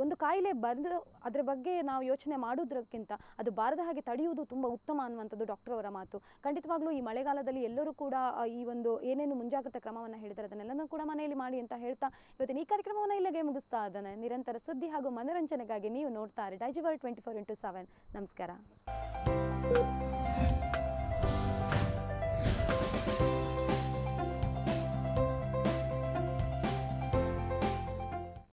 ಒಂದು ಕಾಯಿಲೆ ಬಂದು ಅದರ ಬಗ್ಗೆ ನಾವು ಯೋಚನೆ ಮಾಡೋದಕ್ಕಿಂತ ಅದು ಬಾರದ ಹಾಗೆ ತಡೆಯುವುದು ತುಂಬ ಉತ್ತಮ ಅನ್ನುವಂಥದ್ದು ಡಾಕ್ಟರ್ ಅವರ ಮಾತು. ಖಂಡಿತವಾಗ್ಲೂ ಈ ಮಳೆಗಾಲದಲ್ಲಿ ಎಲ್ಲರೂ ಕೂಡ ಈ ಒಂದು ಏನೇನು ಮುಂಜಾಗ್ರತಾ ಕ್ರಮವನ್ನು ಹೇಳಿದ್ದಾರೆ ಅದನ್ನೆಲ್ಲನೂ ಕೂಡ ಮನೆಯಲ್ಲಿ ಮಾಡಿ ಅಂತ ಹೇಳ್ತಾ ಇವತ್ತಿನ ಈ ಕಾರ್ಯಕ್ರಮವನ್ನು ಇಲ್ಲಿಗೆ ಮುಗಿಸ್ತಾ ಇದ್ದಾನೆ. ನಿರಂತರ ಸುದ್ದಿ ಹಾಗೂ ಮನರಂಜನೆಗಾಗಿ ನೀವು ನೋಡ್ತಾರೆ ಡೈಜಿವರ್ ಟ್ವೆಂಟಿ ಫೋರ್ ಇಂಟು ಸೆವೆನ್ ನಮಸ್ಕಾರ.